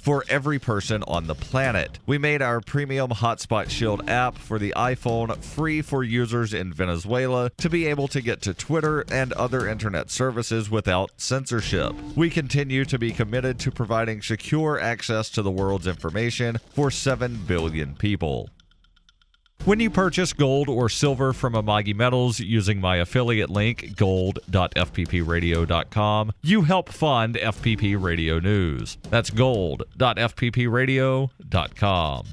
for every person on the planet. We made our premium Hotspot Shield app for the iPhone free for users in Venezuela to be able to get to Twitter and other internet services without censorship. We continue to be committed to providing secure access to the world's information for 7 billion people. When you purchase gold or silver from Amagi Metals using my affiliate link, gold.fppradio.com, you help fund FPP Radio News. That's gold.fppradio.com.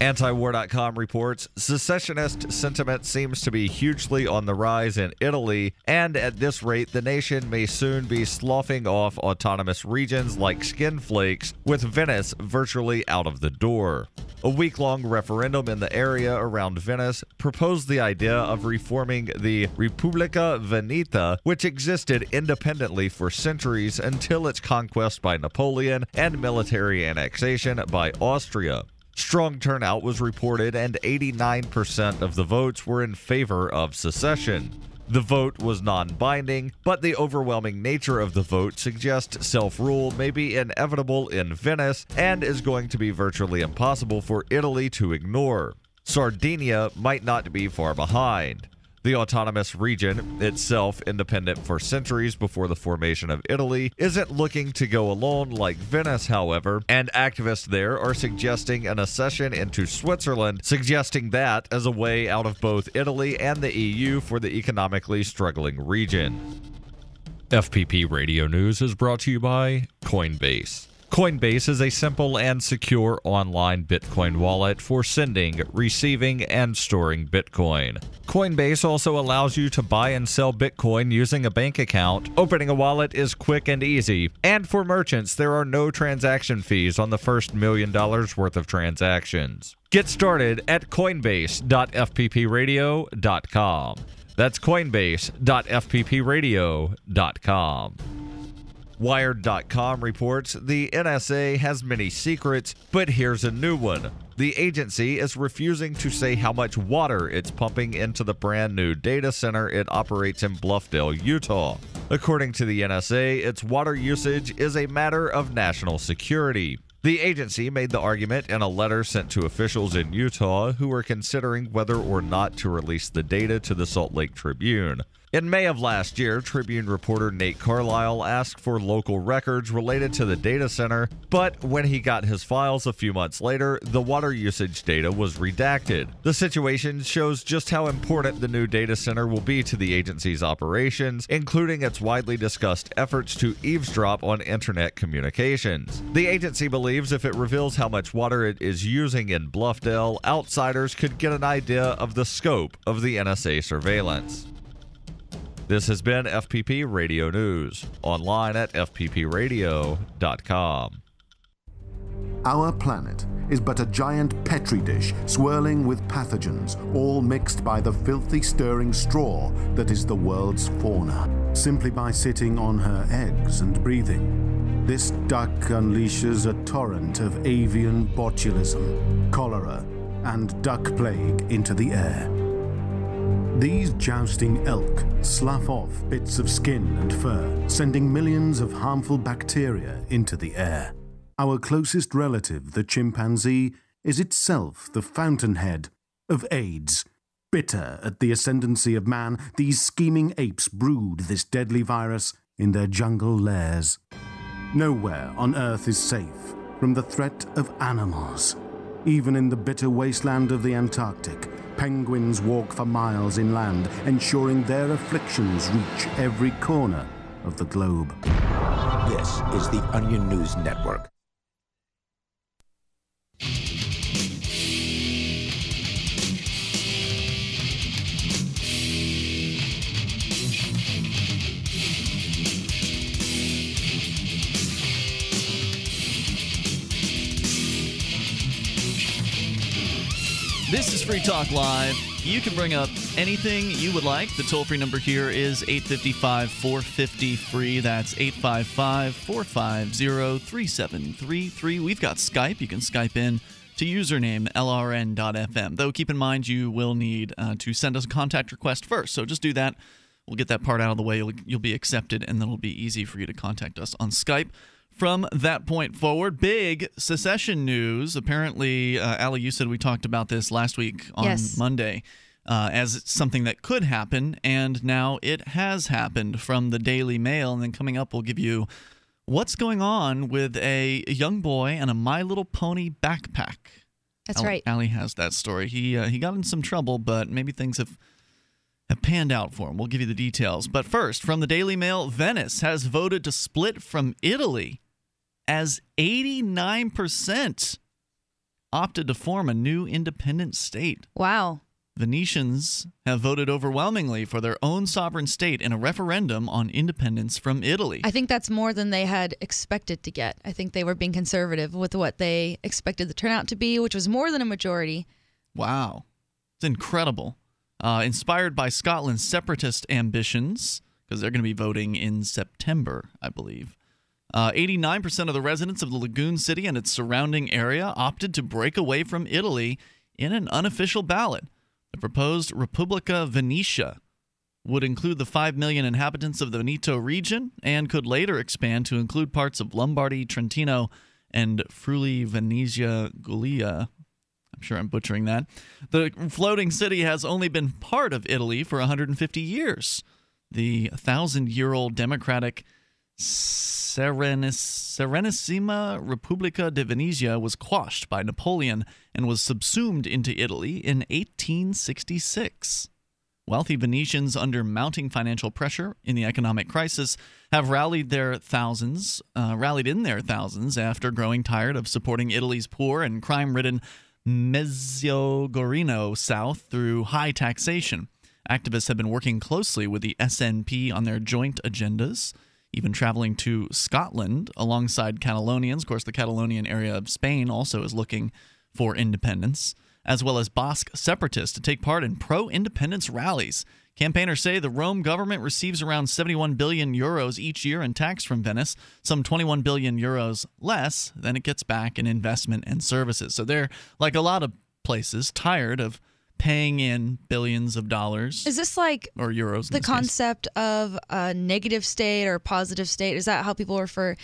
Antiwar.com reports secessionist sentiment seems to be hugely on the rise in Italy, and at this rate, the nation may soon be sloughing off autonomous regions like skinflakes, with Venice virtually out of the door. A week long referendum in the area around Venice proposed the idea of reforming the Repubblica Veneta, which existed independently for centuries until its conquest by Napoleon and military annexation by Austria. Strong turnout was reported, and 89% of the votes were in favor of secession. The vote was non binding, but the overwhelming nature of the vote suggests self rule may be inevitable in Venice and is going to be virtually impossible for Italy to ignore. Sardinia might not be far behind. The autonomous region, itself independent for centuries before the formation of Italy, isn't looking to go alone like Venice, however, and activists there are suggesting an accession into Switzerland, suggesting that as a way out of both Italy and the EU for the economically struggling region. FPP Radio News is brought to you by Coinbase. Coinbase is a simple and secure online Bitcoin wallet for sending, receiving, and storing Bitcoin. Coinbase also allows you to buy and sell Bitcoin using a bank account. Opening a wallet is quick and easy. And for merchants, there are no transaction fees on the first million dollars worth of transactions. Get started at coinbase.fppradio.com. That's coinbase.fppradio.com. Wired.com reports the NSA has many secrets, but here's a new one. The agency is refusing to say how much water it's pumping into the brand new data center it operates in Bluffdale, Utah. According to the NSA, its water usage is a matter of national security. The agency made the argument in a letter sent to officials in Utah who were considering whether or not to release the data to the Salt Lake Tribune. In May of last year, Tribune reporter Nate Carlisle asked for local records related to the data center, but when he got his files a few months later, the water usage data was redacted. The situation shows just how important the new data center will be to the agency's operations, including its widely discussed efforts to eavesdrop on internet communications. The agency believes if it reveals how much water it is using in Bluffdale, outsiders could get an idea of the scope of the NSA surveillance. This has been FPP Radio News, online at fppradio.com. Our planet is but a giant petri dish swirling with pathogens, all mixed by the filthy stirring straw that is the world's fauna, simply by sitting on her eggs and breathing. This duck unleashes a torrent of avian botulism, cholera, and duck plague into the air. These jousting elk slough off bits of skin and fur, sending millions of harmful bacteria into the air. Our closest relative, the chimpanzee, is itself the fountainhead of AIDS. Bitter at the ascendancy of man, these scheming apes brood this deadly virus in their jungle lairs. Nowhere on Earth is safe from the threat of animals. Even in the bitter wasteland of the Antarctic, penguins walk for miles inland, ensuring their afflictions reach every corner of the globe. This is the Onion News Network. This is Free Talk Live. You can bring up anything you would like. The toll free number here is 855 450 free. That's 855 450 3733. We've got Skype. You can Skype in to username lrn.fm. Though keep in mind you will need uh, to send us a contact request first. So just do that. We'll get that part out of the way. You'll, you'll be accepted, and then it'll be easy for you to contact us on Skype from that point forward. Big secession news. Apparently, uh, Ali, you said we talked about this last week on Yes. Monday uh, as something that could happen, and now it has happened from the Daily Mail. And then coming up, we'll give you what's going on with a young boy and a My Little Pony backpack. That's right. Ali has that story. He uh, he got in some trouble, but maybe things have have panned out for him. We'll give you the details. But first, from the Daily Mail, Venice has voted to split from Italy as 89% opted to form a new independent state. Wow. Venetians have voted overwhelmingly for their own sovereign state in a referendum on independence from Italy. I think that's more than they had expected to get. I think they were being conservative with what they expected the turnout to be, which was more than a majority. Wow. It's incredible. Uh, inspired by Scotland's separatist ambitions, because they're going to be voting in September, I believe. Uh, 89% of the residents of the Lagoon City and its surrounding area opted to break away from Italy in an unofficial ballot. The proposed Repubblica Venetia would include the 5 million inhabitants of the Veneto region and could later expand to include parts of Lombardy, Trentino, and Friuli Venezia Giulia. I'm sure I'm butchering that. The floating city has only been part of Italy for 150 years. The thousand year old democratic Serenis, Serenissima Repubblica di Venezia was quashed by Napoleon and was subsumed into Italy in 1866. Wealthy Venetians, under mounting financial pressure in the economic crisis, have rallied their thousands, uh, rallied in their thousands after growing tired of supporting Italy's poor and crime-ridden Mezzogiorno South through high taxation. Activists have been working closely with the SNP on their joint agendas, even traveling to Scotland alongside Catalonians. Of course, the Catalonian area of Spain also is looking for independence, as well as Basque separatists to take part in pro independence rallies. Campaigners say the Rome government receives around 71 billion euros each year in tax from Venice, some 21 billion euros less than it gets back in investment and services. So they're, like a lot of places, tired of paying in billions of dollars Is this like or euros. the this case. concept of a negative state or positive state? Is that how people refer?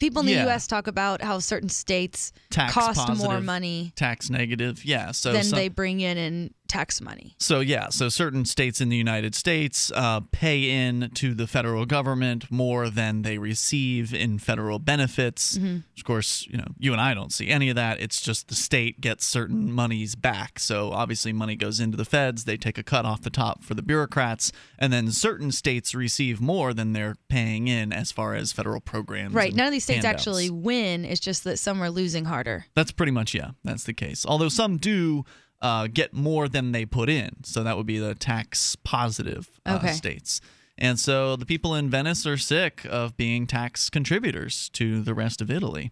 People in the Yeah. U.S. talk about how certain states Tax cost more money tax negative. Yeah. So than some- they bring in in tax money. So yeah, so certain states in the United States uh, pay in to the federal government more than they receive in federal benefits. Of course, you know you and I don't see any of that. It's just the state gets certain monies back. So obviously, money goes into the feds. They take a cut off the top for the bureaucrats, and then certain states receive more than they're paying in as far as federal programs. Right. None of these states handouts. actually win. It's just that some are losing harder. That's pretty much yeah. That's the case. Although some do uh, get more than they put in, so that would be the tax positive uh, Okay. states. And so the people in Venice are sick of being tax contributors to the rest of Italy.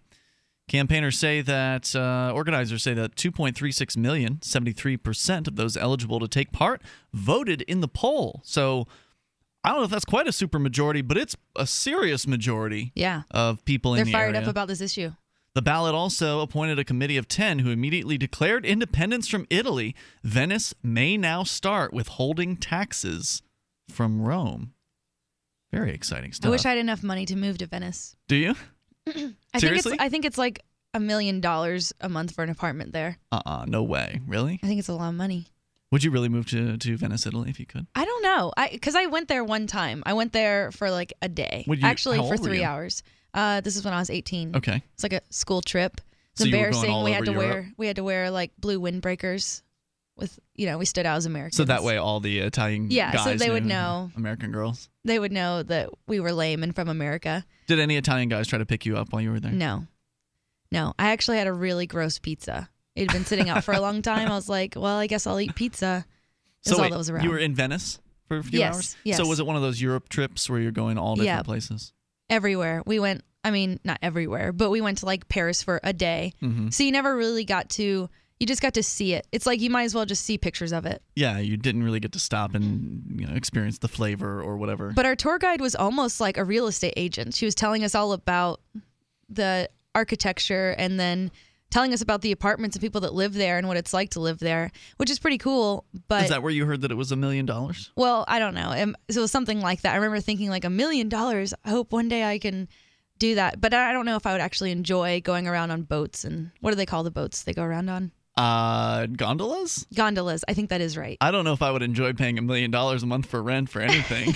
Campaigners say that uh, organizers say that 2.36 million, 73% of those eligible to take part, voted in the poll. So I don't know if that's quite a supermajority, but it's a serious majority Yeah. of people They're in the fired area. up about this issue. The ballot also appointed a committee of 10 who immediately declared independence from Italy. Venice may now start withholding taxes from Rome. Very exciting stuff. I wish I had enough money to move to Venice. Do you? I Seriously? think it's I think it's like a million dollars a month for an apartment there. Uh uh no way. Really? I think it's a lot of money. Would you really move to, to Venice, Italy if you could? I don't know. I because I went there one time. I went there for like a day. Would you- Actually, for old were three you? hours. Uh, this is when I was 18. Okay. It's like a school trip. It's So you were going embarrassing. we had to Europe? wear we had to wear like blue windbreakers with you know we stood out as Americans. So that way all the Italian Yeah, so guys they would know. American girls. they would know that we were lame and from America. Did any Italian guys try to pick you up while you were there? No, no. I actually had a really gross pizza. It had been sitting out for a long time. I was like, well, I guess I'll eat pizza. It so all wait, that was around. you were in Venice for a few Yes, hours? yes. So was it one of those Europe trips where you're going all different Yeah. places? Everywhere. We went, I mean, not everywhere, but we went to like Paris for a day. Mm-hmm. So you never really got to, you just got to see it. It's like you might as well just see pictures of it. yeah, you didn't really get to stop and you know experience the flavor or whatever. But our tour guide was almost like a real estate agent. She was telling us all about the architecture and then telling us about the apartments and people that live there and what it's like to live there, which is pretty cool. But Is that where you heard that it was a million dollars? Well, I don't know. So it was something like that. I remember thinking like a million dollars. I hope one day I can do that. But I don't know if I would actually enjoy going around on boats and what do they call the boats they go around on? Uh, gondolas? Gondolas. I think that is right. I don't know if I would enjoy paying a million dollars a month for rent for anything.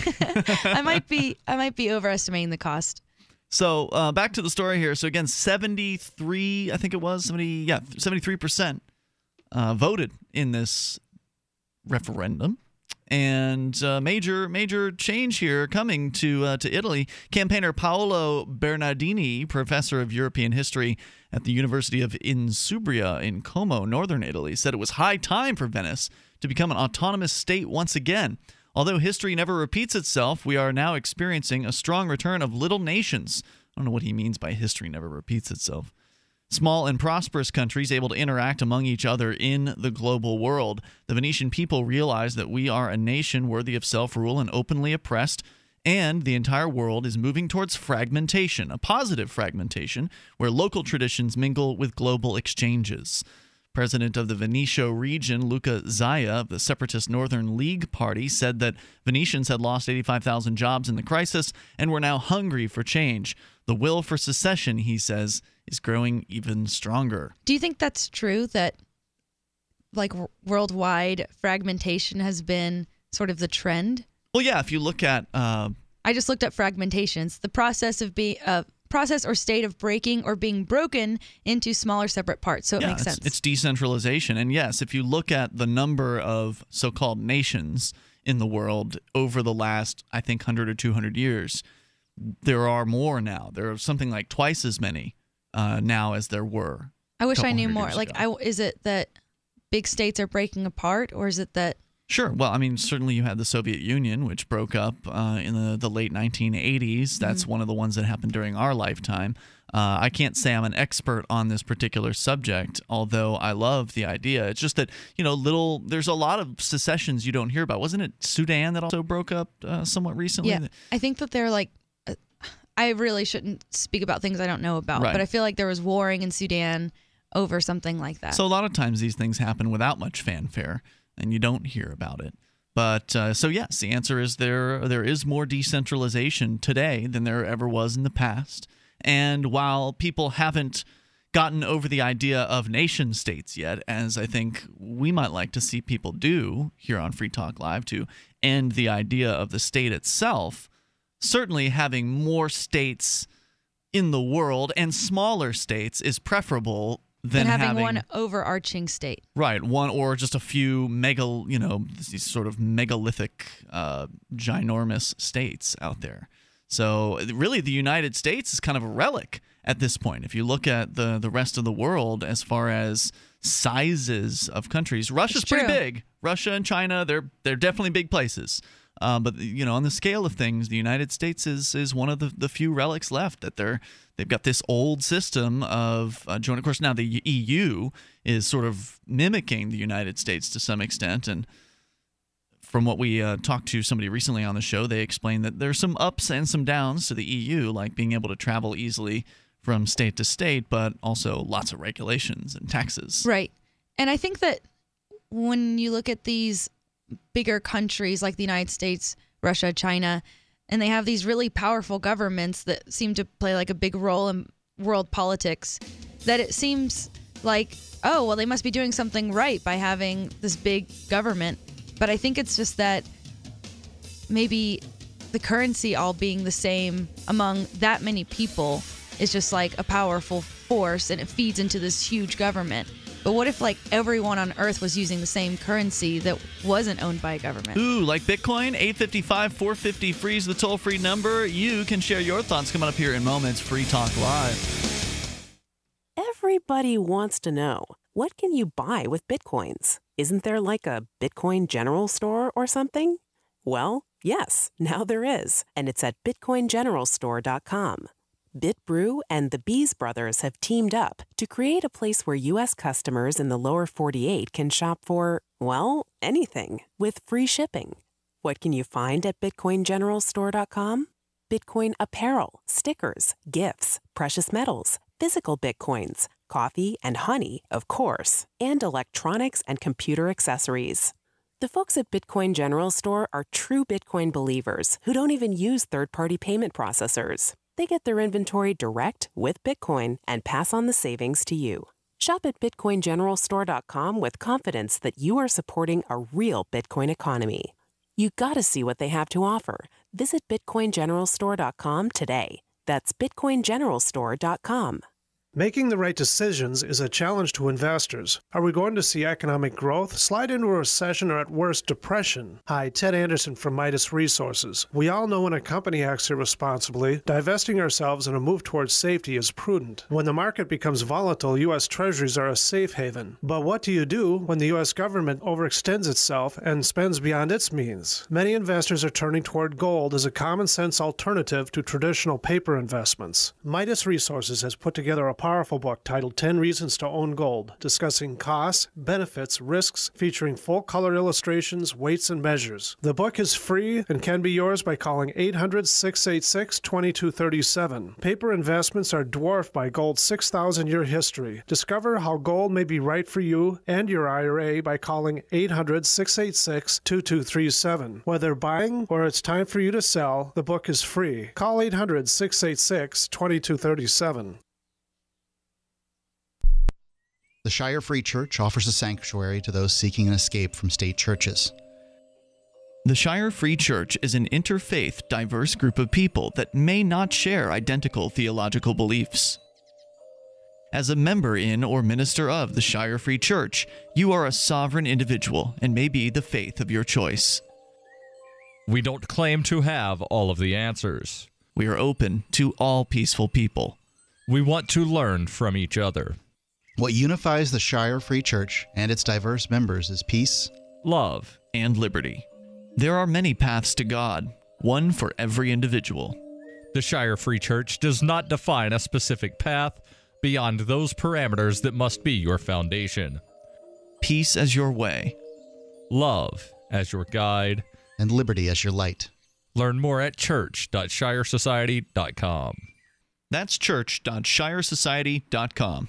I might be I might be overestimating the cost. So uh, back to the story here. So again, seventy-three, I think it was seventy, yeah, seventy-three percent uh, voted in this referendum. And uh, major major change here coming to uh, to Italy. Campaigner Paolo Bernardini, professor of European history at the University of Insubria in Como, northern Italy, said it was high time for Venice to become an autonomous state once again. Although history never repeats itself, we are now experiencing a strong return of little nations. I don't know what he means by history never repeats itself. Small and prosperous countries able to interact among each other in the global world. The Venetian people realize that we are a nation worthy of self rule and openly oppressed, and the entire world is moving towards fragmentation, a positive fragmentation, where local traditions mingle with global exchanges. President of the Veneto region, Luca Zaia of the separatist Northern League Party, said that Venetians had lost 85,000 jobs in the crisis and were now hungry for change. The will for secession, he says, is growing even stronger. Do you think that's true that like w- worldwide fragmentation has been sort of the trend? Well, yeah, if you look at uh, I just looked up fragmentations, the process of being uh, process or state of breaking or being broken into smaller separate parts. So it yeah, makes it's, sense. it's decentralization. And yes, if you look at the number of so called nations in the world over the last, I think, 100 or 200 years, there are more now. There are something like twice as many uh, now as there were. I wish I knew more. Like. I is it that big states are breaking apart, or is it that Sure. Well, I mean, certainly you had the Soviet Union, which broke up uh, in the, the late 1980s. That's one of the ones that happened during our lifetime. Uh, I can't say I'm an expert on this particular subject, although I love the idea. It's just that, you know, little, there's a lot of secessions you don't hear about. Wasn't it Sudan that also broke up uh, somewhat recently? Yeah, I think that they're like. uh, I really shouldn't speak about things I don't know about, Right. but I feel like there was warring in Sudan over something like that. So a lot of times these things happen without much fanfare, and you don't hear about it. But uh, so yes, the answer is there. There is more decentralization today than there ever was in the past. And while people haven't gotten over the idea of nation states yet, as I think we might like to see people do here on Free Talk Live to end the idea of the state itself, certainly having more states in the world and smaller states is preferable than and having, one overarching state. Right, one or just a few mega, you know, these sort of megalithic, uh, ginormous states out there. So really, the United States is kind of a relic at this point. If you look at the the rest of the world as far as sizes of countries, Russia's pretty big. Russia and China, they're they're definitely big places. Um, but you know, on the scale of things, the United States is is one of the, the few relics left that they're they've got this old system of uh, joint. Of course, now the EU is sort of mimicking the United States to some extent, and from what we uh, talked to somebody recently on the show, they explained that there's some ups and some downs to the EU, like being able to travel easily from state to state, but also lots of regulations and taxes. Right. And I think that when you look at these bigger countries like the United States, Russia, China, and they have these really powerful governments that seem to play like a big role in world politics, that it seems like, oh, well, they must be doing something right by having this big government. But I think it's just that maybe the currency all being the same among that many people is just like a powerful force and it feeds into this huge government. But what if like everyone on earth was using the same currency that wasn't owned by a government? Ooh, like Bitcoin, 855 450 free is the toll free number. You can share your thoughts coming up here in moments. Free Talk Live. Everybody wants to know what can you buy with bitcoins? Isn't there like a Bitcoin general store or something? Well, yes, now there is, and it's at bitcoingeneralstore.com. BitBrew and the Bees Brothers have teamed up to create a place where U.S. customers in the lower 48 can shop for, well, anything with free shipping. What can you find at bitcoingeneralstore.com? Bitcoin apparel, stickers, gifts, precious metals, physical bitcoins, coffee and honey, of course, and electronics and computer accessories. The folks at Bitcoin General Store are true Bitcoin believers who don't even use third party payment processors. They get their inventory direct with Bitcoin and pass on the savings to you. Shop at BitcoinGeneralStore.com with confidence that you are supporting a real Bitcoin economy. You gotta see what they have to offer. Visit BitcoinGeneralStore.com today. That's BitcoinGeneralStore.com. Making the right decisions is a challenge to investors. Are we going to see economic growth, slide into a recession, or at worst, depression? Hi, Ted Anderson from Midas Resources. We all know when a company acts irresponsibly, divesting ourselves in a move towards safety is prudent. When the market becomes volatile, U.S. Treasuries are a safe haven. But what do you do when the U.S. government overextends itself and spends beyond its means? Many investors are turning toward gold as a common sense alternative to traditional paper investments. Midas Resources has put together a powerful book titled 10 Reasons to Own Gold, discussing costs, benefits, risks, featuring full color illustrations, weights, and measures. The book is free and can be yours by calling 800 686 2237. Paper investments are dwarfed by gold's 6,000 year history. Discover how gold may be right for you and your IRA by calling 800 686 2237. Whether buying or it's time for you to sell, the book is free. Call 800 686 2237. The Shire Free Church offers a sanctuary to those seeking an escape from state churches. The Shire Free Church is an interfaith, diverse group of people that may not share identical theological beliefs. As a member in or minister of the Shire Free Church, you are a sovereign individual and may be the faith of your choice. We don't claim to have all of the answers. We are open to all peaceful people. We want to learn from each other. What unifies the Shire Free Church and its diverse members is peace, love, and liberty. There are many paths to God, one for every individual. The Shire Free Church does not define a specific path beyond those parameters that must be your foundation. Peace as your way, love as your guide, and liberty as your light. Learn more at church.shiresociety.com. That's church.shiresociety.com.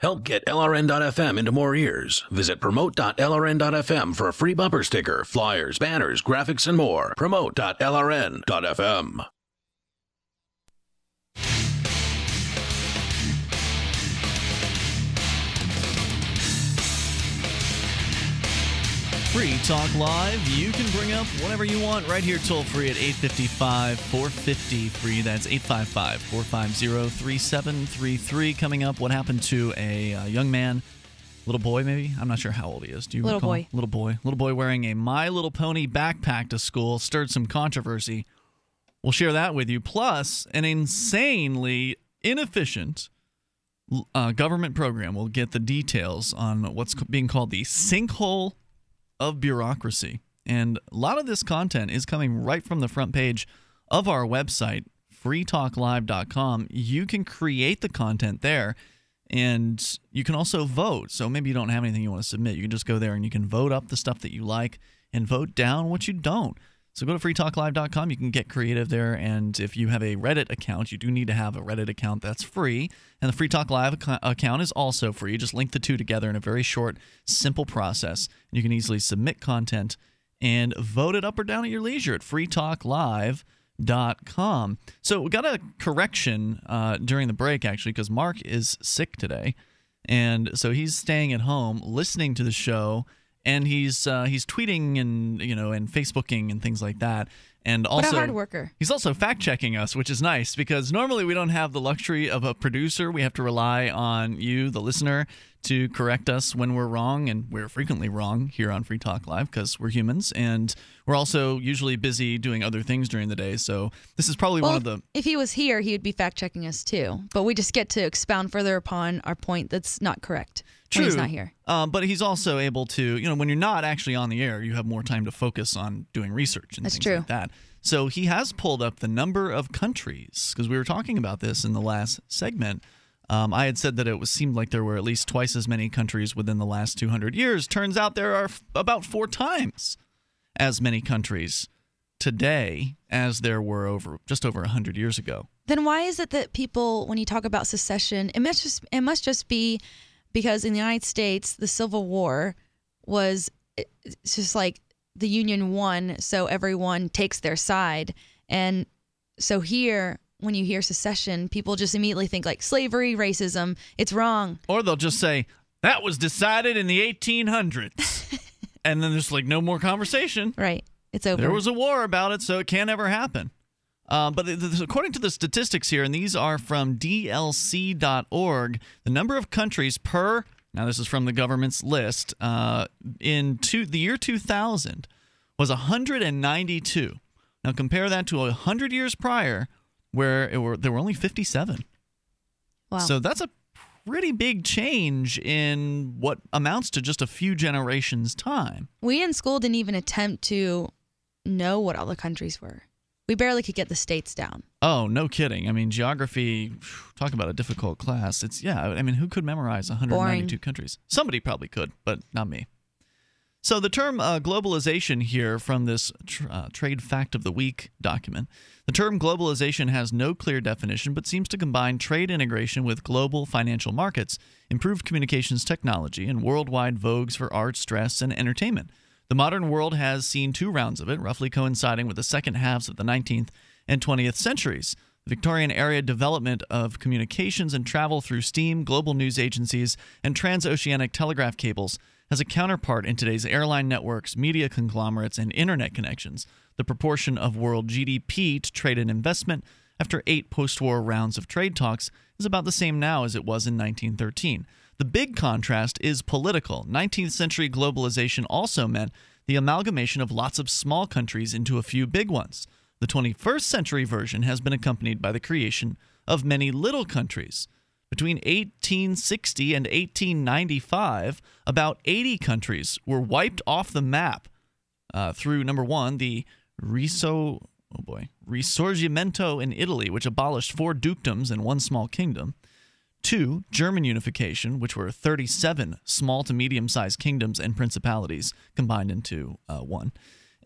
Help get LRN.FM into more ears. Visit promote.lrn.fm for a free bumper sticker, flyers, banners, graphics, and more. Promote.lrn.fm. Free Talk Live. You can bring up whatever you want right here, toll free at 855 450 free. That's 855 450 3733. Coming up, what happened to a uh, young man, little boy maybe? I'm not sure how old he is. Do you Little recall? boy. Little boy. Little boy wearing a My Little Pony backpack to school stirred some controversy. We'll share that with you. Plus, an insanely inefficient uh, government program. We'll get the details on what's being called the sinkhole of bureaucracy. And a lot of this content is coming right from the front page of our website, freetalklive.com. You can create the content there and you can also vote. So maybe you don't have anything you want to submit. You can just go there and you can vote up the stuff that you like and vote down what you don't. So go to freetalklive.com. You can get creative there. And if you have a Reddit account, you do need to have a Reddit account that's free. And the Free Talk Live ac- account is also free. You just link the two together in a very short, simple process. You can easily submit content and vote it up or down at your leisure at freetalklive.com. So we got a correction uh, during the break, actually, because Mark is sick today. And so he's staying at home listening to the show and he's uh, he's tweeting and you know and Facebooking and things like that. And What a also, hard worker. He's also fact checking us, which is nice because normally we don't have the luxury of a producer. We have to rely on you, the listener, to correct us when we're wrong, and we're frequently wrong here on Free Talk Live because we're humans, and we're also usually busy doing other things during the day. So this is probably Well, one of the if he was here, he would be fact checking us too. But we just get to expound further upon our point that's not correct True. when he's not here. Um, but he's also able to, you know, when you're not actually on the air, you have more time to focus on doing research and That's things true. like that. So he has pulled up the number of countries because we were talking about this in the last segment. Um, I had said that it was seemed like there were at least twice as many countries within the last 200 years. Turns out there are f- about four times as many countries today as there were over just over 100 years ago. Then why is it that people, when you talk about secession, it must just it must just be because in the United States the Civil War was it's just like the Union won, so everyone takes their side, and so here when you hear secession, people just immediately think like slavery, racism, it's wrong. Or they'll just say, that was decided in the 1800s. and then there's like no more conversation. Right. It's over. There was a war about it, so it can't ever happen. Um, but according to the statistics here, and these are from DLC.org, the number of countries per now this is from the government's list uh, in two, the year 2000 was 192. Now compare that to 100 years prior, where it were there were only 57. Wow. So that's a pretty big change in what amounts to just a few generations' time. we in school didn't even attempt to know what all the countries were. We barely could get the states down. Oh, no kidding. I mean, geography, talk about a difficult class. It's, yeah, I mean, who could memorize 192 Boring. countries? Somebody probably could, but not me. So the term uh, globalization here from this tr- uh, Trade Fact of the Week document, the term globalization has no clear definition but seems to combine trade integration with global financial markets, improved communications technology, and worldwide vogues for arts, dress, and entertainment. The modern world has seen two rounds of it, roughly coinciding with the second halves of the 19th and 20th centuries. The Victorian era development of communications and travel through steam, global news agencies, and transoceanic telegraph cables has a counterpart in today's airline networks, media conglomerates, and internet connections. The proportion of world GDP to trade and investment after eight post war rounds of trade talks is about the same now as it was in 1913. The big contrast is political. 19th century globalization also meant the amalgamation of lots of small countries into a few big ones. The 21st century version has been accompanied by the creation of many little countries. Between 1860 and 1895, about 80 countries were wiped off the map uh, through number one, the Riso, oh boy, Risorgimento in Italy, which abolished four dukedoms and one small kingdom. Two, German unification, which were 37 small to medium sized kingdoms and principalities combined into uh, one.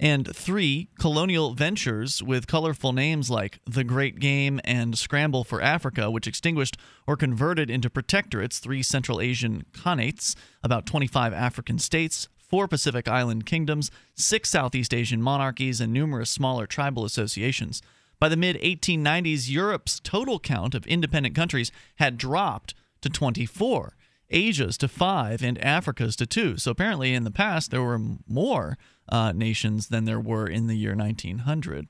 And three, colonial ventures with colorful names like The Great Game and Scramble for Africa, which extinguished or converted into protectorates three Central Asian khanates, about 25 African states, four Pacific Island kingdoms, six Southeast Asian monarchies, and numerous smaller tribal associations. By the mid 1890s, Europe's total count of independent countries had dropped to 24, Asia's to five, and Africa's to two. So apparently, in the past, there were more uh, nations than there were in the year 1900.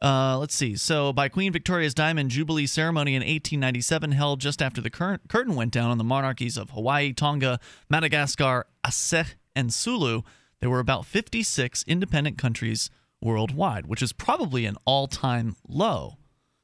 Uh, let's see. So, by Queen Victoria's Diamond Jubilee ceremony in 1897, held just after the cur- curtain went down on the monarchies of Hawaii, Tonga, Madagascar, Aceh, and Sulu, there were about 56 independent countries worldwide, which is probably an all time low.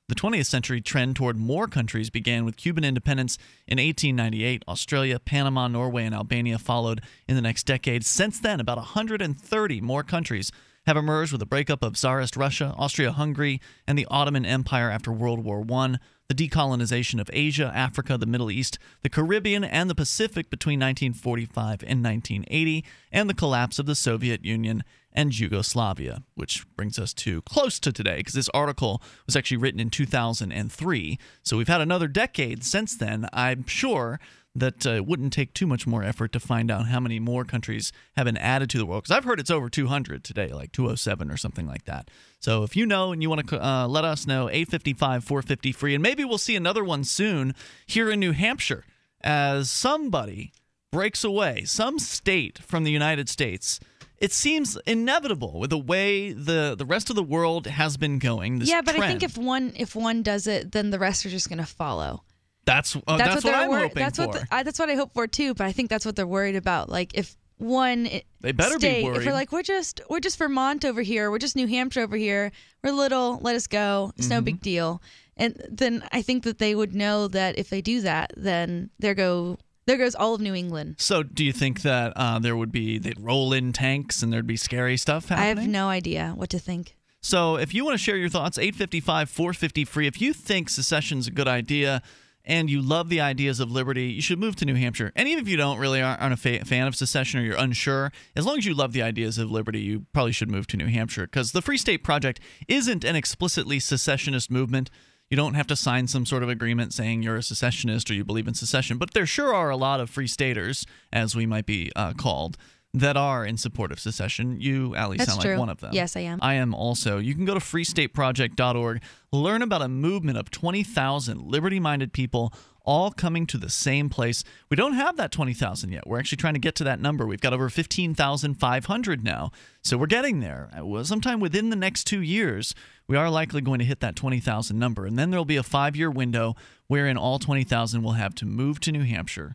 The 20th century trend toward more countries began with Cuban independence in 1898. Australia, Panama, Norway, and Albania followed in the next decade. Since then, about 130 more countries have emerged with the breakup of Tsarist Russia, Austria Hungary, and the Ottoman Empire after World War I, the decolonization of Asia, Africa, the Middle East, the Caribbean, and the Pacific between 1945 and 1980, and the collapse of the Soviet Union and Yugoslavia, which brings us to close to today because this article was actually written in 2003. So we've had another decade since then. I'm sure that uh, it wouldn't take too much more effort to find out how many more countries have been added to the world because I've heard it's over 200 today, like 207 or something like that. So if you know and you want to uh, let us know, 855 450 free, and maybe we'll see another one soon here in New Hampshire as somebody breaks away, some state from the United States it seems inevitable with the way the the rest of the world has been going. This yeah, but I think if one if one does it, then the rest are just going to follow. That's uh, that's, what, they're I'm wor- hoping That's for. what the, I, that's what I hope for too. But I think that's what they're worried about. Like if one They better be state, if worried. we're like we're just we're just Vermont over here, we're just New Hampshire over here, we're little, let us go. It's Mm-hmm. no big deal. And then I think that they would know that if they do that, then there go there goes all of New England. so, do you think that uh, there would be they'd roll in tanks and there'd be scary stuff happening? I have no idea what to think. So if you want to share your thoughts, 855 450 free. If you think secession's a good idea and you love the ideas of liberty, you should move to New Hampshire. And even if you don't really aren't a fa- fan of secession or you're unsure, as long as you love the ideas of liberty, you probably should move to New Hampshire because the Free State Project isn't an explicitly secessionist movement. You don't have to sign some sort of agreement saying you're a secessionist or you believe in secession, but there sure are a lot of free staters, as we might be uh, called, that are in support of secession. You, Allie, That's sound true. like one of them. Yes, I am. I am also. You can go to freestateproject.org, learn about a movement of 20,000 liberty minded people all coming to the same place. We don't have that 20,000 yet. We're actually trying to get to that number. We've got over 15,500 now. So we're getting there. Uh, well, Sometime within the next two years, we are likely going to hit that 20,000 number. And then there'll be a five year window wherein all 20,000 will have to move to New Hampshire.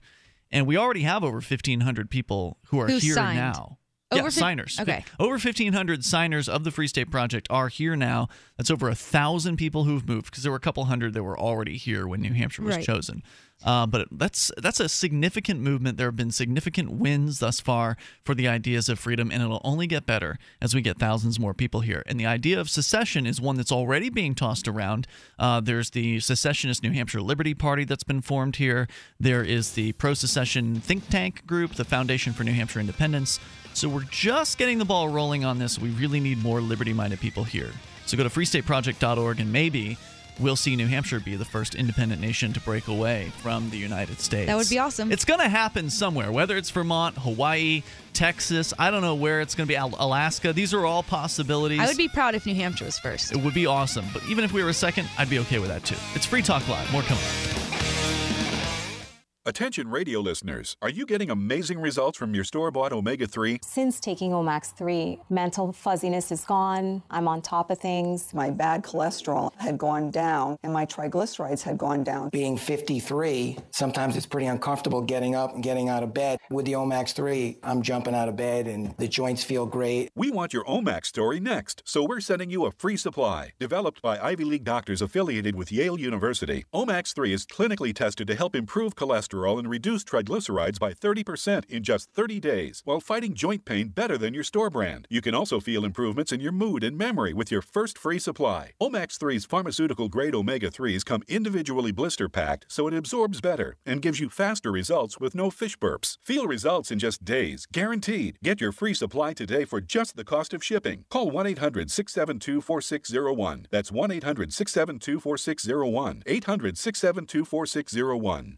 And we already have over 1,500 people who are Who here signed? now. Over yeah, fif- signers. okay. Over 1,500 signers of the Free State Project are here now. That's over a thousand people who've moved because there were a couple hundred that were already here when New Hampshire was Right. chosen. Uh, but that's that's a significant movement. There have been significant wins thus far for the ideas of freedom, and it'll only get better as we get thousands more people here. And the idea of secession is one that's already being tossed around. Uh, there's the secessionist New Hampshire Liberty Party that's been formed here. There is the pro-secession think tank group, the Foundation for New Hampshire Independence. So we're just getting the ball rolling on this. We really need more liberty-minded people here. So go to freestateproject.org and maybe we'll see New Hampshire be the first independent nation to break away from the United States. That would be awesome. It's going to happen somewhere, whether it's Vermont, Hawaii, Texas. I don't know where it's going to be. Alaska. These are all possibilities. I would be proud if New Hampshire was first. It would be awesome. But even if we were a second, I'd be okay with that too. It's Free Talk Live. More coming up. Attention radio listeners, are you getting amazing results from your store bought omega 3? Since taking Omax 3, mental fuzziness is gone. I'm on top of things. My bad cholesterol had gone down and my triglycerides had gone down. Being 53, sometimes it's pretty uncomfortable getting up and getting out of bed. With the Omax 3, I'm jumping out of bed and the joints feel great. We want your Omax story next, so we're sending you a free supply. Developed by Ivy League doctors affiliated with Yale University, Omax 3 is clinically tested to help improve cholesterol and reduce triglycerides by 30% in just 30 days, while fighting joint pain better than your store brand. You can also feel improvements in your mood and memory with your first free supply. Omax 3's pharmaceutical grade omega 3s come individually blister packed so it absorbs better and gives you faster results with no fish burps. Feel results in just days, guaranteed. Get your free supply today for just the cost of shipping. Call 1 800 672 4601. That's 1 800 672 4601. 800 672 4601.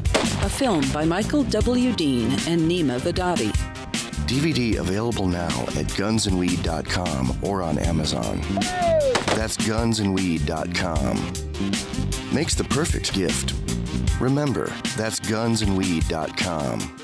A film by Michael W. Dean and Nima Vadati. DVD available now at gunsandweed.com or on Amazon. That's gunsandweed.com. Makes the perfect gift. Remember, that's gunsandweed.com.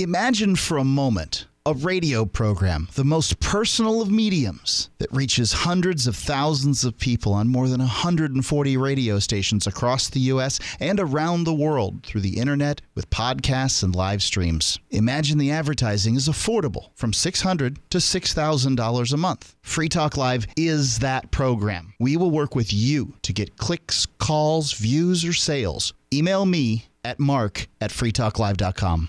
Imagine for a moment a radio program, the most personal of mediums, that reaches hundreds of thousands of people on more than 140 radio stations across the U.S. and around the world through the internet with podcasts and live streams. Imagine the advertising is affordable from 600 to $6,000 a month. Free Talk Live is that program. We will work with you to get clicks, calls, views, or sales. Email me at mark at freetalklive.com.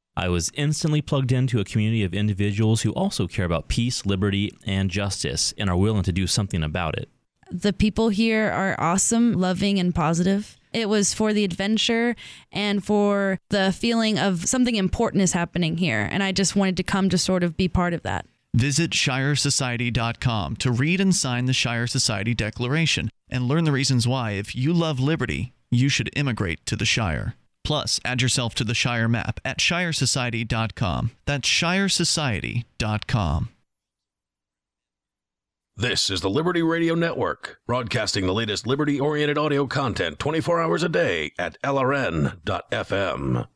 I was instantly plugged into a community of individuals who also care about peace, liberty, and justice and are willing to do something about it. The people here are awesome, loving, and positive. It was for the adventure and for the feeling of something important is happening here. And I just wanted to come to sort of be part of that. Visit ShireSociety.com to read and sign the Shire Society Declaration and learn the reasons why, if you love liberty, you should immigrate to the Shire. Plus, add yourself to the Shire map at ShireSociety.com. That's ShireSociety.com. This is the Liberty Radio Network, broadcasting the latest liberty oriented audio content 24 hours a day at LRN.FM.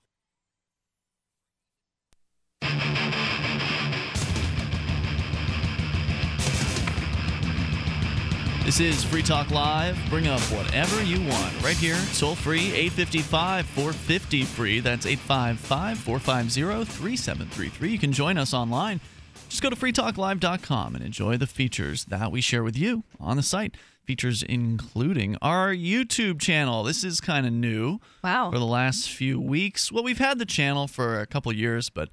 This is Free Talk Live. Bring up whatever you want right here, toll free, 855 450 free. That's 855 450 3733. You can join us online. Just go to freetalklive.com and enjoy the features that we share with you on the site. Features including our YouTube channel. This is kind of new. Wow. For the last few weeks. Well, we've had the channel for a couple years, but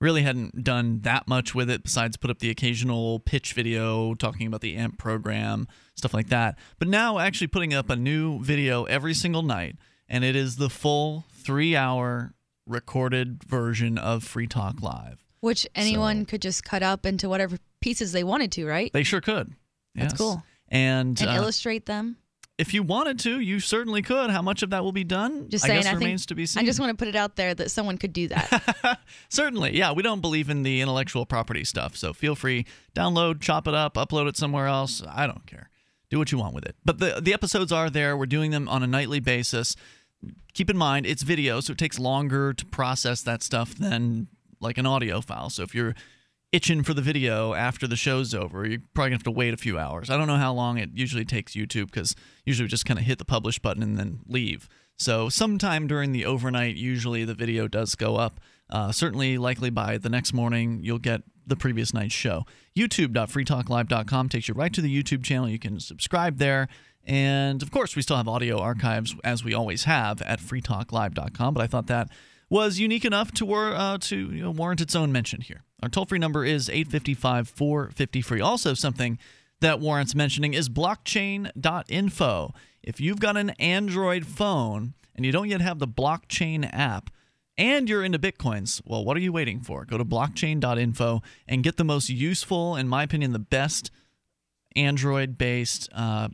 really hadn't done that much with it besides put up the occasional pitch video talking about the AMP program, stuff like that. But now actually putting up a new video every single night, and it is the full three hour recorded version of Free Talk Live. Which anyone could just cut up into whatever pieces they wanted to, right? They sure could. That's cool. And, And uh, illustrate them. If you wanted to, you certainly could. How much of that will be done? Just I saying, guess I, think remains to be seen. I just want to put it out there that someone could do that. Certainly, yeah. We don't believe in the intellectual property stuff, so feel free download, chop it up, upload it somewhere else. I don't care. Do what you want with it. But the the episodes are there. We're doing them on a nightly basis. Keep in mind it's video, so it takes longer to process that stuff than like an audio file. So if you're itching for the video after the show's over, you're probably gonna have to wait a few hours. I don't know how long it usually takes YouTube because usually we just kind of hit the publish button and then leave. So sometime during the overnight, usually the video does go up. Uh, certainly, likely by the next morning, you'll get the previous night's show. YouTube.freetalklive.com takes you right to the YouTube channel. You can subscribe there. And of course, we still have audio archives as we always have at freetalklive.com. But I thought that was unique enough to uh, to you know, warrant its own mention here. Our toll free number is 855 450 free. Also, something that warrants mentioning is blockchain.info. If you've got an Android phone and you don't yet have the blockchain app, and you're into bitcoins, well, what are you waiting for? Go to blockchain.info and get the most useful, in my opinion, the best Android based uh,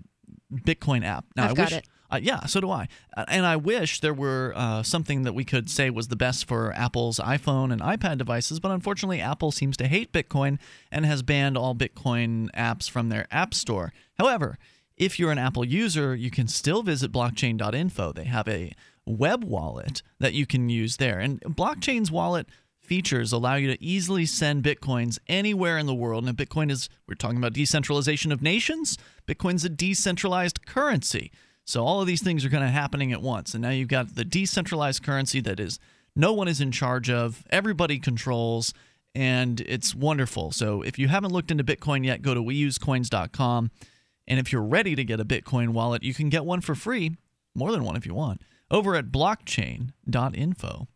Bitcoin app. Now, I've I got wish, it. Uh, yeah, so do I. Uh, and I wish there were uh, something that we could say was the best for Apple's iPhone and iPad devices, but unfortunately, Apple seems to hate Bitcoin and has banned all Bitcoin apps from their App Store. However, if you're an Apple user, you can still visit blockchain.info. They have a web wallet that you can use there. And blockchain's wallet features allow you to easily send bitcoins anywhere in the world. And Bitcoin is, we're talking about decentralization of nations. Bitcoin's a decentralized currency. So all of these things are kind of happening at once. And now you've got the decentralized currency that is no one is in charge of, everybody controls, and it's wonderful. So if you haven't looked into Bitcoin yet, go to weusecoins.com. And if you're ready to get a Bitcoin wallet, you can get one for free, more than one if you want, over at blockchain.info.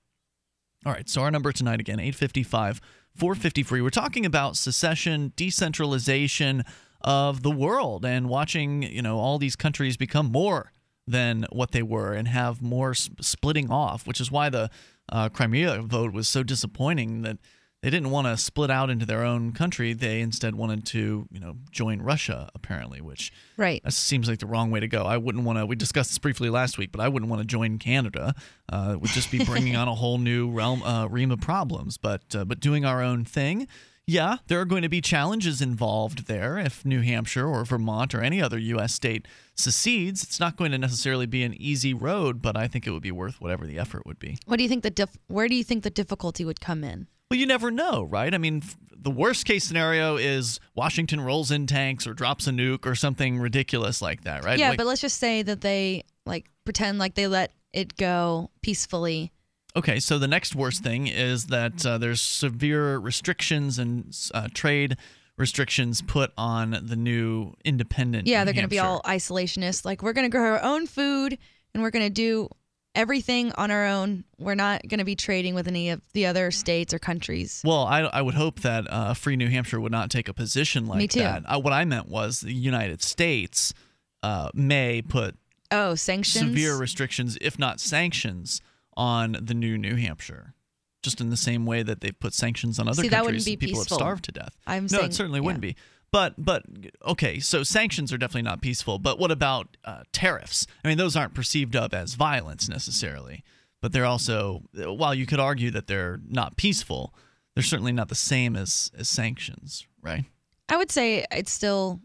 All right, so our number tonight again, 855 450 free. We're talking about secession, decentralization of the world and watching, you know, all these countries become more than what they were and have more splitting off, which is why the uh, Crimea vote was so disappointing that they didn't want to split out into their own country. They instead wanted to, you know, join Russia apparently, which right. that seems like the wrong way to go. I wouldn't want to. We discussed this briefly last week, but I wouldn't want to join Canada. Uh, it would just be bringing on a whole new realm, uh, ream of problems. But uh, but doing our own thing. Yeah, there are going to be challenges involved there. If New Hampshire or Vermont or any other U.S. state secedes, it's not going to necessarily be an easy road, but I think it would be worth whatever the effort would be. What do you think the dif- where do you think the difficulty would come in? Well, you never know, right? I mean, the worst case scenario is Washington rolls in tanks or drops a nuke or something ridiculous like that, right? Yeah, Like- but let's just say that they like pretend like they let it go peacefully. Okay, so the next worst thing is that uh, there's severe restrictions and uh, trade restrictions put on the new independent. Yeah, New they're going to be Hampshire. all isolationist. Like we're going to grow our own food and we're going to do everything on our own. We're not going to be trading with any of the other states or countries. Well, I, I would hope that uh, Free New Hampshire would not take a position like Me too. that. Uh, what I meant was the United States uh, may put Oh, sanctions. severe restrictions, if not sanctions, on the new New Hampshire. Just in the same way that they've put sanctions on other See, countries, that wouldn't be and people peaceful. have starved to death. I'm no, saying- it certainly yeah. wouldn't be. But but okay, so sanctions are definitely not peaceful. But what about uh, tariffs? I mean, those aren't perceived of as violence necessarily, but they're also while you could argue that they're not peaceful, they're certainly not the same as as sanctions, right? I would say it's still.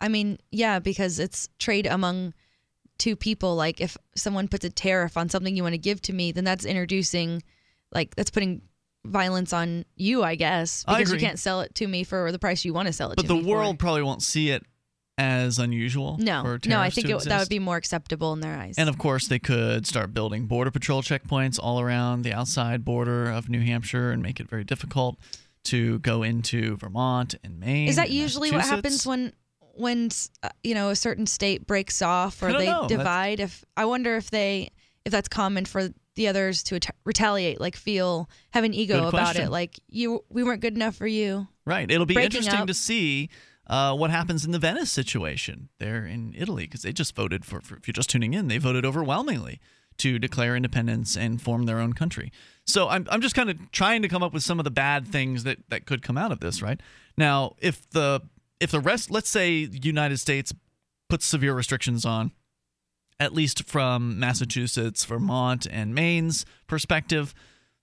I mean, yeah, because it's trade among two people. Like if someone puts a tariff on something you want to give to me, then that's introducing, like that's putting violence on you, I guess, I because you can't sell it to me for the price you want to sell it But to the me. for. world probably won't see it as unusual. no, no, I think it, that would be more acceptable in their eyes. And of course, they could start building border patrol checkpoints all around the outside border of New Hampshire and make it very difficult to go into Vermont and Maine. Is that usually what happens when when uh, you know a certain state breaks off or they know. That's- divide? If I wonder if they if that's common for the others to at- retaliate, like feel have an ego about it, like you we weren't good enough for you. Right. It'll be breaking interesting up. to see uh, what happens in the Venice situation there in Italy because they just voted for, for, if you're just tuning in, they voted overwhelmingly to declare independence and form their own country. So I'm, I'm just kind of trying to come up with some of the bad things that, that could come out of this, right? Now, if the if the rest, let's say the United States puts severe restrictions on, at least from Massachusetts, Vermont, and Maine's perspective,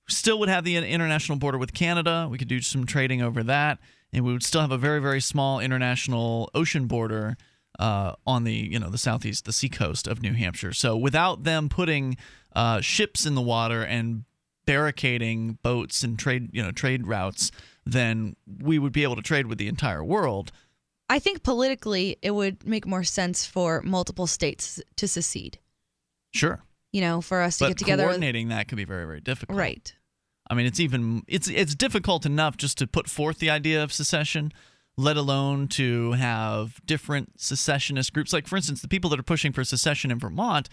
still would have the international border with Canada. We could do some trading over that, and we would still have a very, very small international ocean border uh, on the you know the southeast, the seacoast of New Hampshire. So without them putting uh, ships in the water and barricading boats and trade you know trade routes, then we would be able to trade with the entire world. I think politically it would make more sense for multiple states to secede. Sure, You know, for us to but get together. with- coordinating that could be very, very difficult. Right. I mean, it's even it's it's difficult enough just to put forth the idea of secession, let alone to have different secessionist groups. Like, for instance, the people that are pushing for secession in Vermont,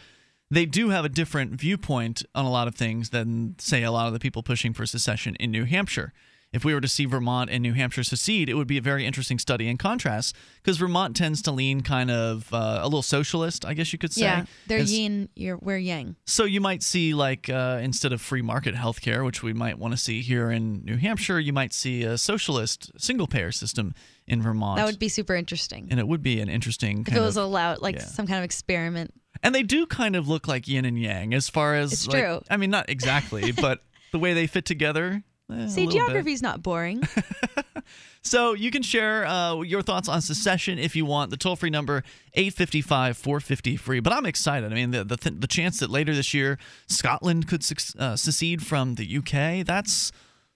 they do have a different viewpoint on a lot of things than, say, a lot of the people pushing for secession in New Hampshire. If we were to see Vermont and New Hampshire secede, it would be a very interesting study in contrast because Vermont tends to lean kind of uh, a little socialist, I guess you could say. yeah, they're As- yin, you're we're yang. so you might see like uh, instead of free market healthcare, which we might want to see here in New Hampshire, you might see a socialist single payer system in Vermont. That would be super interesting. and it would be an interesting If it was of, allowed, like yeah. some kind of experiment. and they do kind of look like yin and yang as far as It's like, true. I mean, not exactly, but the way they fit together. Eh, See, little bit. geography's not boring. So you can share uh, your thoughts on secession if you want. The toll free number 855 450 free. But I'm excited. I mean, the the, th- the chance that later this year Scotland could uh, secede from the UK that's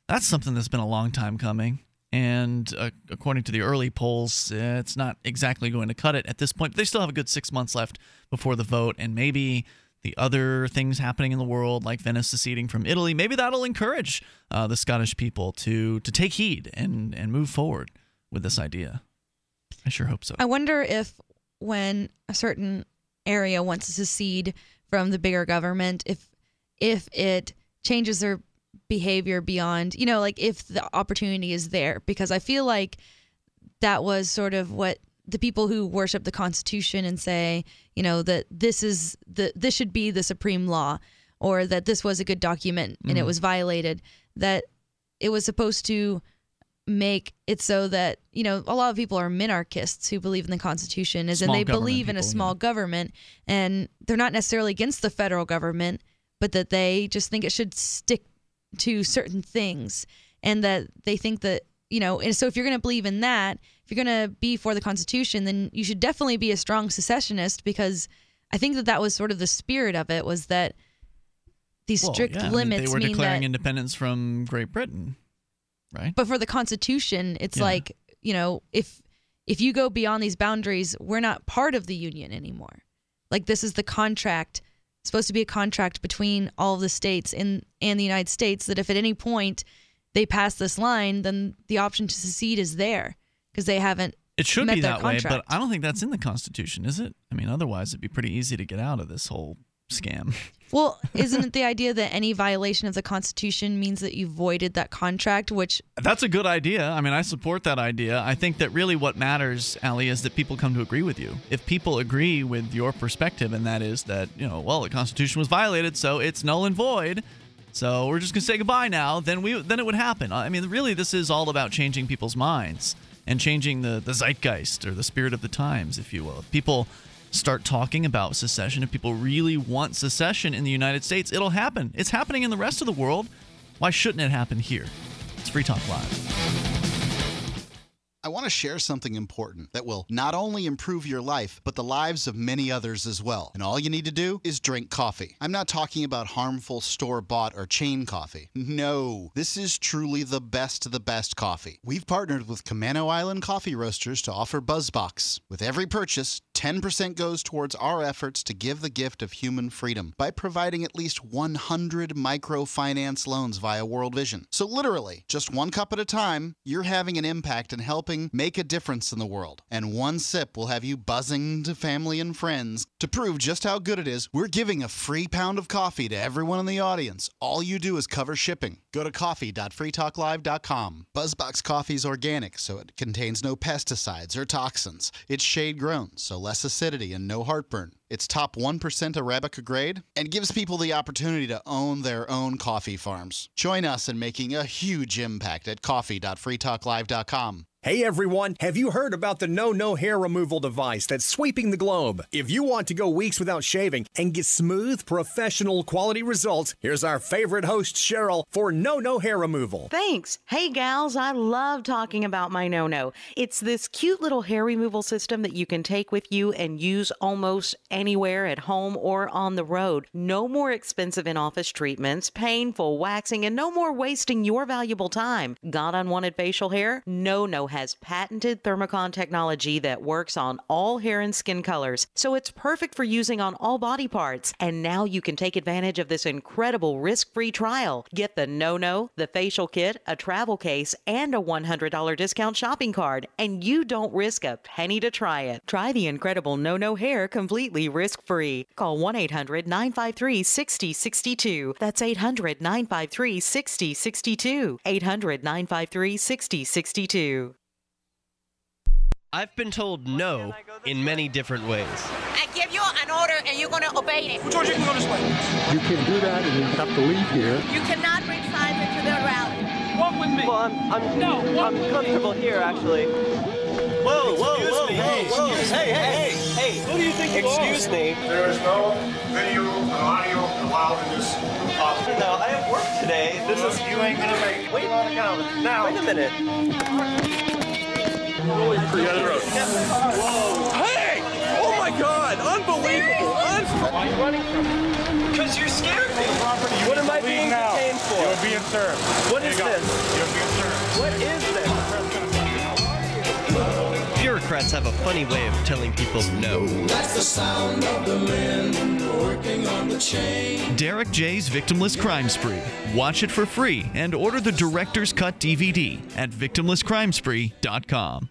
that's something that's been a long time coming. And uh, according to the early polls, it's not exactly going to cut it at this point. But they still have a good six months left before the vote, and maybe the other things happening in the world, like Venice seceding from Italy, maybe that'll encourage uh, the Scottish people to to take heed and and move forward with this idea. I sure hope so. I wonder if when a certain area wants to secede from the bigger government, if if it changes their behavior beyond, you know, like if the opportunity is there, because I feel like that was sort of what the people who worship the Constitution and say, you know, that this is the this should be the supreme law, or that this was a good document and it Mhm. was violated. That it was supposed to make it so that you know a lot of people are minarchists who believe in the constitution is and they believe in a people, small government and they're not necessarily against the federal government but that they just think it should stick to certain things and that they think that you know and so if you're going to believe in that if you're going to be for the constitution then you should definitely be a strong secessionist because i think that that was sort of the spirit of it was that these Well, strict yeah, I mean, limits they were mean declaring that independence from Great Britain, right? but for the Constitution, it's Yeah. like you know if if you go beyond these boundaries, we're not part of the union anymore. Like this is the contract supposed to be a contract between all of the states and and the United States that if at any point they pass this line, then the option to secede is there because they haven't. It should met be that way, but I don't think that's in the Constitution, is it? I mean, otherwise it'd be pretty easy to get out of this whole scam. Well, isn't it the idea that any violation of the Constitution means that you voided that contract, which That's a good idea. I mean, I support that idea. I think that really what matters, Ali, is that people come to agree with you. If people agree with your perspective, and that is that, you know, well, the Constitution was violated, so it's null and void. So we're just gonna say goodbye now. Then we then it would happen. I mean, really, this is all about changing people's minds and changing the the zeitgeist or the spirit of the times, if you will. If people start talking about secession, if people really want secession in the United States, it'll happen. It's happening in the rest of the world. Why shouldn't it happen here? It's Free Talk Live. I want to share something important that will not only improve your life, but the lives of many others as well. And all you need to do is drink coffee. I'm not talking about harmful store bought or chain coffee. No, this is truly the best of the best coffee. We've partnered with Camano Island Coffee Roasters to offer BuzzBox. With every purchase, 10% goes towards our efforts to give the gift of human freedom by providing at least 100 microfinance loans via World Vision. So, literally, just one cup at a time, you're having an impact and helping make a difference in the world. And one sip will have you buzzing to family and friends. To prove just how good it is, we're giving a free pound of coffee to everyone in the audience. All you do is cover shipping. Go to coffee.freetalklive.com. Buzzbox coffee is organic, so it contains no pesticides or toxins. It's shade grown, so less acidity and no heartburn. It's top 1% Arabica grade and gives people the opportunity to own their own coffee farms. Join us in making a huge impact at coffee.freetalklive.com. Hey everyone, have you heard about the No No hair removal device that's sweeping the globe? If you want to go weeks without shaving and get smooth, professional quality results, here's our favorite host Cheryl for No No hair removal. Thanks. Hey, gals, I love talking about my no no. It's this cute little hair removal system that you can take with you and use almost anywhere at home or on the road. No more expensive in office treatments, painful waxing, and no more wasting your valuable time. Got unwanted facial hair? No No has patented Thermicon technology that works on all hair and skin colors, so it's perfect for using on all body parts. And now you can take advantage of this incredible risk free trial. Get the No No, the facial kit, a travel case, and a $100 discount shopping card, and you don't risk a penny to try it. Try the incredible No No hair completely risk free. Call 1 800 953 6062. That's 800 953 6062. 800 953 6062. I've been told no in many different ways. I give you an order and you're going to obey it. George, you can go this way. You can do that and you have to leave here. You cannot bring signs into the rally. Walk with me. Well, I'm, I'm, no, I'm comfortable here, actually. Whoa, whoa, Excuse whoa, me. whoa, Hey, whoa. excuse Hey, me. hey, hey, hey. Who do you think you Excuse are? me. There is no video or audio allowed in this office. No, I have work today. This is. You ain't gonna make. Wait, Put it on the counter. Now. Wait a minute. Hey! Oh my God! Unbelievable! Un- Why are you running from me? Because you scared me. You What am I being now. detained for? You're being served. What There is you this? You're being served. What is this? Bureaucrats have a funny way of telling people no. That's the sound of the men working on the chain. Derrick J's Victimless Crime Spree. Watch it for free and order the Director's Cut DVD at victimlesscrimespree.com.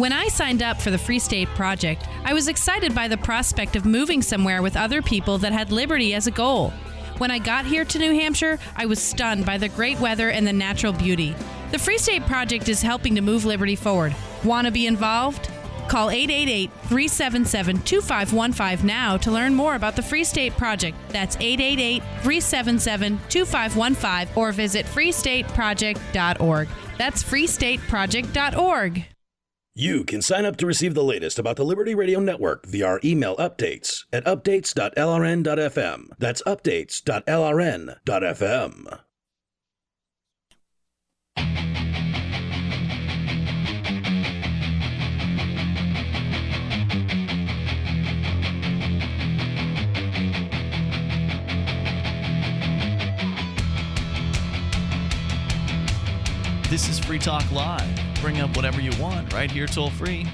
When I signed up for the Free State Project, I was excited by the prospect of moving somewhere with other people that had liberty as a goal. When I got here to New Hampshire, I was stunned by the great weather and the natural beauty. The Free State Project is helping to move liberty forward. Want to be involved? Call 888 377 2515 now to learn more about the Free State Project. That's 888 377 2515 or visit freestateproject.org. That's freestateproject.org. You can sign up to receive the latest about the Liberty Radio Network via our email updates at updates.lrn.fm. That's updates.lrn.fm. This is Free Talk Live. Bring up whatever you want right here, toll free.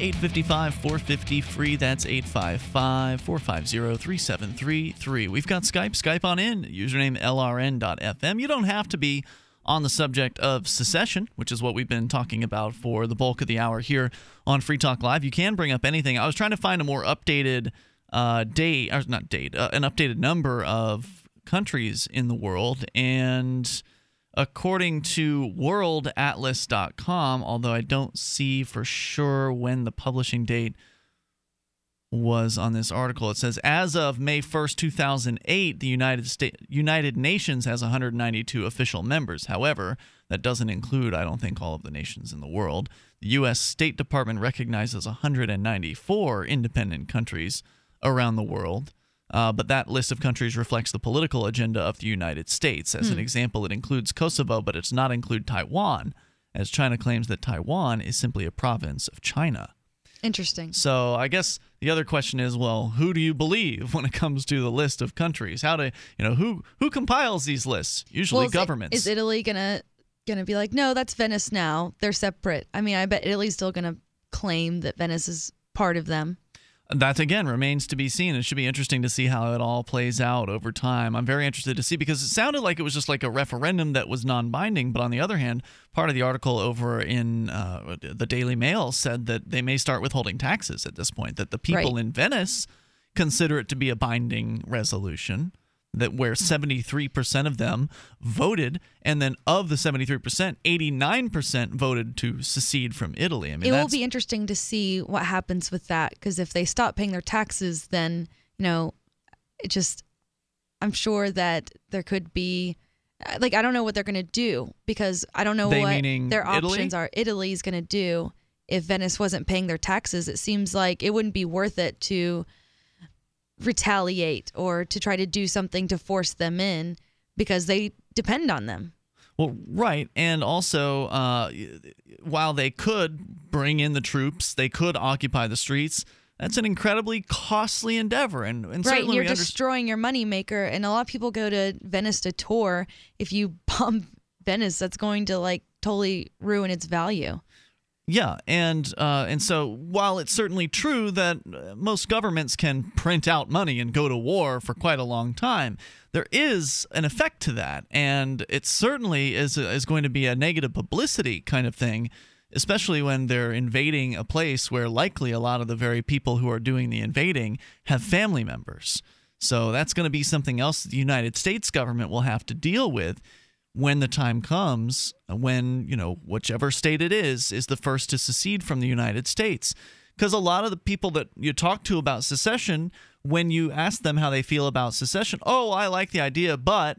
855 450 free. That's 855 450 3733. We've got Skype. Skype on in. Username lrn.fm. You don't have to be on the subject of secession, which is what we've been talking about for the bulk of the hour here on Free Talk Live. You can bring up anything. I was trying to find a more updated uh, date, or not date, uh, an updated number of countries in the world. And according to worldatlas.com, although I don't see for sure when the publishing date was on this article, it says as of May 1st, 2008, the United States United Nations has 192 official members. However, that doesn't include, I don't think, all of the nations in the world. The U.S. State Department recognizes 194 independent countries around the world. Uh, but that list of countries reflects the political agenda of the United States. As an Hmm. example, it includes Kosovo, but it does not include Taiwan, as China claims that Taiwan is simply a province of China. Interesting. So I guess the other question is, well, who do you believe when it comes to the list of countries? How do you know who who compiles these lists? Usually Well, is governments. Is Italy gonna gonna be like, no, that's Venice now. They're separate. I mean, I bet Italy's still gonna claim that Venice is part of them. That again remains to be seen. It should be interesting to see how it all plays out over time. I'm very interested to see because it sounded like it was just like a referendum that was non-binding. But on the other hand, part of the article over in uh, the Daily Mail said that they may start withholding taxes at this point. That the people Right. in Venice consider it to be a binding resolution. That where 73% of them voted, and then of the 73%, 89% voted to secede from Italy. I mean, it will be interesting to see what happens with that because if they stop paying their taxes, then you know, it just. I'm sure that there could be, like, I don't know what they're gonna do because I don't know They what their Italy? options are. Italy's gonna do if Venice wasn't paying their taxes. It seems like it wouldn't be worth it to retaliate or to try to do something to force them in because they depend on them. Well, right, and also, uh, while they could bring in the troops, they could occupy the streets. That's an incredibly costly endeavor, and, and right, certainly you're destroying your moneymaker, and a lot of people go to Venice to tour. If you bomb Venice, that's going to like totally ruin its value. Yeah, and uh, and so while it's certainly true that uh, most governments can print out money and go to war for quite a long time, there is an effect to that, and it certainly is is going to be a negative publicity kind of thing, especially when they're invading a place where likely a lot of the very people who are doing the invading have family members. So that's going to be something else the United States government will have to deal with when the time comes when you know whichever state it is is the first to secede from the United States. Because a lot of the people that you talk to about secession when you ask them how they feel about secession oh I like the idea but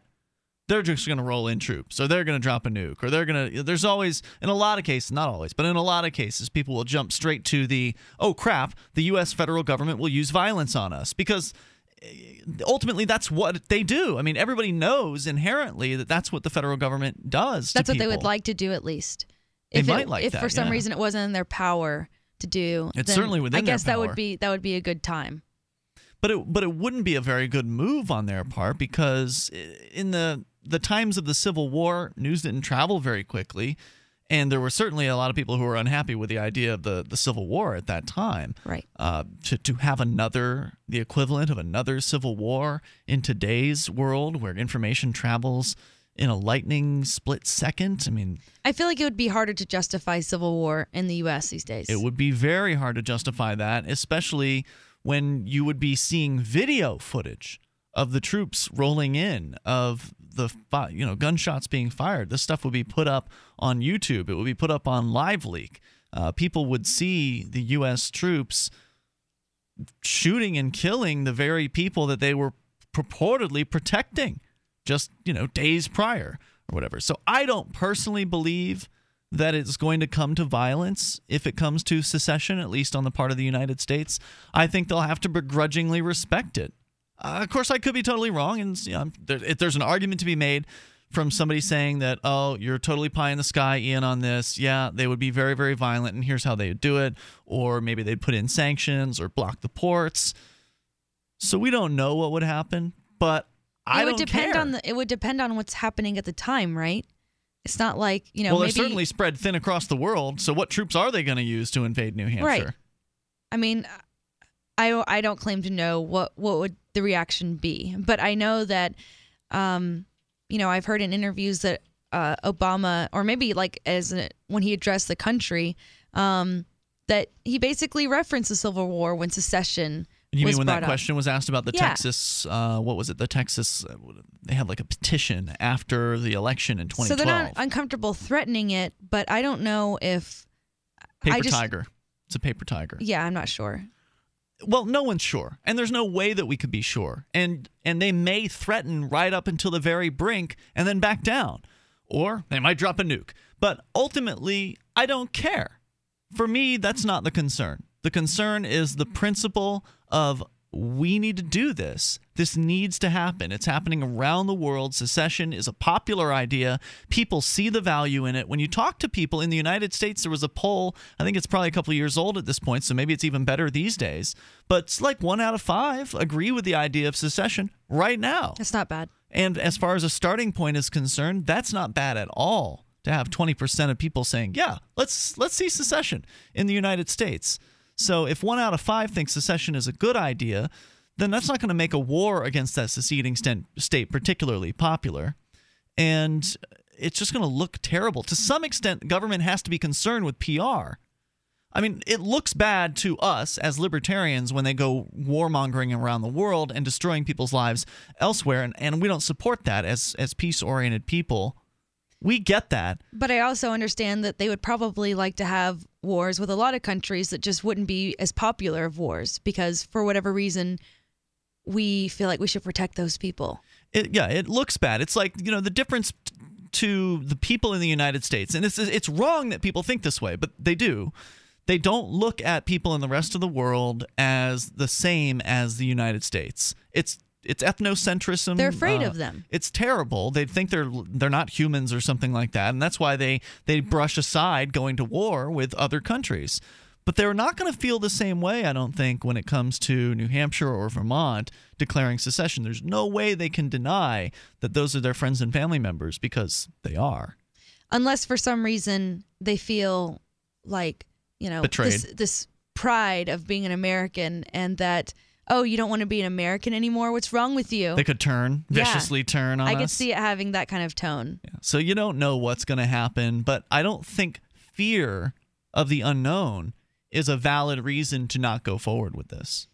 they're just going to roll in troops or they're going to drop a nuke or they're going to there's always in a lot of cases not always but in a lot of cases people will jump straight to the oh crap the US federal government will use violence on us because ultimately that's what they do. I mean, everybody knows inherently that that's what the federal government does. to That's what they would like to do at least. They if might it, like if that, for some yeah. reason it wasn't in their power to do. It's certainly within I guess that would be that would be a good time. But it but it wouldn't be a very good move on their part because eh, in the the times of the Civil War, news didn't travel very quickly, and there were certainly a lot of people who were unhappy with the idea of the, the Civil War at that time. Right. Uh, to to have another the equivalent of another Civil War in today's world where information travels in a lightning split second. I mean, I feel like it would be harder to justify civil war in the U.S. these days. It would be very hard to justify that, especially when you would be seeing video footage of the troops rolling in, of the you know gunshots being fired. This stuff would be put up on YouTube. It would be put up on LiveLeak. Uh, people would see the U.S. troops shooting and killing the very people that they were purportedly protecting just you know days prior or whatever so i don't personally believe that it's going to come to violence if it comes to secession at least on the part of the united states i think they'll have to begrudgingly respect it uh, of course i could be totally wrong and you know, there, if there's an argument to be made from somebody saying that oh you're totally pie in the sky ian on this yeah they would be very very violent and here's how they would do it or maybe they'd put in sanctions or block the ports so we don't know what would happen but I it would depend care. on the. It would depend on what's happening at the time, right? It's not like you know. well, maybe, they're certainly spread thin across the world. So, what troops are they going to use to invade New Hampshire? Right. I mean, I I don't claim to know what what would the reaction be, but I know that, um, you know, I've heard in interviews that uh, Obama, or maybe like as when he addressed the country, um, that he basically referenced the Civil War when secession. You mean when that up. question was asked about the Yeah. Texas? Uh, what was it? The Texas? Uh, they had like a petition after the election in 2012. So they're not uncomfortable threatening it, but I don't know if paper just, tiger. It's a paper tiger. Yeah, I'm not sure. Well no one's sure and there's no way that we could be sure. And and they may threaten right up until the very brink and then back down or they might drop a nuke. But ultimately i don't care. For me that's not the concern. The concern is the principle of we need to do this. This needs to happen. It's happening around the world. Secession is a popular idea. People see the value in it. When you talk to people in the United States, there was a poll, I think it's probably a couple of years old at this point, so maybe it's even better these days. But it's like one out of five agree with the idea of secession right now. That's not bad. And as far as a starting point is concerned, that's not bad at all to have 20% of people saying, "Yeah, let's let's see secession in the United States." So if 1 out of 5 thinks secession is a good idea, then that's not going to make a war against that seceding state particularly popular. And it's just going to look terrible. To some extent, government has to be concerned with PR. I mean, it looks bad to us as libertarians when they go warmongering around the world and destroying people's lives elsewhere, and, and we don't support that as as peace oriented people. We get that. But I also understand that they would probably like to have wars with a lot of countries that just wouldn't be as popular of wars because for whatever reason we feel like we should protect those people. It, yeah, it looks bad. It's like you know the difference t- to the people in the United States, and it's it's wrong that people think this way, but they do. They don't look at people in the rest of the world as the same as the United States. It's it's ethnocentrism. They're afraid uh, of them. It's terrible. They think they're they're not humans or something like that, and that's why they they brush aside going to war with other countries. But they're not going to feel the same way, I don't think, when it comes to New Hampshire or Vermont declaring secession. There's no way they can deny that those are their friends and family members because they are. Unless for some reason they feel like, you know, Betrayed. this this pride of being an American and that oh, you don't want to be an American anymore. What's wrong with you? They could turn, Yeah. viciously turn on I us. could see it having that kind of tone. Yeah. So you don't know what's going to happen, but I don't think fear of the unknown is a valid reason to not go forward with this.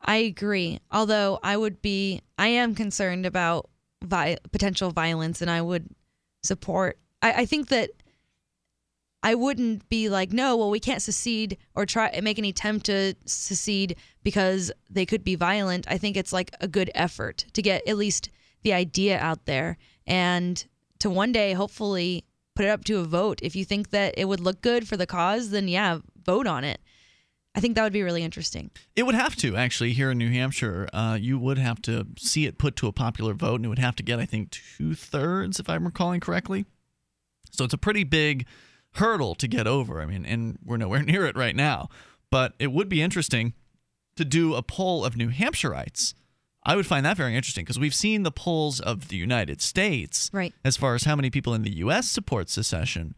I agree. Although I would be, I am concerned about vi- potential violence, and I would support. I, I think that I wouldn't be like, no, well, we can't secede or try make any attempt to secede because they could be violent. I think it's like a good effort to get at least the idea out there and to one day hopefully put it up to a vote. If you think that it would look good for the cause, then yeah, vote on it. I think that would be really interesting. It would have to actually here in New Hampshire. Uh, you would have to see it put to a popular vote, and it would have to get, I think, two thirds, if I'm recalling correctly. So it's a pretty big hurdle to get over. I mean, and we're nowhere near it right now. But it would be interesting to do a poll of New Hampshireites. I would find that very interesting because we've seen the polls of the United States Right. as far as how many people in the U.S. support secession.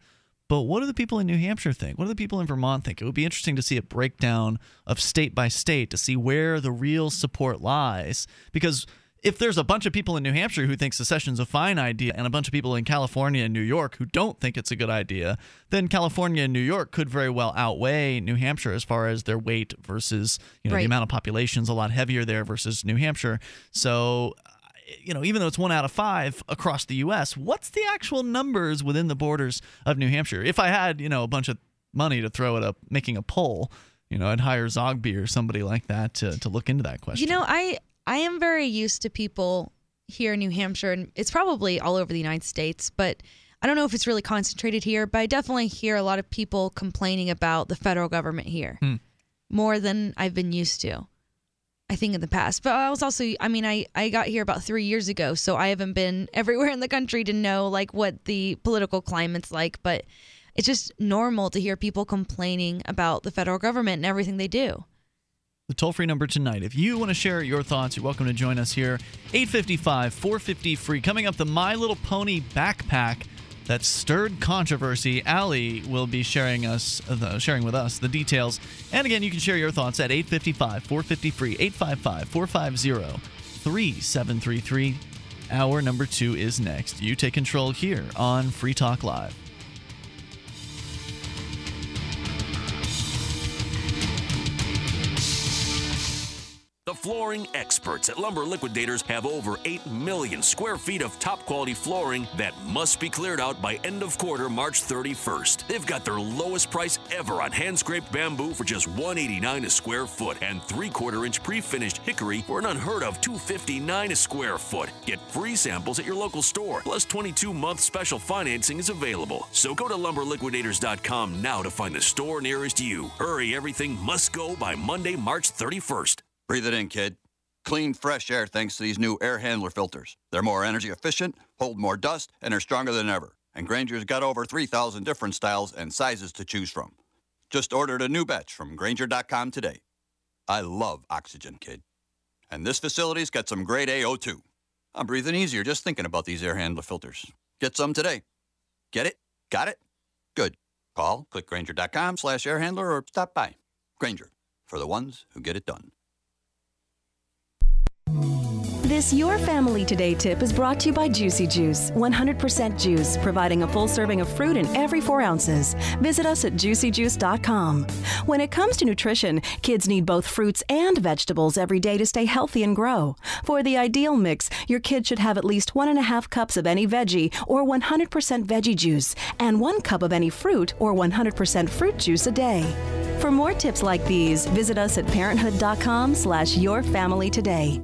But what do the people in New Hampshire think? What do the people in Vermont think? It would be interesting to see a breakdown of state by state to see where the real support lies. Because if there's a bunch of people in New Hampshire who think secession's a fine idea and a bunch of people in California and New York who don't think it's a good idea, then California and New York could very well outweigh New Hampshire as far as their weight versus, you know, Right. the amount of population's a lot heavier there versus New Hampshire. So uh, you know, even though it's one out of five across the U.S., what's the actual numbers within the borders of New Hampshire? If I had, you know, a bunch of money to throw at a making a poll, you know, I'd hire Zogby or somebody like that to, to look into that question. You know, I I am very used to people here in New Hampshire, and it's probably all over the United States, but I don't know if it's really concentrated here. But I definitely hear a lot of people complaining about the federal government here Hmm. more than I've been used to. I think in the past, but I was also, I mean, I I got here about three years ago, so I haven't been everywhere in the country to know like what the political climate's like. But it's just normal to hear people complaining about the federal government and everything they do. The toll free number tonight. If you want to share your thoughts, you're welcome to join us here. 855 450 free. Coming up, the My Little Pony backpack that stirred controversy. Allie will be sharing us sharing with us the details. And again, you can share your thoughts at 855 450 free. 855 450 3733. Hour number two is next. You take control here on Free Talk Live. Flooring experts at Lumber Liquidators have over 8 million square feet of top quality flooring that must be cleared out by end of quarter March 31st. They've got their lowest price ever on hand scraped bamboo for just 189 a square foot and 3 quarter inch pre finished hickory for an unheard of 259 a square foot. Get free samples at your local store, plus 22 month special financing is available. So go to lumberliquidators.com now to find the store nearest you. Hurry, everything must go by Monday, March 31st. Breathe it in, kid. Clean, fresh air thanks to these new air handler filters. They're more energy efficient, hold more dust, and are stronger than ever. And Grainger's got over 3,000 different styles and sizes to choose from. Just ordered a new batch from Grainger.com today. I love oxygen, kid. And this facility's got some great A O2. I'm breathing easier just thinking about these air handler filters. Get some today. Get it? Got it? Good. Call, click Grainger.com slash air handler or stop by. Grainger, for the ones who get it done. This Your Family Today tip is brought to you by Juicy Juice, 100% juice, providing a full serving of fruit in every four ounces. Visit us at juicyjuice.com. When it comes to nutrition, kids need both fruits and vegetables every day to stay healthy and grow. For the ideal mix, your kid should have at least one and a half cups of any veggie or 100% veggie juice, and one cup of any fruit or 100% fruit juice a day. For more tips like these, visit us at parenthood.com slash your family today.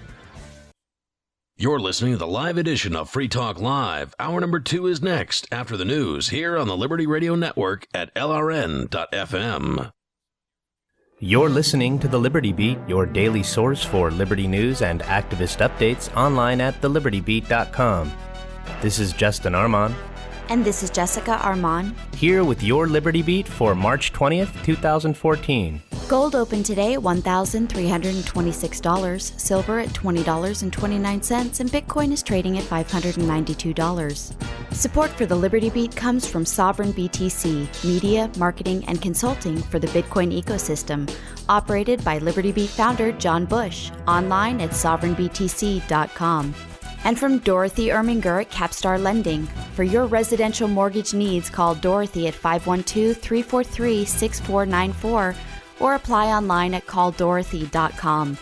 You're listening to the live edition of Free Talk Live. Hour number two is next after the news here on the Liberty Radio Network at LRN.FM. You're listening to the Liberty Beat, your daily source for liberty news and activist updates online at thelibertybeat.com. This is Justin Armand, And this is Jessica Armand. here with your Liberty Beat for March 20th, 2014. Gold opened today at $1,326, silver at $20.29, and Bitcoin is trading at $592. Support for the Liberty Beat comes from Sovereign BTC, media, marketing, and consulting for the Bitcoin ecosystem, operated by Liberty Beat founder John Bush, online at sovereignbtc.com. And from Dorothy Erminger at Capstar Lending. For your residential mortgage needs, call Dorothy at 512 343 6494 or apply online at calldorothy.com.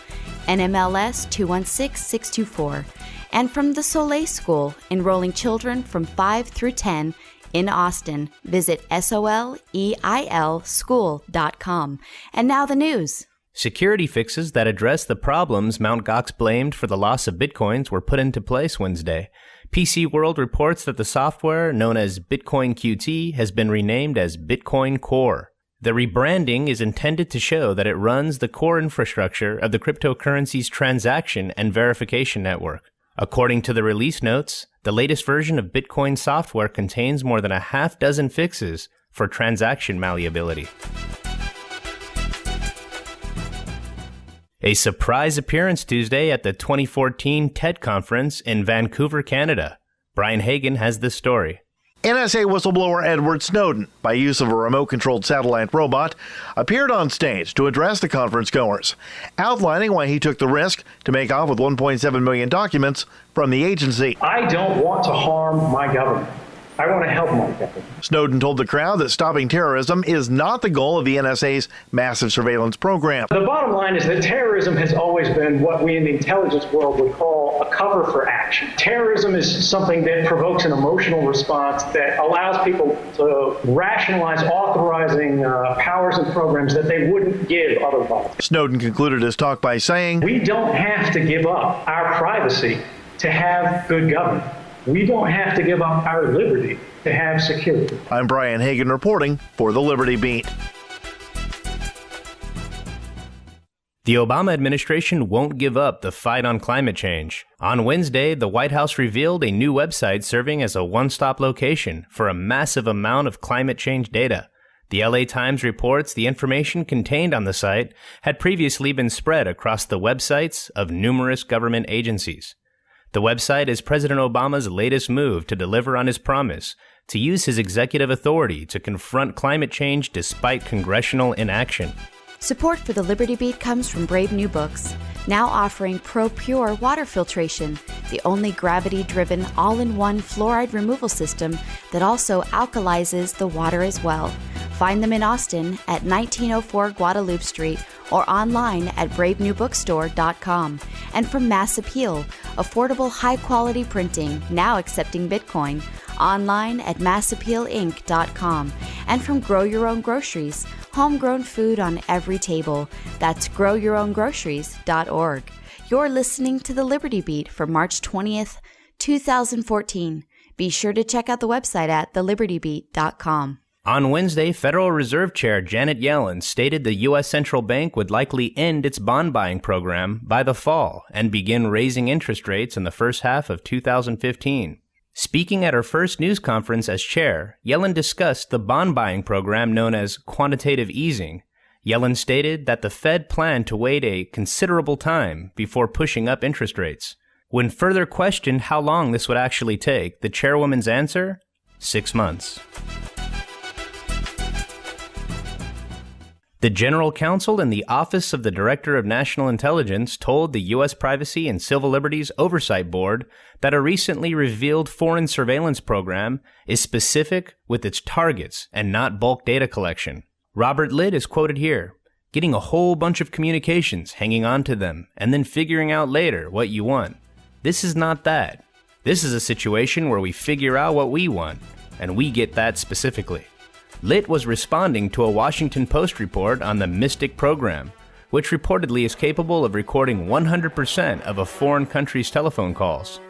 NMLS 216624. And from the Soleil School, enrolling children from 5 through 10 in Austin. Visit soleilschool.com. And now the news. Security fixes that address the problems Mt. Gox blamed for the loss of bitcoins were put into place Wednesday. PC World reports that the software, known as Bitcoin QT, has been renamed as Bitcoin Core. The rebranding is intended to show that it runs the core infrastructure of the cryptocurrency's transaction and verification network. According to the release notes, the latest version of Bitcoin software contains more than a half dozen fixes for transaction malleability. A surprise appearance Tuesday at the 2014 TED conference in Vancouver, Canada. Brian Hagan has this story. NSA whistleblower Edward Snowden, by use of a remote controlled satellite robot, appeared on stage to address the conference goers, outlining why he took the risk to make off with 1.7 million documents from the agency. I don't want to harm my government. I want to help my government. Snowden told the crowd that stopping terrorism is not the goal of the NSA's massive surveillance program. The bottom line is that terrorism has always been what we in the intelligence world would call a cover for action. Terrorism is something that provokes an emotional response that allows people to rationalize authorizing uh, powers and programs that they wouldn't give otherwise. Snowden concluded his talk by saying, We don't have to give up our privacy to have good government. We don't have to give up our liberty to have security. I'm Brian Hagan reporting for the Liberty Beat. The Obama administration won't give up the fight on climate change. On Wednesday, the White House revealed a new website serving as a one stop location for a massive amount of climate change data. The LA Times reports the information contained on the site had previously been spread across the websites of numerous government agencies. The website is President Obama's latest move to deliver on his promise to use his executive authority to confront climate change despite congressional inaction. Support for the Liberty Beat comes from Brave New Books, now offering ProPur water filtration, the only gravity driven all in one fluoride removal system that also alkalizes the water as well. Find them in Austin at 1904 Guadalupe Street or online at bravenewbookstore.com. And from Mass Appeal, affordable high quality printing, now accepting Bitcoin, online at massappealinc.com. And from Grow Your Own Groceries, homegrown food on every table. That's growyourowngroceries.org. You're listening to the Liberty Beat for March 20th, 2014. Be sure to check out the website at thelibertybeat.com. On Wednesday, Federal Reserve Chair Janet Yellen stated the U.S. Central Bank would likely end its bond buying program by the fall and begin raising interest rates in the first half of 2015. Speaking at her first news conference as chair, Yellen discussed the bond buying program known as quantitative easing. Yellen stated that the Fed planned to wait a considerable time before pushing up interest rates. When further questioned how long this would actually take, the chairwoman's answer six months. The General Counsel in the Office of the Director of National Intelligence told the U.S. Privacy and Civil Liberties Oversight Board that a recently revealed foreign surveillance program is specific with its targets and not bulk data collection. Robert Litt is quoted here getting a whole bunch of communications, hanging on to them, and then figuring out later what you want. This is not that. This is a situation where we figure out what we want, and we get that specifically. Litt was responding to a Washington Post report on the Mystic program, which reportedly is capable of recording 100% of a foreign country's telephone calls.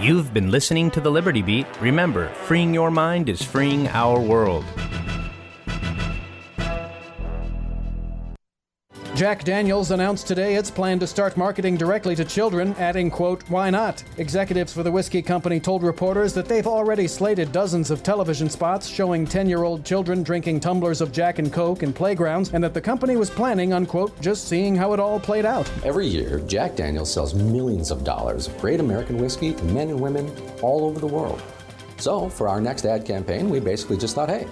You've been listening to the Liberty Beat. Remember, freeing your mind is freeing our world. Jack Daniels announced today its plan to start marketing directly to children, adding, quote, why not? Executives for the whiskey company told reporters that they've already slated dozens of television spots showing 10-year-old children drinking tumblers of Jack and Coke in playgrounds, and that the company was planning unquote, just seeing how it all played out. Every year, Jack Daniels sells millions of dollars of great American whiskey to men and women all over the world. So, for our next ad campaign, we basically just thought, hey,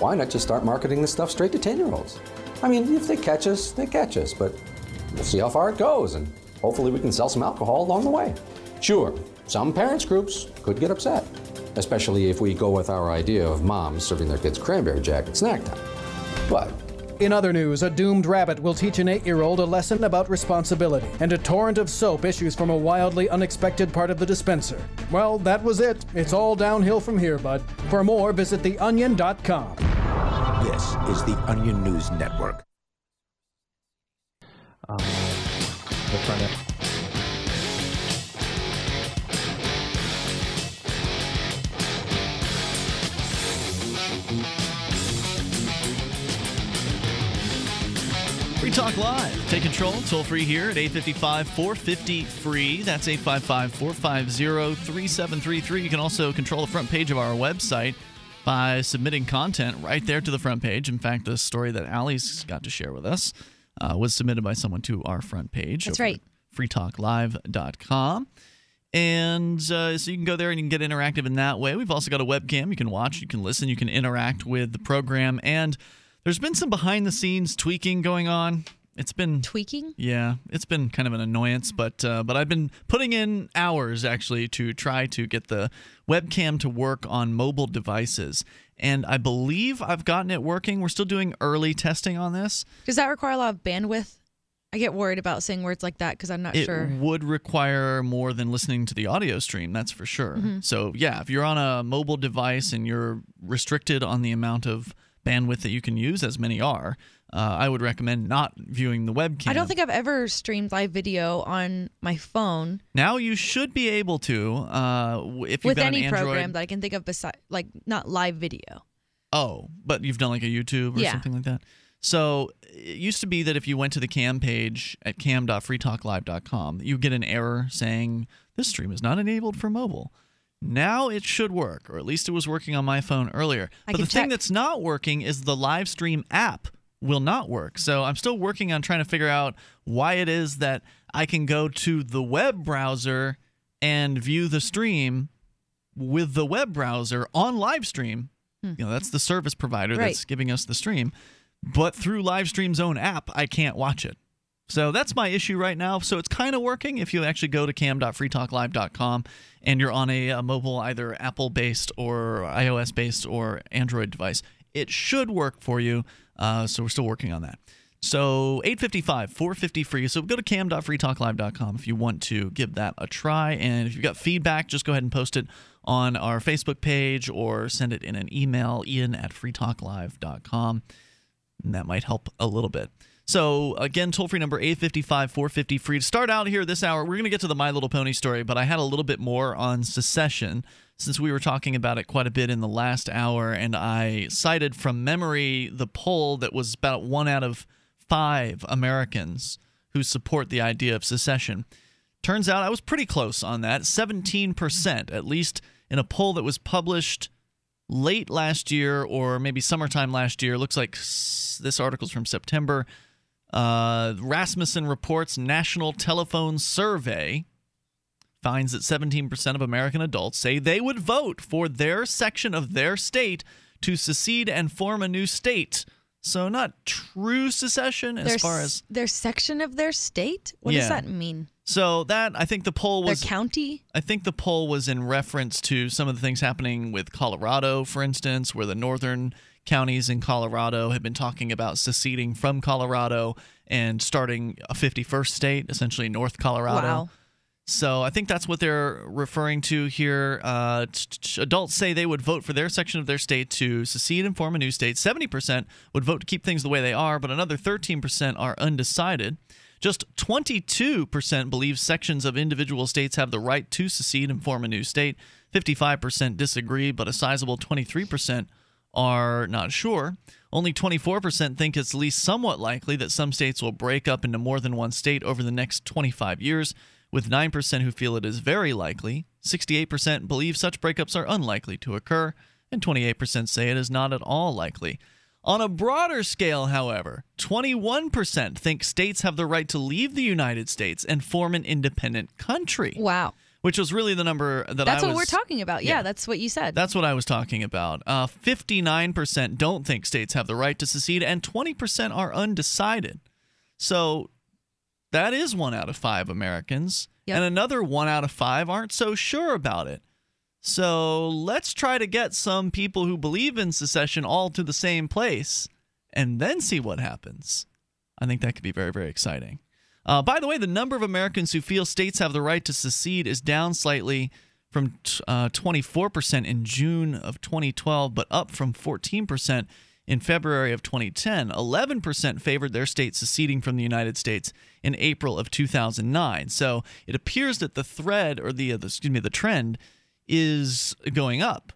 why not just start marketing this stuff straight to 10-year-olds? I mean, if they catch us, they catch us, but we'll see how far it goes, and hopefully we can sell some alcohol along the way. Sure, some parents groups could get upset, especially if we go with our idea of moms serving their kids cranberry jack at snack time. But In other news, a doomed rabbit will teach an eight year old a lesson about responsibility, and a torrent of soap issues from a wildly unexpected part of the dispenser. Well, that was it. It's all downhill from here, bud. For more, visit theonion.com. This is the Onion News Network. Um, Free Talk Live. Take control. Toll free here at 855 450 free. That's 855 450 3733. You can also control the front page of our website by submitting content right there to the front page. In fact, the story that Allie's got to share with us uh, was submitted by someone to our front page. That's right. freetalklive.com. And uh, so you can go there and you can get interactive in that way. We've also got a webcam. You can watch, you can listen, you can interact with the program. And there's been some behind the scenes tweaking going on. It's been tweaking. Yeah, it's been kind of an annoyance, but uh, but I've been putting in hours actually to try to get the webcam to work on mobile devices, and I believe I've gotten it working. We're still doing early testing on this. Does that require a lot of bandwidth? I get worried about saying words like that because I'm not it sure. It would require more than listening to the audio stream, that's for sure. Mhm. So, yeah, if you're on a mobile device and you're restricted on the amount of bandwidth that you can use, as many are, uh, I would recommend not viewing the webcam. I don't think I've ever streamed live video on my phone Now you should be able to, uh, if you've with any an Android. program that I can think of beside, like not live video. Oh, but you've done like a YouTube or Yeah. something like that. So it used to be that if you went to the cam page at cam.freetalklive.com, you get an error saying this stream is not enabled for mobile. Now it should work, or at least it was working on my phone earlier. I but the can thing that's not working is the live stream app will not work. So I'm still working on trying to figure out why it is that I can go to the web browser and view the stream with the web browser on Livestream. Hmm. You know, that's the service provider Right. that's giving us the stream. But through Livestream's own app, I can't watch it. So that's my issue right now. So it's kind of working if you actually go to cam.freetalklive.com and you're on a, a mobile, either Apple based or iOS based or Android device. It should work for you. Uh, so we're still working on that. So 855 450 free. So go to cam.freetalklive.com if you want to give that a try. And if you've got feedback, just go ahead and post it on our Facebook page or send it in an email, ian at freetalklive.com. And that might help a little bit. So again, toll free number 855 450 free. To start out here this hour, we're going to get to the My Little Pony story, but I had a little bit more on secession since we were talking about it quite a bit in the last hour, and I cited from memory the poll that was about one out of five Americans who support the idea of secession. Turns out I was pretty close on that 17%, at least in a poll that was published late last year or maybe summertime last year. Looks like this article's from September. Uh, Rasmussen reports National Telephone Survey finds that 17% of American adults say they would vote for their section of their state to secede and form a new state. So, not true secession as their, far as. their section of their state. What Yeah. does that mean? So, that, I think the poll Their was. county. I think the poll was in reference to some of the things happening with Colorado, for instance, where the northern counties in Colorado have been talking about seceding from Colorado and starting a 51st state, essentially North Colorado. Wow. So I think that's what they're referring to here. Uh, t- t- adults say they would vote for their section of their state to secede and form a new state. 70% would vote to keep things the way they are, but another 13% are undecided. Just 22% believe sections of individual states have the right to secede and form a new state. 55% disagree, but a sizable 23% are not sure. Only 24% think it's at least somewhat likely that some states will break up into more than one state over the next 25 years, with 9% who feel it is very likely. 68% believe such breakups are unlikely to occur, and 28% say it is not at all likely. On a broader scale, however, 21% think states have the right to leave the United States and form an independent country. Wow. Which was really the number that I That's I what was we're talking about. Yeah, Yeah. that's what you said. that's what I was talking about. Uh, 59% don't think states have the right to secede, and 20% are undecided. So that is one out of five Americans. And another one out of five aren't so sure about it. So let's try to get some people who believe in secession all to the same place and then see what happens. I think that could be very, very exciting. Uh, by the way, the number of Americans who feel states have the right to secede is down slightly from t- uh, 24% in June of 2012, but up from 14% in February of 2010. 11% favored their state seceding from the United States in April of 2009. So it appears that the thread, or the, uh, the excuse me, the trend is going up.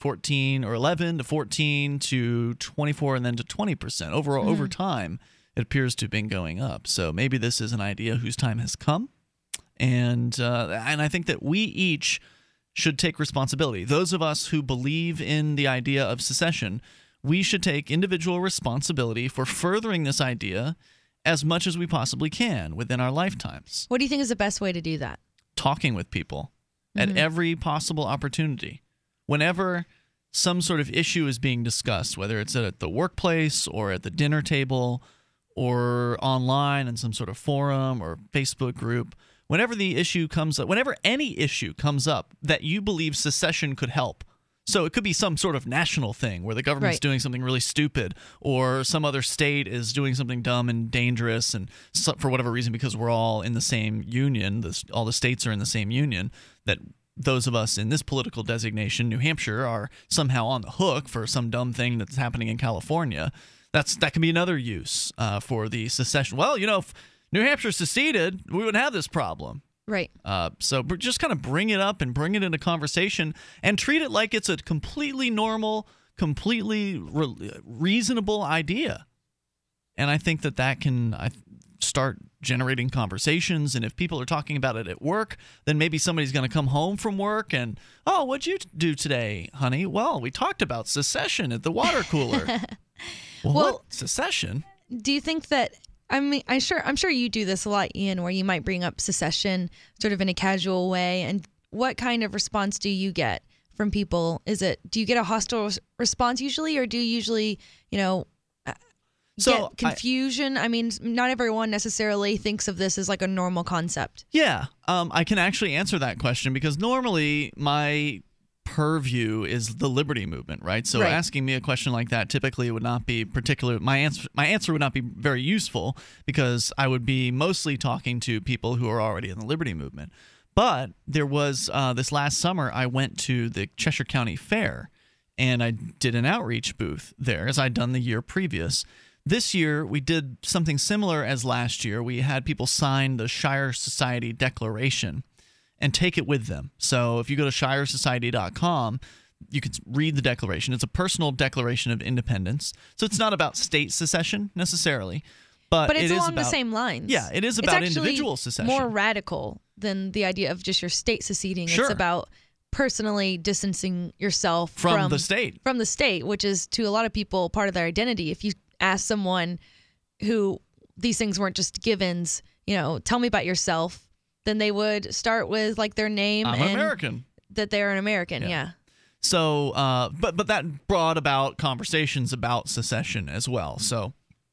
14 or 11 to 14 to 24 and then to 20% over Mm-hmm. over time it appears to have been going up so maybe this is an idea whose time has come and uh, and I think that we each should take responsibility those of us who believe in the idea of secession we should take individual responsibility for furthering this idea as much as we possibly can within our lifetimes What do you think is the best way to do that? talking with people at Mhm. every possible opportunity. Whenever some sort of issue is being discussed, whether it's at the workplace or at the dinner table or online in some sort of forum or Facebook group, whenever the issue comes up, whenever any issue comes up that you believe secession could help. So it could be some sort of national thing where the government's Right. doing something really stupid, or some other state is doing something dumb and dangerous, and so, for whatever reason, because we're all in the same union, the, all the states are in the same union, that those of us in this political designation, New Hampshire, are somehow on the hook for some dumb thing that's happening in California. That's that can be another use uh, for the secession. Well, you know, if New Hampshire seceded, we wouldn't have this problem. Right. Uh, so just kind of bring it up and bring it into conversation and treat it like it's a completely normal, completely re- reasonable idea. And I think that that can I, start generating conversations. And if people are talking about it at work, then maybe somebody's going to come home from work and, oh, what'd you do today, honey? Well, we talked about secession at the water cooler. well, Well- what? secession? Do you think that I mean I sure I'm sure you do this a lot, Ian, where you might bring up secession sort of in a casual way and what kind of response do you get from people? Is it do you get a hostile response usually or do you usually, you know, So, I- get confusion? I, mean, not everyone necessarily thinks of this as like a normal concept. Yeah, um, I can actually answer that question because normally my purview is the liberty movement, right? So Right. asking me a question like that typically would not be particular. My answer, my answer would not be very useful because I would be mostly talking to people who are already in the liberty movement. But there was uh, this last summer, I went to the Cheshire County Fair and I did an outreach booth there as I'd done the year previous. This year, we did something similar as last year. We had people sign the Shire Society Declaration and take it with them. So if you go to shiresociety.com, you can read the declaration. It's a personal declaration of independence. So it's not about state secession necessarily, but, But it's it along the same lines. Yeah, it is about individual secession. More radical than the idea of just your state seceding. Sure. It's about personally distancing yourself From from, the state. From the state, which is to a lot of people part of their identity. If you ask someone who these things weren't just givens, you know, tell me about yourself, then they would start with like their name I'm and American. that they're an American. Yeah. yeah. So, uh, but but that brought about conversations about secession as well. So,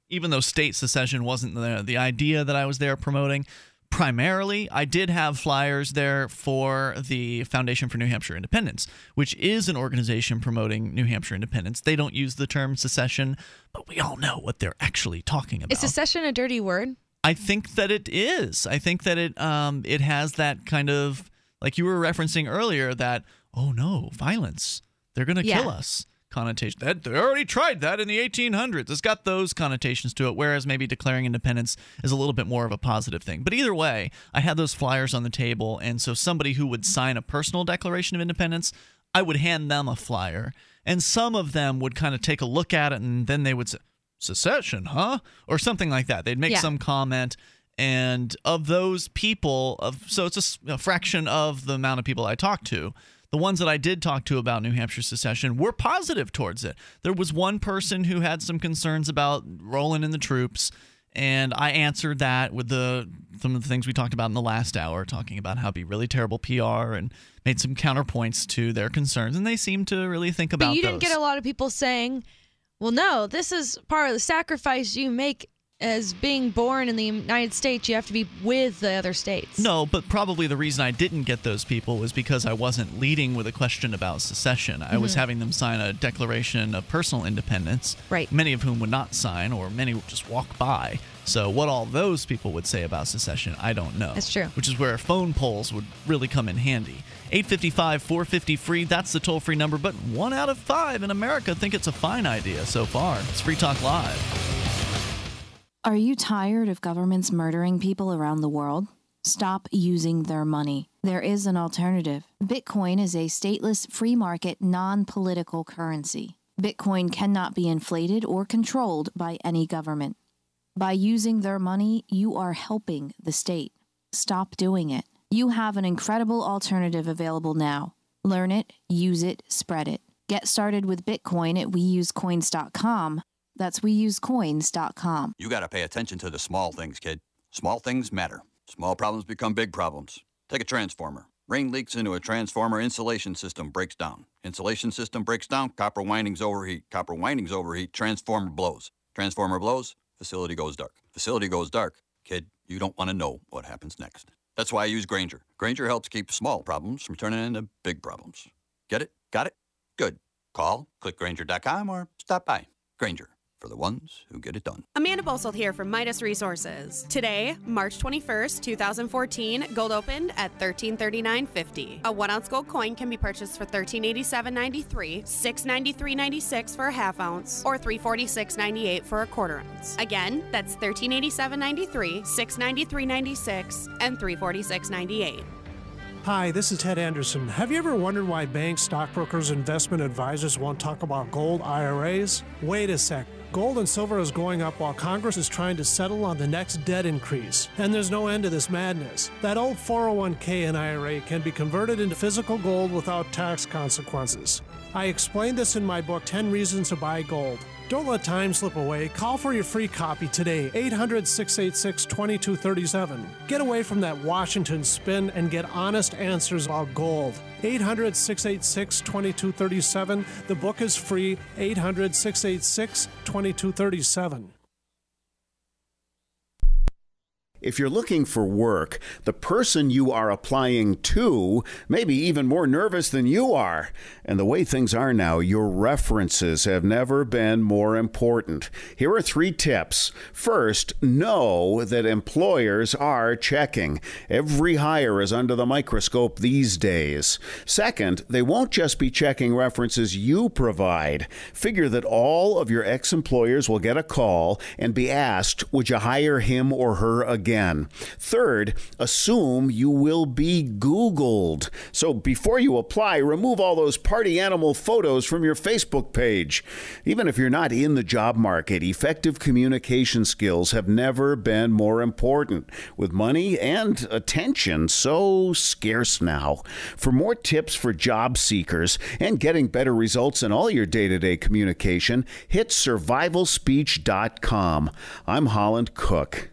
even though state secession wasn't the the idea that I was there promoting, primarily I did have flyers there for the Foundation for New Hampshire Independence, which is an organization promoting New Hampshire independence. They don't use the term secession, but we all know what they're actually talking about. Is secession a dirty word? I think that it is. I think that it um it has that kind of like you were referencing earlier that oh no violence they're gonna kill us connotation that they already tried that in the 1800s. It's got those connotations to it. Whereas maybe declaring independence is a little bit more of a positive thing. But either way, I had those flyers on the table, and so somebody who would sign a personal declaration of independence, I would hand them a flyer, and some of them would kind of take a look at it, and then they would say secession, huh? Or something like that. They'd make Yeah. some comment. And of those people, of so it's a fraction of the amount of people I talked to. The ones that I did talk to about New Hampshire secession were positive towards it. There was one person who had some concerns about rolling in the troops, and I answered that with the some of the things we talked about in the last hour, talking about how it'd be really terrible PR and made some counterpoints to their concerns, and they seemed to really think about But you didn't get a lot of people saying, "Well, no, this is part of the sacrifice you make as being born in the United States, you have to be with the other states. No, but probably the reason I didn't get those people was because I wasn't leading with a question about secession. I was Mhm. having them sign a declaration of personal independence, Right. many of whom would not sign, or many would just walk by. So, what all those people would say about secession, I don't know. That's true. Which is where phone polls would really come in handy. 855 450 free, that's the toll free number, but one out of five in America think it's a fine idea so far. It's Free Talk Live. Are you tired of governments murdering people around the world? Stop using their money. There is an alternative. Bitcoin is a stateless, free market, non political currency. Bitcoin cannot be inflated or controlled by any government. By using their money, you are helping the state. Stop doing it. You have an incredible alternative available now. Learn it, use it, spread it. Get started with Bitcoin at weusecoins.com. That's weusecoins.com. You got to pay attention to the small things, kid. Small things matter. Small problems become big problems. Take a transformer. Rain leaks into a transformer, insulation system breaks down. Insulation system breaks down, copper windings overheat. Copper windings overheat, transformer blows. Transformer blows, facility goes dark. Facility goes dark, kid, you don't want to know what happens next. That's why I use Grainger. Grainger helps keep small problems from turning into big problems. Get it? Got it? Good. Call, clickgrainger.com, or stop by. Grainger, for the ones who get it done. Amanda Bosold here from Midas Resources. Today, March 21st, 2014, gold opened at $1339.50. A one ounce gold coin can be purchased for $1387.93, $693.96 for a half ounce, or $346.98 for a quarter ounce. Again, that's $1387.93, $693.96, and $346.98. Hi, this is Ted Anderson. Have you ever wondered why banks, stockbrokers, investment advisors won't talk about gold IRAs? Wait a sec. Gold and silver is going up while Congress is trying to settle on the next debt increase. And there's no end to this madness. That old 401k and IRA can be converted into physical gold without tax consequences. I explained this in my book, 10 Reasons to Buy Gold. Don't let time slip away. Call for your free copy today, 800 686 2237. Get away from that Washington spin and get honest answers about gold. 800 686 2237. The book is free, 800 686 2237. If you're looking for work, the person you are applying to may be even more nervous than you are. And the way things are now, your references have never been more important. Here are three tips. First, know that employers are checking. Every hire is under the microscope these days. Second, they won't just be checking references you provide. Figure that all of your ex employers will get a call and be asked, Would you hire him or her again? Third, assume you will be Googled. So before you apply, remove all those party animal photos from your Facebook page. Even if you're not in the job market, effective communication skills have never been more important, with money and attention so scarce now. For more tips for job seekers and getting better results in all your day to day communication, hit survivalspeech.com. I'm Holland Cooke.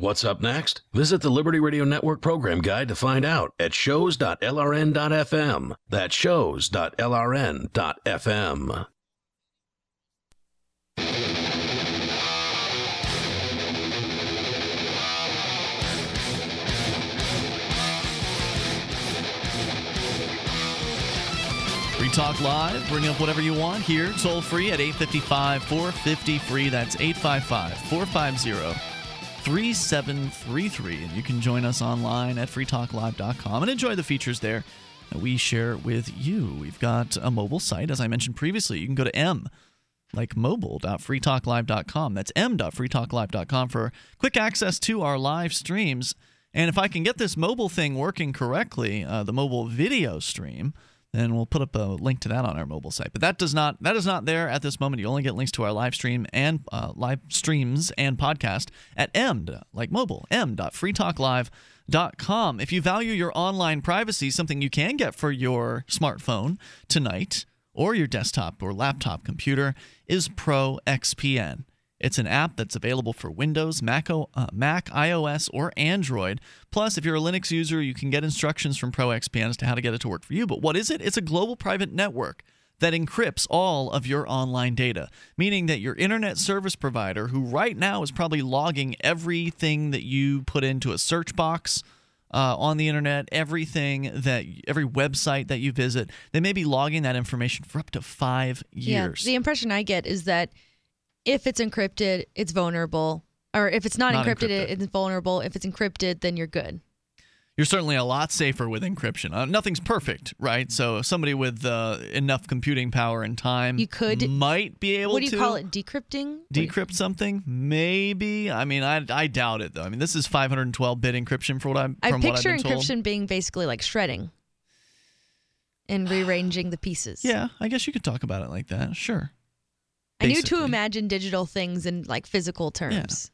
What's up next? Visit the Liberty Radio Network program guide to find out at shows.lrn.fm. That's shows.lrn.fm. Talk Live. Bring up whatever you want here, toll free at 855 450 free. That's 855 450 3733. And you can join us online at freetalklive.com and enjoy the features there that we share with you. We've got a mobile site, as I mentioned previously. You can go to M like mobile.freetalklive.com. That's m.freetalklive.com for quick access to our live streams. And if I can get this mobile thing working correctly, uh, the mobile video stream, then we'll put up a link to that on our mobile site. But that does not that is not there at this moment. You only get links to our live stream and uh, live streams and podcast at m like mobile m.freetalklive.com. If you value your online privacy, something you can get for your smartphone tonight or your desktop or laptop computer is ProXPN. It's an app that's available for Windows, Mac, uh, Mac, iOS, or Android. Plus, if you're a Linux user, you can get instructions from ProXPN as to how to get it to work for you. But what is it? It's a global private network that encrypts all of your online data, meaning that your internet service provider, who right now is probably logging everything that you put into a search box, uh, on the internet, everything that every website that you visit, they may be logging that information for up to five years. Yeah, the impression I get is that if it's encrypted, it's vulnerable, or if it's not, Not encrypted, encrypted. it's vulnerable. If it's encrypted, then you're good. You're certainly a lot safer with encryption. Uh, nothing's perfect, right? So somebody with uh, enough computing power and time, You could- might be able what do you to call it? Decrypting? decrypt something. Maybe. I mean, I, I doubt it though. I mean, this is 512 bit encryption for what I'm I from what I've picture encryption being basically like shredding and rearranging the pieces. Yeah, I guess you could talk about it like that. Sure. I knew to imagine digital things in like physical terms.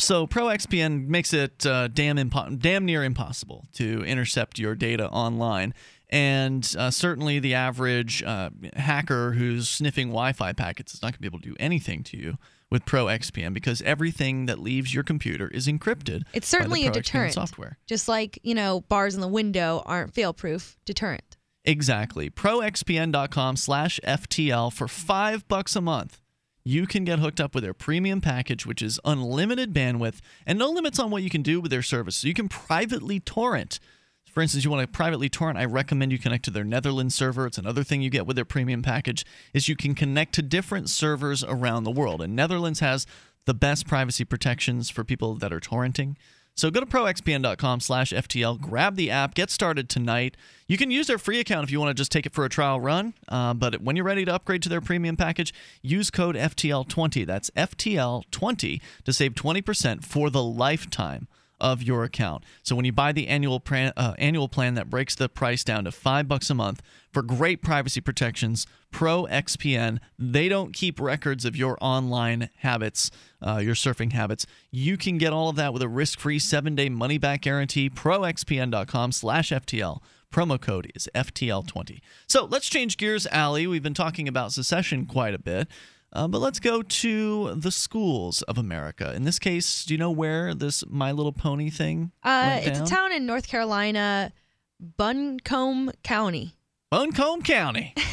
So ProXPN makes it uh, damn impo- damn near impossible to intercept your data online, and uh, certainly the average uh, hacker who's sniffing Wi-Fi packets is not going to be able to do anything to you with ProXPN because everything that leaves your computer is encrypted. It's certainly a deterrent. software. Just like, you know, bars in the window aren't fail-proof. Deterrent. Exactly. ProXPN.com slash FTL for five bucks a month. You can get hooked up with their premium package, which is unlimited bandwidth and no limits on what you can do with their service. So you can privately torrent. For instance, you want to privately torrent, I recommend you connect to their Netherlands server. It's another thing you get with their premium package is you can connect to different servers around the world. And Netherlands has the best privacy protections for people that are torrenting. So go to proxpn.com slash FTL, grab the app, get started tonight. You can use their free account if you want to just take it for a trial run. Uh, but when you're ready to upgrade to their premium package, use code FTL20. That's FTL20 to save 20% for the lifetime of your account. So when you buy the annual plan, uh, annual plan that breaks the price down to five bucks a month for great privacy protections, ProXPN they don't keep records of your online habits, uh, your surfing habits. You can get all of that with a risk-free seven-day money-back guarantee. ProXPN.com/FTL. Promo code is FTL20. So let's change gears, Allie. We've been talking about secession quite a bit. Uh, but let's go to the schools of America. In this case, do you know where this My Little Pony thing Uh, it's a town in North Carolina, Buncombe County. Buncombe County.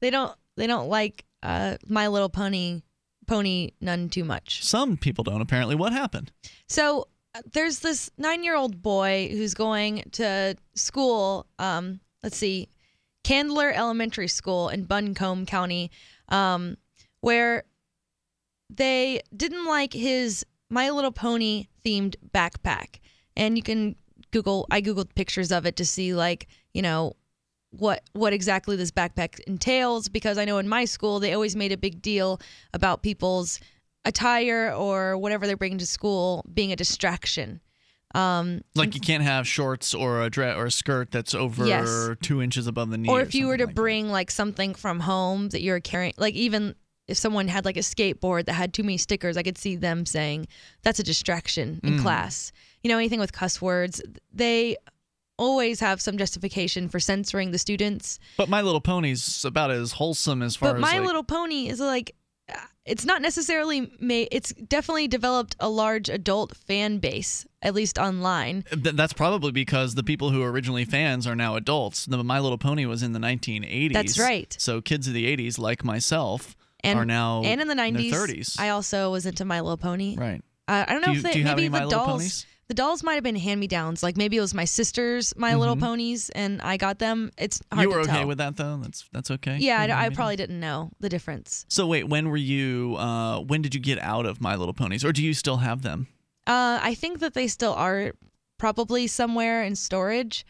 They don't they don't like uh, My Little Pony pony none too much. Some people don't, apparently. What happened? So uh, there's this nine year old boy who's going to school. Um, let's see, Candler Elementary School in Buncombe County, um, where they didn't like his My Little Pony themed backpack. And you can Google, I Googled pictures of it to see, like, you know, what what exactly this backpack entails because I know in my school they always made a big deal about people's attire or whatever they're bringing to school being a distraction. Um, Like you can't have shorts or a dress or a skirt that's over Yes. two inches above the knee. or if you were to bring like something from home that you're carrying, like even if someone had like a skateboard that had too many stickers, I could see them saying that's a distraction in Mm. class. You know, anything with cuss words, they always have some justification for censoring the students. But My Little Pony's about as wholesome as far But as My like, Little Pony is like, it's not necessarily made. It's definitely developed a large adult fan base, at least online. Th- that's probably because the people who were originally fans are now adults. The My Little Pony was in the 1980s. That's right. So kids of the 80s, like myself, And are now and in the their 90s, 30s. I also was into My Little Pony. Right. Uh, I don't know Do you- if they do you have maybe any the My dolls. Ponies? The dolls might have been hand me downs. Like maybe it was my sister's My Little Mhm. Ponies, and I got them. It's hard you were to okay tell. with that though. That's that's okay. Yeah, You know what I, I probably didn't know the difference. So wait, when were you? Uh, when did you get out of My Little Ponies, or do you still have them? Uh, I think that they still are probably somewhere in storage.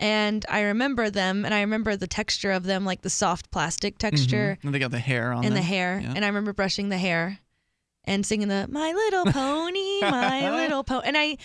And I remember them, and I remember the texture of them, like the soft plastic texture Mhm. And they got the hair on and the hair. Yeah. And I remember brushing the hair and singing the "My Little Pony, My Little Pony." And I,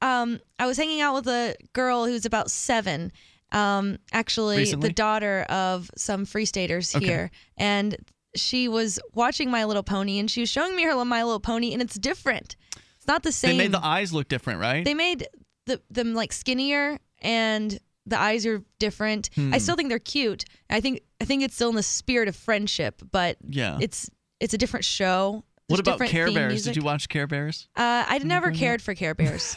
um, I was hanging out with a girl who's about seven. Um, actually, Recently? the daughter of some free staters Okay. here, and she was watching My Little Pony, and she was showing me her My Little Pony, and it's different. It's not the same. They made the eyes look different, right? They made the, them like skinnier and the eyes are different. Hmm. I still think they're cute. I think I think it's still in the spirit of friendship, but Yeah. it's it's a different show. What about Care Bears? music. Did you watch Care Bears? Uh, I never cared for Care Bears.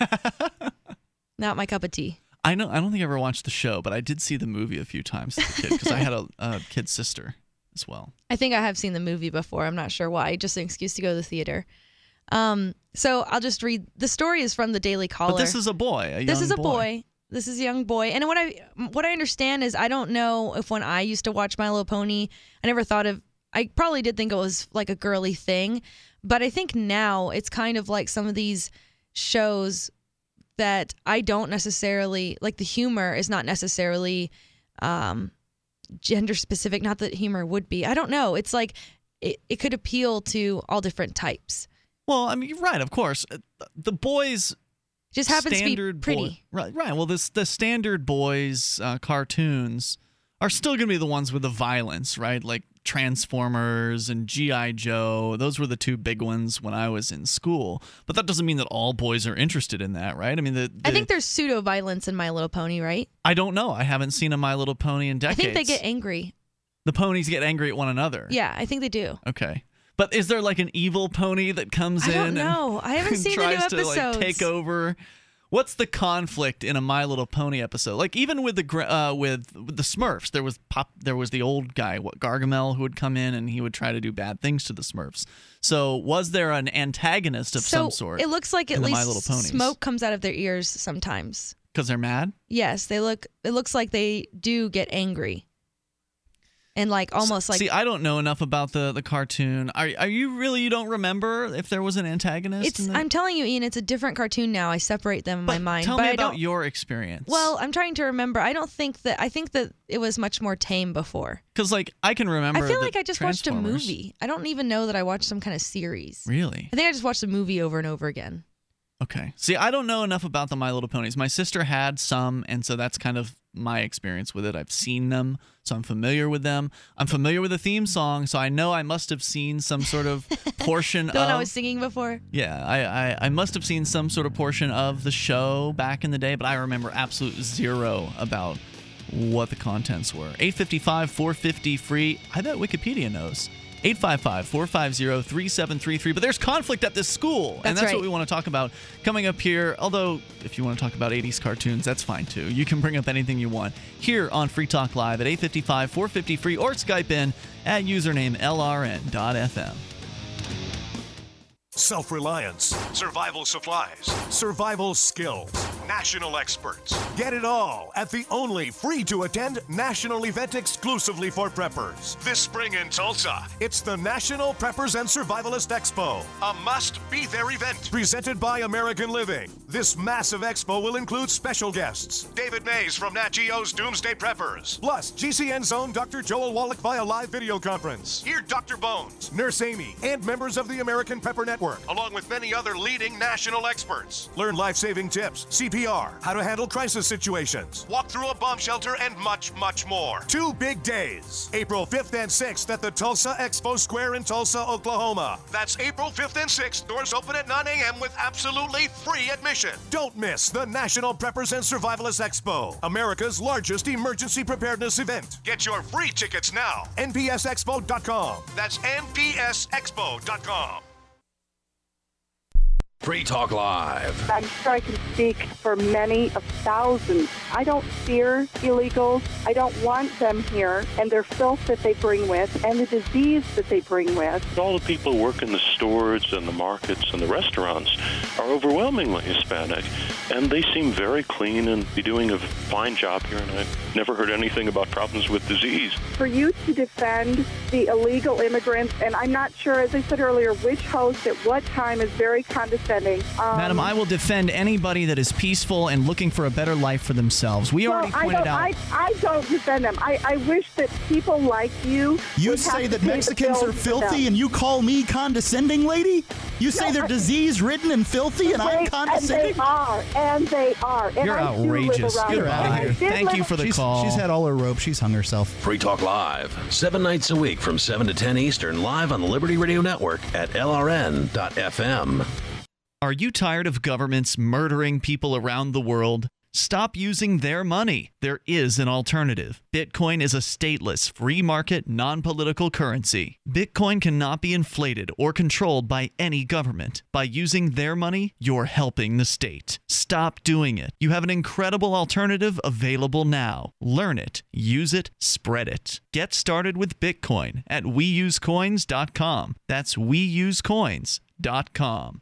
Not my cup of tea. I know. I don't think I ever watched the show, but I did see the movie a few times as a kid because I had a, a kid sister as well. I think I have seen the movie before. I'm not sure why. Just an excuse to go to the theater. Um, so I'll just read. The story is from the Daily Caller. But this is a boy. A this is a boy. This is a young boy. And what I what I understand is I don't know if when I used to watch My Little Pony, I never thought of I probably did think it was like a girly thing, but I think now it's kind of like some of these shows that I don't necessarily like the humor is not necessarily um gender specific, not that humor would be. I don't know. It's like it, it could appeal to all different types. Well, I mean, you're right. Of course, Uh, the boys Just happens to be standard pretty. boy- right, right. Well, this the standard boys uh, cartoons are still going to be the ones with the violence, right? Like Transformers and GI Joe. Those were the two big ones when I was in school. But that doesn't mean that all boys are interested in that, right? I mean, the, I think there's pseudo violence in My Little Pony, right? I don't know. I haven't seen a My Little Pony in decades. I think they get angry. the ponies get angry at one another. Yeah, I think they do. Okay. But is there like an evil pony that comes I in know. I haven't seen the new tries to like take over? What's the conflict in a My Little Pony episode? Like even with the gr- uh, with, with the Smurfs, there was pop. There was the old guy, what Gargamel, who would come in and he would try to do bad things to the Smurfs. So was there an antagonist of so some sort? it looks like at least My Little Ponies? smoke comes out of their ears sometimes. because they're mad. Yes, they look. It looks like they do get angry, and like almost like See, I don't know enough about the the cartoon. Are are you really? You don't remember if there was an antagonist? it's. the- I'm telling you, Ian, it's a different cartoon now. I separate them in my mind. Tell but me I about don't, your experience. Well, I'm trying to remember. I don't think that. I think that it was much more tame before. because like I can remember. I feel like I just watched a movie. I don't even know that I watched some kind of series. Really? I think I just watched a movie over and over again. Okay. See, I don't know enough about the My Little Ponies. My sister had some, and so that's kind of my experience with it. I've seen them, so I'm familiar with them. I'm familiar with the theme song, so I know I must have seen some sort of portion The one I was singing before. Yeah, I, I, I must have seen some sort of portion of the show back in the day, but I remember absolute zero about what the contents were. 855 450 free. I bet Wikipedia knows. 855 450 3733. But there's conflict at this school, and That's that's right. what we want to talk about coming up here. Although, if you want to talk about 80s cartoons, that's fine too. You can bring up anything you want here on Free Talk Live at 855 450 free or Skype in at username lrn.fm. Self reliance, survival supplies, survival skills, national experts. Get it all at the only free to attend national event exclusively for preppers. This spring in Tulsa, it's the National Preppers and Survivalist Expo, a must be there event presented by American Living. This massive expo will include special guests David Mays from Nat Geo's Doomsday Preppers, plus GCN Zone Dr. Joel Wallach via live video conference. Hear Dr. Bones, Nurse Amy, and members of the American Prepper Network, along with many other leading national experts. Learn life saving tips, CPR, how to handle crisis situations, walk through a bomb shelter, and much, much more. Two big days April 5th and 6th at the Tulsa Expo Square in Tulsa, Oklahoma. That's April 5th and 6th. Doors open at 9 a.m. with absolutely free admission. Don't miss the National Preppers and Survivalists Expo, America's largest emergency preparedness event. Get your free tickets now. NPSExpo.com. That's NPSExpo.com. Free Talk Live. I'm sure I can speak for many of thousands. I don't fear illegals. I don't want them here and their filth that they bring with and the disease that they bring with. All the people who work in the stores and the markets and the restaurants are overwhelmingly Hispanic, and they seem very clean and be doing a fine job here, and I've never heard anything about problems with disease. For you to defend the illegal immigrants, and I'm not sure, as I said earlier, which host at what time is very condescending. Um, Madam, I will defend anybody that is peaceful and looking for a better life for themselves. We well, already pointed don't, out. I, I don't defend them. I, I wish that people like you. You would say to that pay Mexicans are bills for them. filthy and you call me condescending, lady? You say No, they're I- disease ridden and filthy and I'm condescending? And they are, and they are. And You're I outrageous. around Get her out of here. Thank you for the She's- call. she's had all her rope. She's hung herself. Free Talk Live, seven nights a week from 7 to 10 Eastern, live on the Liberty Radio Network at LRN.FM. Are you tired of governments murdering people around the world? Stop using their money. There is an alternative. Bitcoin is a stateless, free market, non political currency. Bitcoin cannot be inflated or controlled by any government. By using their money, you're helping the state. Stop doing it. You have an incredible alternative available now. Learn it, use it, spread it. Get started with Bitcoin at weusecoins.com. That's weusecoins.com.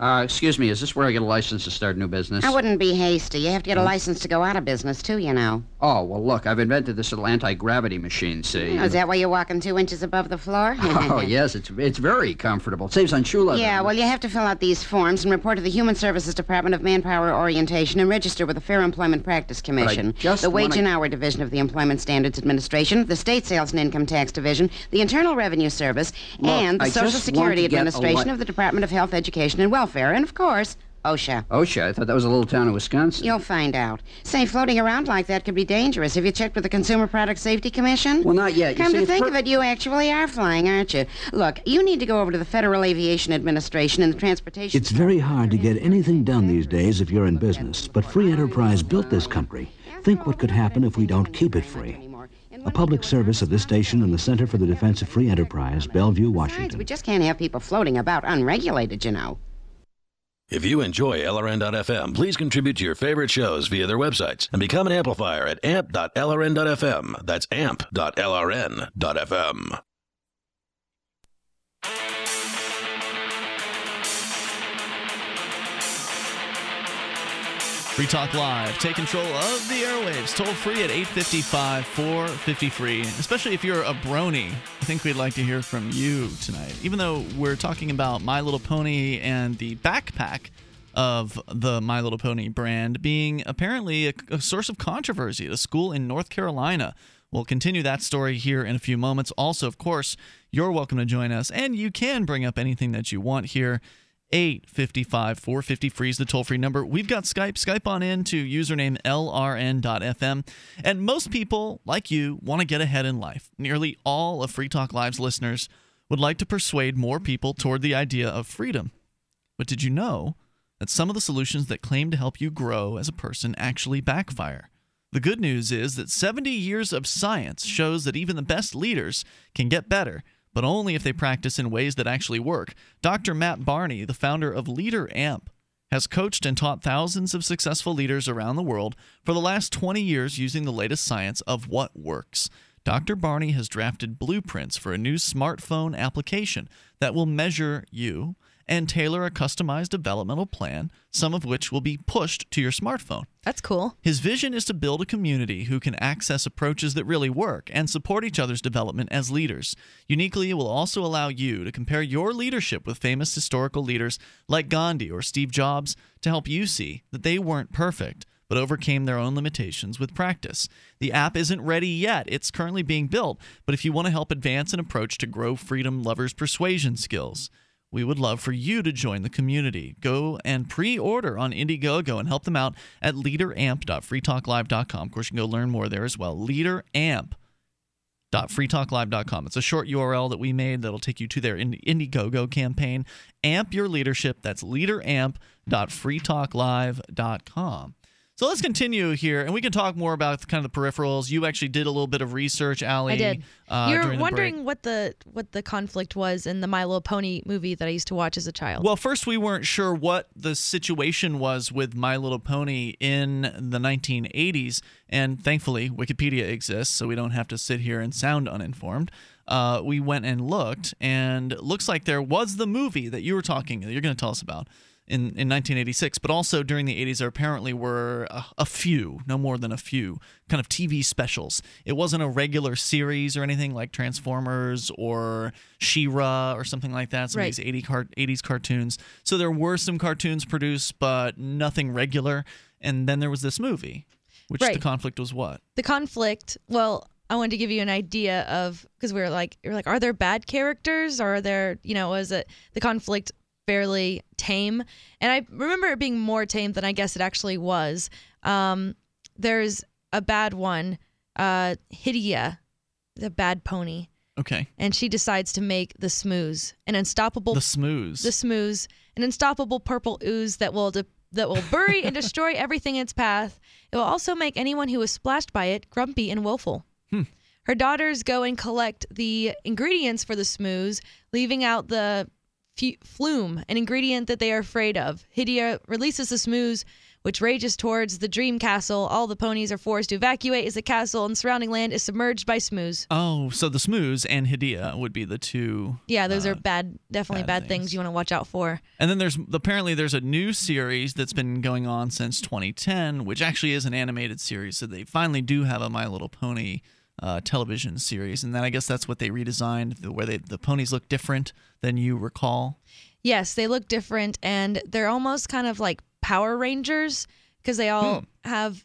Uh, excuse me, is this where I get a license to start a new business? I wouldn't be hasty. You have to get a license to go out of business, too, you know. Oh, well, look, I've invented this little anti-gravity machine, see? Oh, is that why you're walking two inches above the floor? oh, yes, it's it's very comfortable. It saves on shoe leather. Yeah, well, you have to fill out these forms and report to the Human Services Department of Manpower Orientation and register with the Fair Employment Practice Commission, just the Wage wanna- and Hour Division of the Employment Standards Administration, the State Sales and Income Tax Division, the Internal Revenue Service, Look, and the I Social Security a Administration of the Department of Health, Education, and Welfare, and, of course, OSHA. OSHA, I thought that was a little town in Wisconsin. You'll find out. Say, floating around like that could be dangerous. Have you checked with the Consumer Product Safety Commission? Well, not yet. You Come see, to it's think per- of it, you actually are flying, aren't you? Look, you need to go over to the Federal Aviation Administration and the Transportation. It's very hard to get anything done these days if you're in business, but free enterprise built this country. Think what could happen if we don't keep it free. A public service of this station and the Center for the Defense of Free Enterprise, Bellevue, Besides, Washington. we just can't have people floating about unregulated, you know. If you enjoy LRN.FM, please contribute to your favorite shows via their websites and become an amplifier at amp.lrn.fm. That's amp.lrn.fm. Free Talk Live. Take control of the airwaves. Toll free at 855 453. Especially if you're a brony. I think we'd like to hear from you tonight. Even though we're talking about My Little Pony and the backpack of the My Little Pony brand being apparently a, a source of controversy at a school in North Carolina. We'll continue that story here in a few moments. Also, of course, you're welcome to join us, and you can bring up anything that you want here. 855 450 free is the toll free number. We've got Skype. Skype on in to username lrn.fm. And most people, like you, want to get ahead in life. Nearly all of Free Talk Live's listeners would like to persuade more people toward the idea of freedom. But did you know that some of the solutions that claim to help you grow as a person actually backfire? The good news is that 70 years of science shows that even the best leaders can get better but only if they practice in ways that actually work. Dr. Matt Barney, the founder of Leader Amp, has coached and taught thousands of successful leaders around the world for the last 20 years using the latest science of what works. Dr. Barney has drafted blueprints for a new smartphone application that will measure you and tailor a customized developmental plan, some of which will be pushed to your smartphone. That's cool. His vision is to build a community who can access approaches that really work and support each other's development as leaders. Uniquely, it will also allow you to compare your leadership with famous historical leaders like Gandhi or Steve Jobs to help you see that they weren't perfect but overcame their own limitations with practice. The app isn't ready yet. It's currently being built, but if you want to help advance an approach to grow freedom lovers' persuasion skills, we would love for you to join the community. Go and pre-order on Indiegogo and help them out at leaderamp.freetalklive.com. Of course, you can go learn more there as well. Leaderamp.freetalklive.com. It's a short URL that we made that'll take you to their Indiegogo campaign. Amp your leadership. That's leaderamp.freetalklive.com. So let's continue here, and we can talk more about kind of the peripherals. You actually did a little bit of research, Allie. I did. Uh, You're wondering break. what the what the conflict was in the My Little Pony movie that I used to watch as a child. Well, first we weren't sure what the situation was with My Little Pony in the 1980s, and thankfully Wikipedia exists, so we don't have to sit here and sound uninformed. Uh, we went and looked, and looks like there was the movie that you were talking. You're going to tell us about. In, in 1986, but also during the 80s, there apparently were a, a few, no more than a few, kind of TV specials. It wasn't a regular series or anything like Transformers or She-Ra or something like that. Some Right. of these 80 car- 80s cartoons. So there were some cartoons produced, but nothing regular. And then there was this movie, which the conflict was what? the conflict well i wanted to give you an idea of because we were like we are like are there bad characters or are there you know was it the conflict fairly tame and i remember it being more tame than i guess it actually was um there's a bad one uh hydia the bad pony Okay. and she decides to make the smooze an unstoppable The Smooze. the smooze an unstoppable purple ooze that will de- that will bury and destroy everything in its path it will also make anyone who is splashed by it grumpy and willful Hmm. her daughters go and collect the ingredients for the smooze leaving out the flume an ingredient that they are afraid of hydia releases the smooze which rages towards the dream castle all the ponies are forced to evacuate as the castle and surrounding land is submerged by smooze Oh, so the Smooze and Hydia would be the two. yeah those are bad definitely Uh, bad bad, things you want to watch out for And then there's apparently there's a new series that's been going on since 2010, which actually is an animated series. So they finally do have a My Little Pony uh, television series, and then I guess that's what they redesigned, the- where they, the ponies look different than you recall. Yes, they look different and they're almost kind of like Power Rangers because they all have.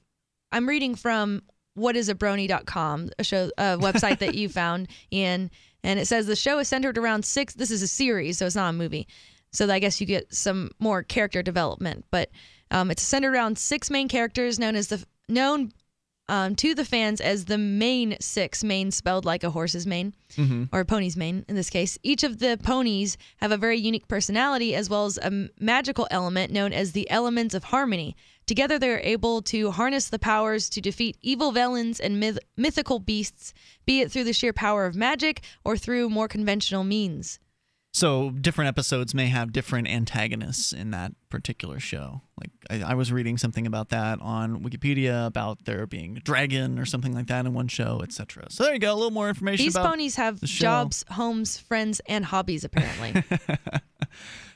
I'm reading from whatisabrony.com, a show a website that you found, Ian, and it says the show is centered around six. This is a series, so it's not a movie. So I guess you get some more character development, but um, it's centered around six main characters known as the known um, to the fans as the main six, main spelled like a horse's mane Mhm. or a pony's mane in this case. Each of the ponies have a very unique personality as well as a m- magical element known as the elements of harmony. Together, they are able to harness the powers to defeat evil villains and myth- mythical beasts, be it through the sheer power of magic or through more conventional means. So different episodes may have different antagonists in that particular show. Like I, I was reading something about that on Wikipedia about there being a dragon or something like that in one show, etc. So there you go, a little more information. These about ponies have the jobs, homes, friends, and hobbies, apparently.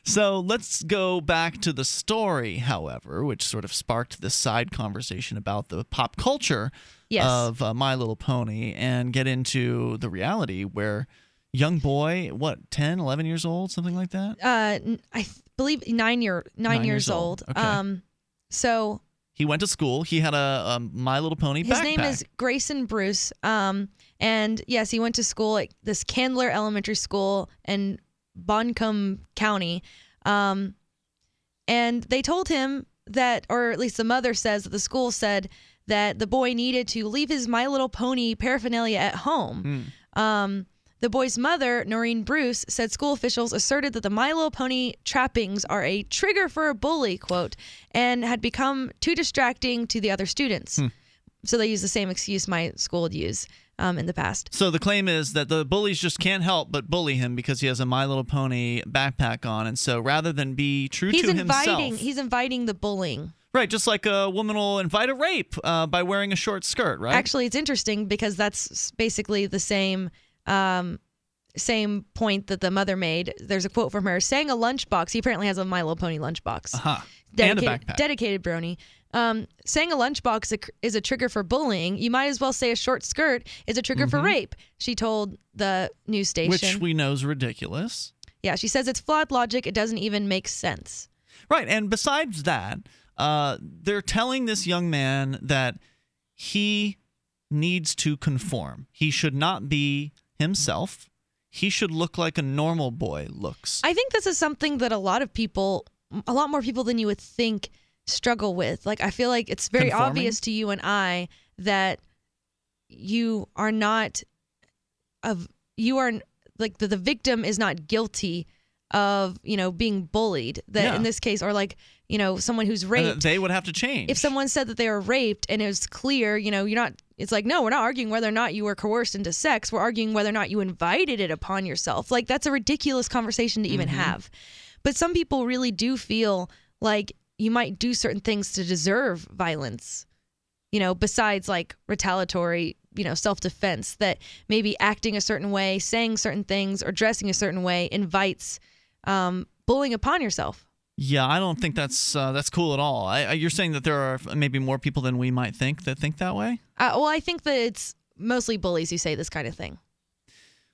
So let's go back to the story, however, which sort of sparked this side conversation about the pop culture Yes. of uh, My Little Pony and get into the reality where young boy, what, 10, 11 years old, something like that? uh, I believe nine year nine, Nine years, years old. old. Okay. Um, so He went to school. He had a, um My Little Pony His backpack. name is Grayson Bruce. Um, and yes, he went to school at this Candler Elementary School in Buncombe County. Um, and they told him that, or at least the mother says that the school said that the boy needed to leave his My Little Pony paraphernalia at home. Um, the boy's mother, Noreen Bruce, said school officials asserted that the My Little Pony trappings are a trigger for a bully, quote, and had become too distracting to the other students. So they use the same excuse my school would use um, in the past. So the claim is that the bullies just can't help but bully him because he has a My Little Pony backpack on, and so rather than be true He's to inviting. himself, He's inviting the bullying. right? Just like a woman will invite a rape uh, by wearing a short skirt, right? Actually, it's interesting because that's basically the same. Um, same point that the mother made. There's a quote from her saying a lunchbox. He apparently has a My Little Pony lunchbox. uh-huh. and a dedicated, backpack. dedicated brony. Um, saying a lunchbox is a- trigger for bullying. You might as well say a short skirt is a trigger for Mhm. rape. She told the news station. Which we know is ridiculous. yeah, she says it's flawed logic. It doesn't even make sense. Right. And besides that, uh, they're telling this young man that he needs to conform. He should not be himself. he should look like a normal boy looks. I think this is something that a lot of people, a lot more people than you would think, struggle with. Like, I feel like it's very Conforming? obvious to you and I that you are not of you are like the, the victim is not guilty of you know being bullied that Yeah. in this case or like you know someone who's raped they would have to change. if someone said that they were raped and it was clear, you know, you're not, it's like, no, we're not arguing whether or not you were coerced into sex. We're arguing whether or not you invited it upon yourself. Like, that's a ridiculous conversation to even Mm-hmm. Mhm. have. But some people really do feel like you might do certain things to deserve violence, you know, besides like retaliatory, you know, self defense, that maybe acting a certain way, saying certain things, or dressing a certain way invites um, bullying upon yourself. Yeah, I don't think that's uh, that's cool at all. I, I, you're saying that there are maybe more people than we might think that think that way. Uh, well, I think that it's mostly bullies who say this kind of thing.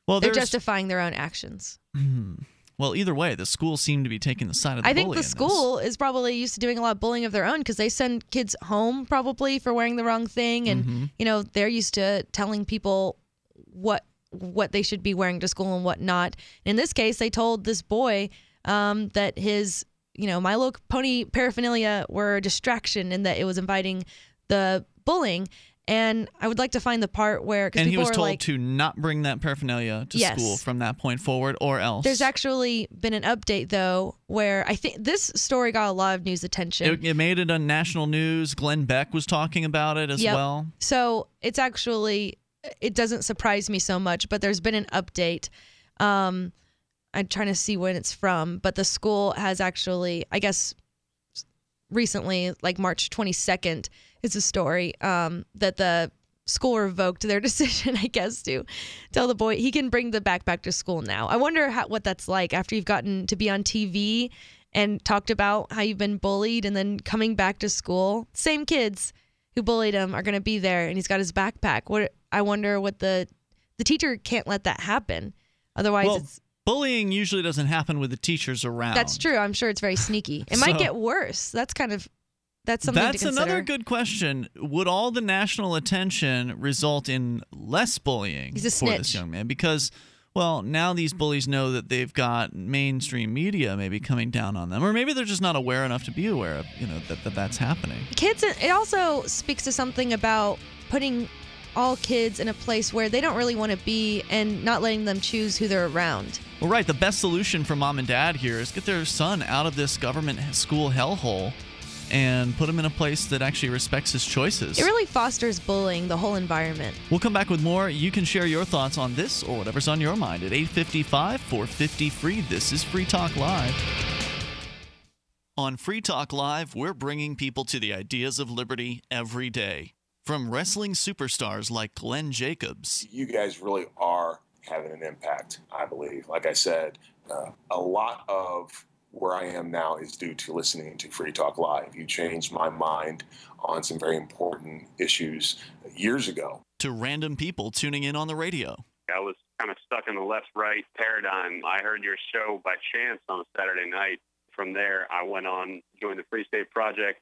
Well, They're justifying their own actions. Hmm. Well, either way, the school seem to be taking the side of the I think the school is probably used to doing a lot of bullying of their own because they send kids home probably for wearing the wrong thing, and Mhm. you know they're used to telling people what what they should be wearing to school and what not. In this case, they told this boy um, that his you know My Little Pony paraphernalia were a distraction in that it was inviting the bullying. And I would like to find the part where because And he was told like, to not bring that paraphernalia to Yes. school from that point forward, or else. There's actually been an update though where I think this story got a lot of news attention. It, it made it on national news. Glenn Beck was talking about it as Yep. well. So it's actually it doesn't surprise me so much, but there's been an update. Um, I'm trying to see when it's from, but the school has actually, I guess, recently, like March 22nd, is a story um, that the school revoked their decision, I guess, to tell the boy he can bring the backpack to school now. I wonder how, what that's like after you've gotten to be on TV and talked about how you've been bullied and then coming back to school. Same kids who bullied him are going to be there and he's got his backpack. What I wonder what the the teacher can't let that happen. Otherwise well, it's bullying usually doesn't happen with the teachers around. that's true. I'm sure it's very sneaky. It might get worse. That's kind of that's something That's to consider. another good question. Would all the national attention result in less bullying for this young man? Because, well, now these bullies know that they've got mainstream media maybe coming down on them, or maybe they're just not aware enough to be aware of, you know, that, that that's happening. kids it also speaks to something about putting all kids in a place where they don't really want to be and not letting them choose who they're around. Well, right. The best solution for mom and dad here is get their son out of this government school hellhole and put him in a place that actually respects his choices. It really fosters bullying, the whole environment. We'll come back with more. You can share your thoughts on this or whatever's on your mind at 855 450 free. This is Free Talk Live. On Free Talk Live, we're bringing people to the ideas of liberty every day. From wrestling superstars like Glenn Jacobs you guys really are having an impact, I believe. Like I said, uh, a lot of where I am now is due to listening to Free Talk Live. You changed my mind on some very important issues years ago. to random people tuning in on the radio. I was kind of stuck in the left right paradigm. I heard your show by chance on a Saturday night. From there, I went on, joined the Free State Project,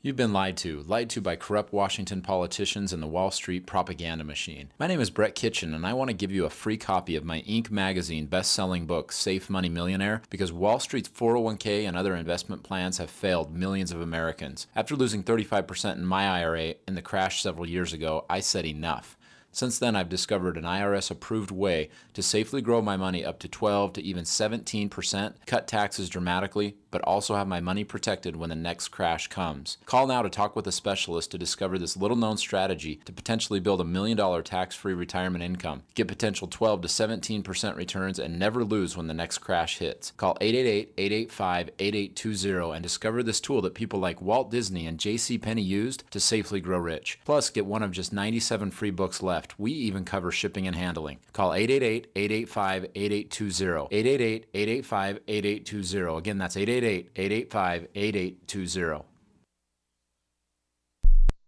You've been lied to, lied to by corrupt Washington politicians and the Wall Street propaganda machine. My name is Brett Kitchen, and I want to give you a free copy of my Inc. magazine best selling book, Safe Money Millionaire, because Wall Street's 401k and other investment plans have failed millions of Americans. After losing 35% in my IRA in the crash several years ago, I said enough. Since then, I've discovered an IRS approved way to safely grow my money up to 12 to even 17%, cut taxes dramatically, but also have my money protected when the next crash comes. Call now to talk with a specialist to discover this little known strategy to potentially build a million dollar tax free retirement income. Get potential 12 to 17% returns and never lose when the next crash hits. Call 888 885 8820 and discover this tool that people like Walt Disney and J.C. Penney used to safely grow rich. Plus, get one of just 97 free books left theft. We even cover shipping and handling. Call 888 885 8820. 888 885 8820. Again, that's 888 885 8820.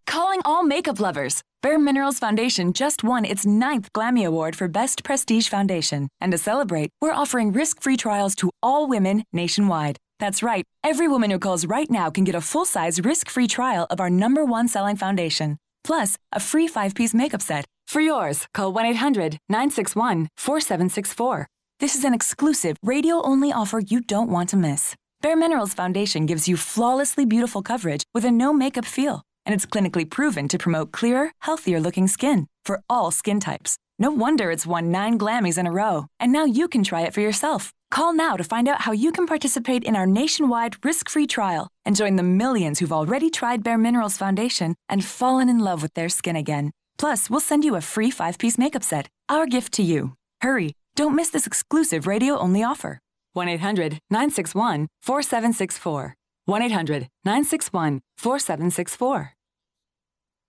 Calling all makeup lovers. Bare Minerals Foundation just won its ninth Glammy Award for Best Prestige Foundation. And to celebrate, we're offering risk free trials to all women nationwide. That's right, every woman who calls right now can get a full size risk free trial of our number one selling foundation, plus a free five piece makeup set. For yours, call 1 800 961 4764. This is an exclusive radio only offer you don't want to miss. Bare Minerals Foundation gives you flawlessly beautiful coverage with a no makeup feel and it's clinically proven to promote clearer, healthier looking skin for all skin types. No wonder it's won nine Glammys in a row, and now you can try it for yourself. Call now to find out how you can participate in our nationwide risk free trial and join the millions who've already tried Bare Minerals Foundation and fallen in love with their skin again. Plus, we'll send you a free five piece makeup set, our gift to you. Hurry, don't miss this exclusive radio only offer. 1 800 961 4764. 1 800 961 4764.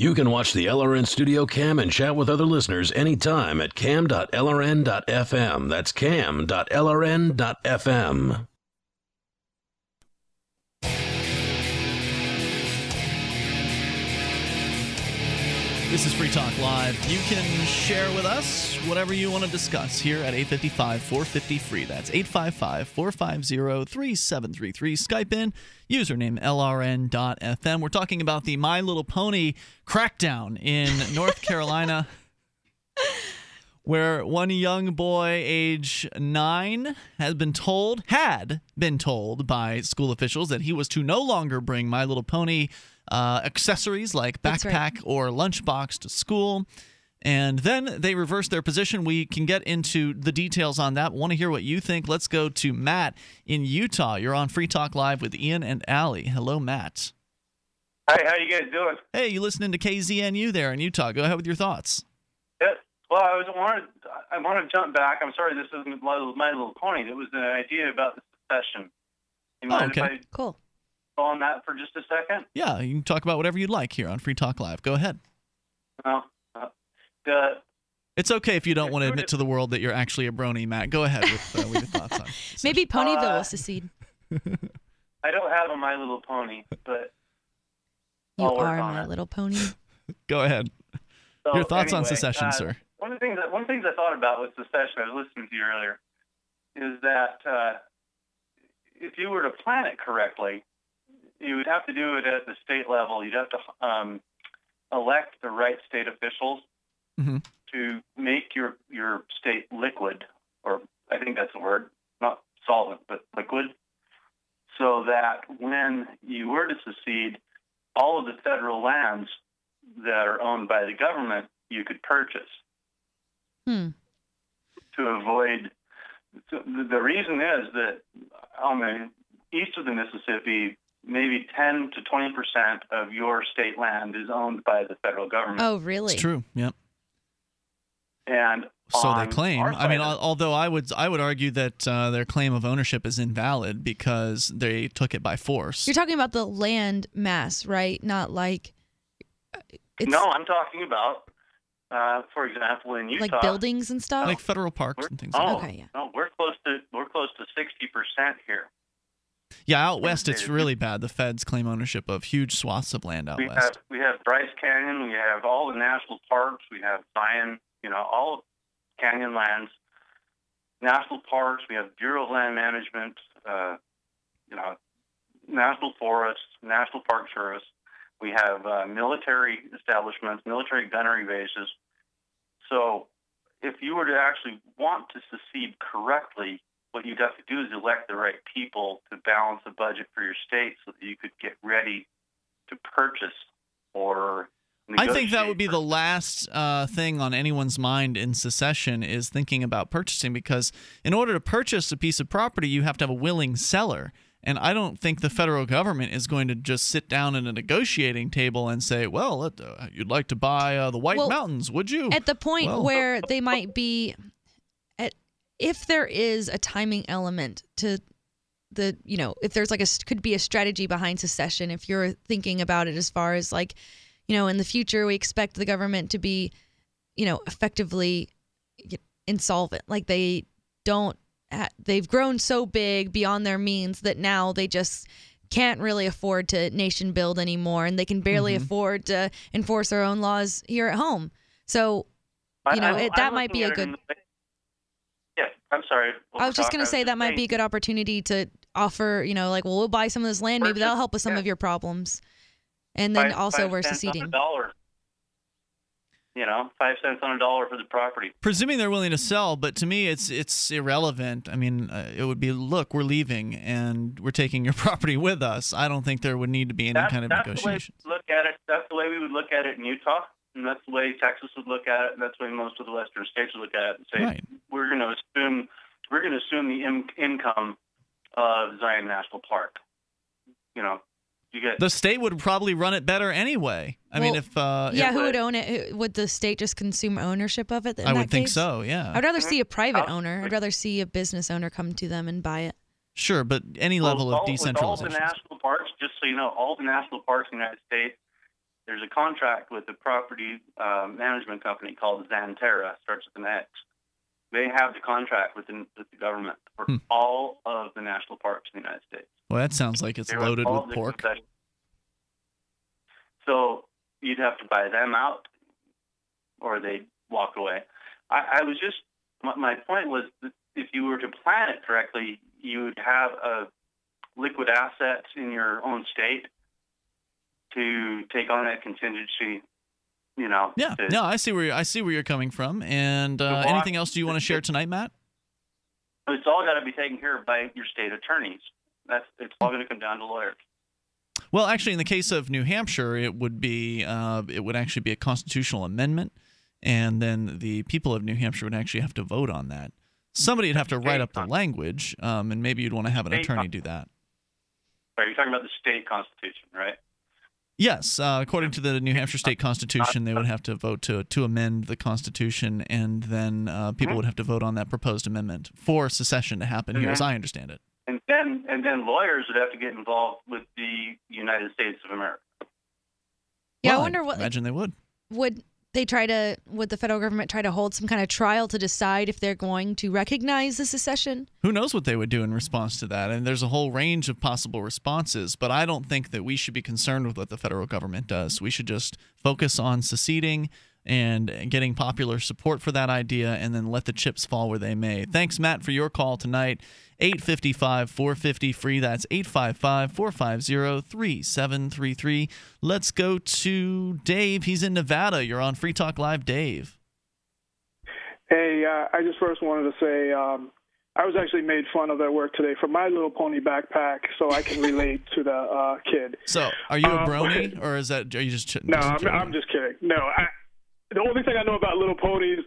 You can watch the LRN Studio Cam and chat with other listeners anytime at cam.lrn.fm. That's cam.lrn.fm. This is Free Talk Live. You can share with us whatever you want to discuss here at 855 450 free. That's 855 450 3733. Skype in, username LRN.FM. We're talking about the My Little Pony crackdown in North Carolina. Where one young boy, age nine, has been told, had been told by school officials that he was to no longer bring My Little Pony uh, accessories like backpack right. or lunchbox to school. And then they reverse their position. We can get into the details on that. Want to hear what you think? Let's go to Matt in Utah. You're on Free Talk Live with Ian and Allie. Hello, Matt. Hey, how you guys doing? Hey, you listening to KZNU there in Utah? Go ahead with your thoughts. Yeah. Well, I was wanted. I want to jump back. I'm sorry, this isn't My Little, My Little Pony. It was an idea about the succession. You Oh, okay. I cool. Go on that for just a second? Yeah, you can talk about whatever you'd like here on Free Talk Live. Go ahead. No. Uh, the It's okay if you don't want to admit to the world that you're actually a brony, Matt. Go ahead with, uh, with your thoughts on it. Maybe Ponyville Uh, will secede. I don't have a My Little Pony, but You I'll are my it. little pony. Go ahead. So, Your thoughts on secession, uh, sir. One of the things that one of the things I thought about with secession, I was listening to you earlier, is that uh, if you were to plan it correctly, you would have to do it at the state level. You'd have to um, elect the right state officials Mm-hmm. to make your your state liquid, or I think that's the word, not solvent, but liquid, so that when you were to secede, all of the federal lands that are owned by the government you could purchase Hmm. to avoid. So the, the reason is that on the east of the Mississippi, maybe 10 to 20 percent of your state land is owned by the federal government. Oh, really? It's true. Yep. And So they claim. I mean, of- although I would I would argue that uh, their claim of ownership is invalid because they took it by force. You're talking about the land mass, right? Not like it's no, I'm talking about, uh, for example, in Utah, like buildings and stuff. like federal parks and things. Oh, like Okay, yeah. no, we're close to we're close to 60 percent here. Yeah, out west it's really bad. The feds claim ownership of huge swaths of land out we west. have we have Bryce Canyon, we have all the national parks, we have Zion, you know, all Canyonlands, national parks. We have Bureau of Land Management, uh, you know, national forests, national park service. We have uh, military establishments, military gunnery bases. So, if you were to actually want to secede correctly, what you'd have to do is elect the right people to balance the budget for your state so that you could get ready to purchase or I think that would be the last uh, thing on anyone's mind in secession is thinking about purchasing because in order to purchase a piece of property, you have to have a willing seller. And I don't think the federal government is going to just sit down at a negotiating table and say, "Well, uh, you'd like to buy uh, the White Well, Mountains, would you?" At the point Well- where they might be, at, if there is a timing element to the, you know, if there's like a could be a strategy behind secession. If you're thinking about it as far as like, you know, in the future we expect the government to be, you know, effectively insolvent. Like they don't, they've grown so big beyond their means that now they just can't really afford to nation build anymore and they can barely Mhm. afford to enforce their own laws here at home. So, I- you know, I'm- it, that I'm might be a looking at good. In the- Yeah, I'm sorry. I was just going to say that might be a good opportunity to offer, you know, like, well, we'll buy some of this land. Maybe that'll help with some of your problems. And then Five- also five we're cents on a seceding. dollar. You know, five cents on a dollar for the property. presuming they're willing to sell but to me it's it's irrelevant i mean uh, it would be look we're leaving and we're taking your property with us i don't think there would need to be any That's, kind of that's negotiation the way look at it. That's the way we would look at it in Utah, and that's the way Texas would look at it, and that's the way most of the western states would look at it and say Right. we're going to assume we're going to assume the in, income of Zion National Park. You know, you get the state would probably run it better anyway i mean if uh yeah, if- who would own it? Would the state just consume ownership of it? In I that would think case? so, yeah. I'd rather see a private owner. I'd rather see a business owner come to them and buy it. sure but any Well, level of all, With all the national parks, just so you know, all the national parks in the United States, there's a contract with a property uh, management company called Xanterra, starts with an X. They have the contract with the, with the government for Hmm. all of the national parks in the United States. well that sounds like it's They're loaded with pork. So you'd have to buy them out, or they'd walk away. I, I was just my, my point was that if you were to plan it correctly, you would have a liquid assets in your own state to take on that contingency. You know. yeah to- no i see where you're, i see where you're coming from and uh, anything else do you want to share tonight matt It's all got to be taken care of by your state attorneys. That's it's all going to come down to lawyers. Well, actually, in the case of New Hampshire, it would be uh, it would actually be a constitutional amendment, and then the people of New Hampshire would actually have to vote on that. Somebody would have to write up the language, um, and maybe you'd want to have an attorney do that. Are you talking about the state constitution, right? Yes, uh, according to the New Hampshire state constitution, they would have to vote to to amend the constitution, and then uh, people Mhm. would have to vote on that proposed amendment for secession to happen here, as Mhm. I understand it. And then and then lawyers would have to get involved with the United States of America. Yeah, Well, I wonder what Imagine they would. would they try to would the federal government try to hold some kind of trial to decide if they're going to recognize the secession? Who knows what they would do in response to that? And there's a whole range of possible responses, but I don't think that we should be concerned with what the federal government does. We should just focus on seceding and getting popular support for that idea and then let the chips fall where they may. Thanks, Matt, for your call tonight. 855 450 free. That's 855 450 3733. Let's go to Dave. He's in Nevada. You're on Free Talk Live, Dave. Hey, uh, I just first wanted to say um, I was actually made fun of at work today for my little pony backpack, so I can relate to the uh, kid. So, are you a Um, brony, or is that are you just? No, I'm. I'm just kidding. No, I, the only thing I know about little ponies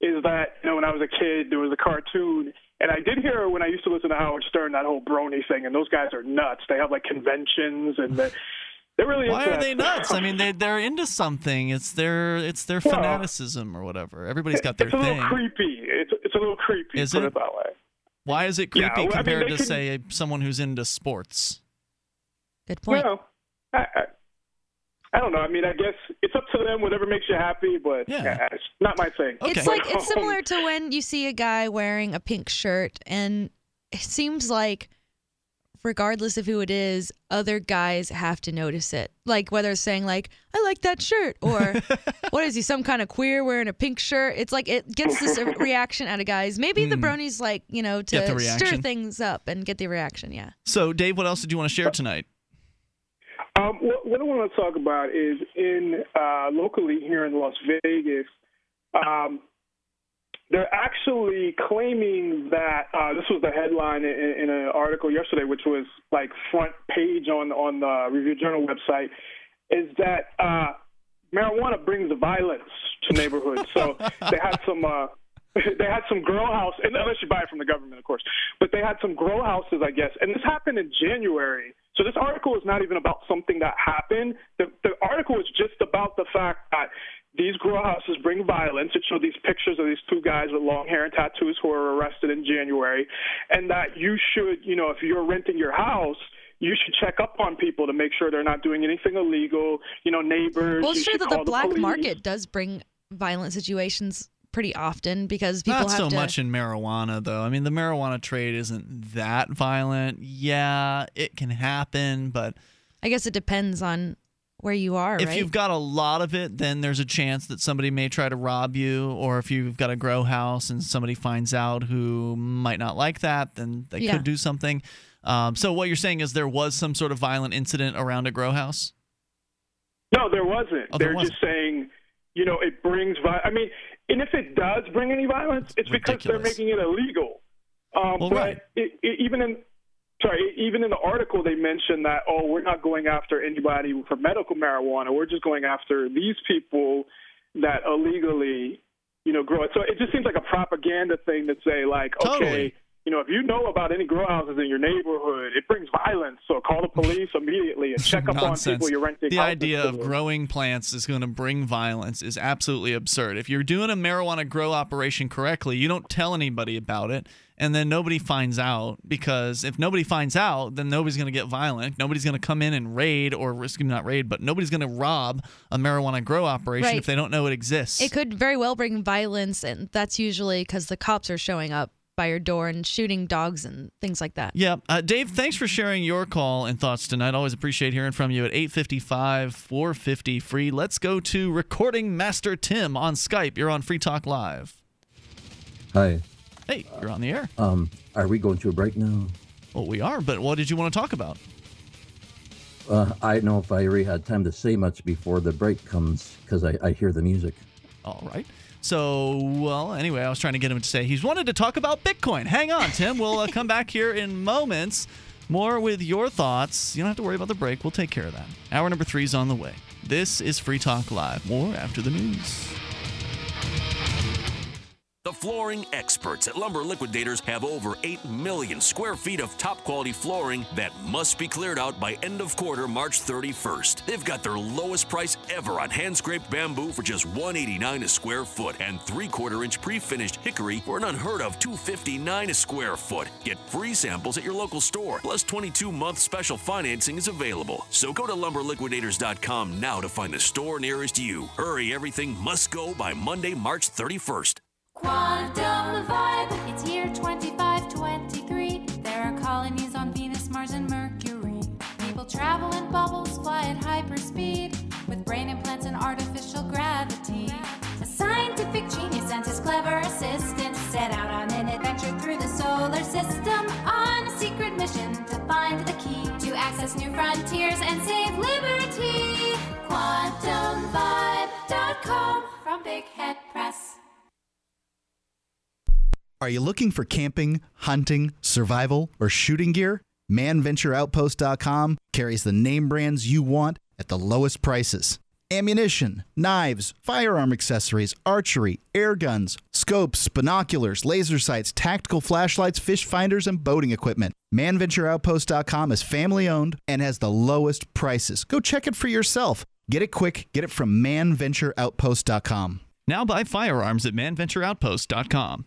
is that you know when I was a kid there was a cartoon, and I did hear when I used to listen to Howard Stern that whole brony thing, and those guys are nuts. They have like conventions and they they're really Why are they nuts? I mean, they they're into something. It's their it's their Well, fanaticism or whatever. Everybody's got their it's a little thing. creepy. It's it's a little creepy. Is put it? it that way. Why is it Yeah, creepy well, I mean, compared to can- say someone who's into sports? Good Well, I, I, I don't know. I mean, I guess it's up to them. Whatever makes you happy, but yeah, it's not my thing. It's like it's similar to when you see a guy wearing a pink shirt, and it seems like regardless of who it is, other guys have to notice it. Like whether it's saying like, "I like that shirt," or "What is he? Some kind of queer wearing a pink shirt?" It's like it gets this reaction out of guys. Maybe the Hmm. bronies like you know to stir things up and get the reaction. Yeah. So, Dave, what else did you want to share tonight? Um, what, what I want to talk about is in uh, locally here in Las Vegas. Um, they're actually claiming that uh, this was the headline in, in an article yesterday, which was like front page on on the Review Journal website, is that uh, marijuana brings violence to neighborhoods. so they had some. Uh, they had some grow house, and unless you buy it from the government, of course. But they had some grow houses, I guess, and this happened in January. So this article is not even about something that happened. The, the article is just about the fact that these grow houses bring violence. It showed these pictures of these two guys with long hair and tattoos who were arrested in January, and that you should, you know, if you're renting your house. You should check up on people to make sure they're not doing anything illegal. You know, neighbors. Well, it's true that the black market does bring violent situations pretty often because people Not have so to. much in marijuana, though. I mean, the marijuana trade isn't that violent. Yeah, it can happen, but I guess it depends on where you are, if right? you've got a lot of it, then there's a chance that somebody may try to rob you. Or if you've got a grow house and somebody finds out who might not like that, then they Yeah. could do something. Um, so what you're saying is there was some sort of violent incident around a grow house? No, there wasn't. Oh, there They're just saying, you know, it brings. Vi- I mean, and if it does bring any violence, it's because they're making it illegal. Um, Well, but right. it, it, even in sorry, even in the article, they mentioned that oh, we're not going after anybody for medical marijuana. We're just going after these people that illegally, you know, grow it. So it just seems like a propaganda thing to say like, okay. Totally. You know, if you know about any grow houses in your neighborhood, it brings violence. So call the police immediately and check up on people you're renting. The idea to. of growing plants is going to bring violence is absolutely absurd. If you're doing a marijuana grow operation correctly, you don't tell anybody about it, and then nobody finds out because if nobody finds out, then nobody's going to get violent. Nobody's going to come in and raid or risk not raid, but nobody's going to rob a marijuana grow operation Right. if they don't know it exists. It could very well bring violence, and that's usually because the cops are showing up by your door and shooting dogs and things like that. Yeah, uh, Dave, thanks for sharing your call and thoughts tonight. Always appreciate hearing from you at 855 450 free. Let's go to recording master Tim on Skype. You're on Free Talk Live. Hi. Hey, you're on the air. Um, are we going to a break now? Well, we are, but what did you want to talk about? Uh, I don't know if I really had time to say much before the break comes because I, I hear the music. All right. So, well, anyway, I was trying to get him to say he's wanted to talk about Bitcoin. Hang on, Tim. We'll uh, come back here in moments. More with your thoughts. You don't have to worry about the break. We'll take care of that. Hour number three is on the way. This is Free Talk Live. More after the news. The flooring experts at Lumber Liquidators have over 8 million square feet of top quality flooring that must be cleared out by end of quarter March 31st. They've got their lowest price ever on hand scraped bamboo for just 189 a square foot and 3 quarter inch pre finished hickory for an unheard of 259 a square foot. Get free samples at your local store, plus 22 month special financing is available. So go to lumberliquidators.com now to find the store nearest you. Hurry, everything must go by Monday, March 31st. Quantum vibe, it's year 2523. There are colonies on Venus, Mars, and Mercury. People travel in bubbles, fly at hyperspeed, with brain implants and artificial gravity. A scientific genius and his clever assistant set out on an adventure through the solar system on a secret mission to find the key to access new frontiers and save liberty. QuantumVibe.com from Big Head Press. Are you looking for camping, hunting, survival, or shooting gear? ManVentureOutpost.com carries the name brands you want at the lowest prices. Ammunition, knives, firearm accessories, archery, air guns, scopes, binoculars, laser sights, tactical flashlights, fish finders, and boating equipment. ManVentureOutpost.com is family owned and has the lowest prices. Go check it for yourself. Get it quick. Get it from ManVentureOutpost.com. Now buy firearms at manventureoutpost.com.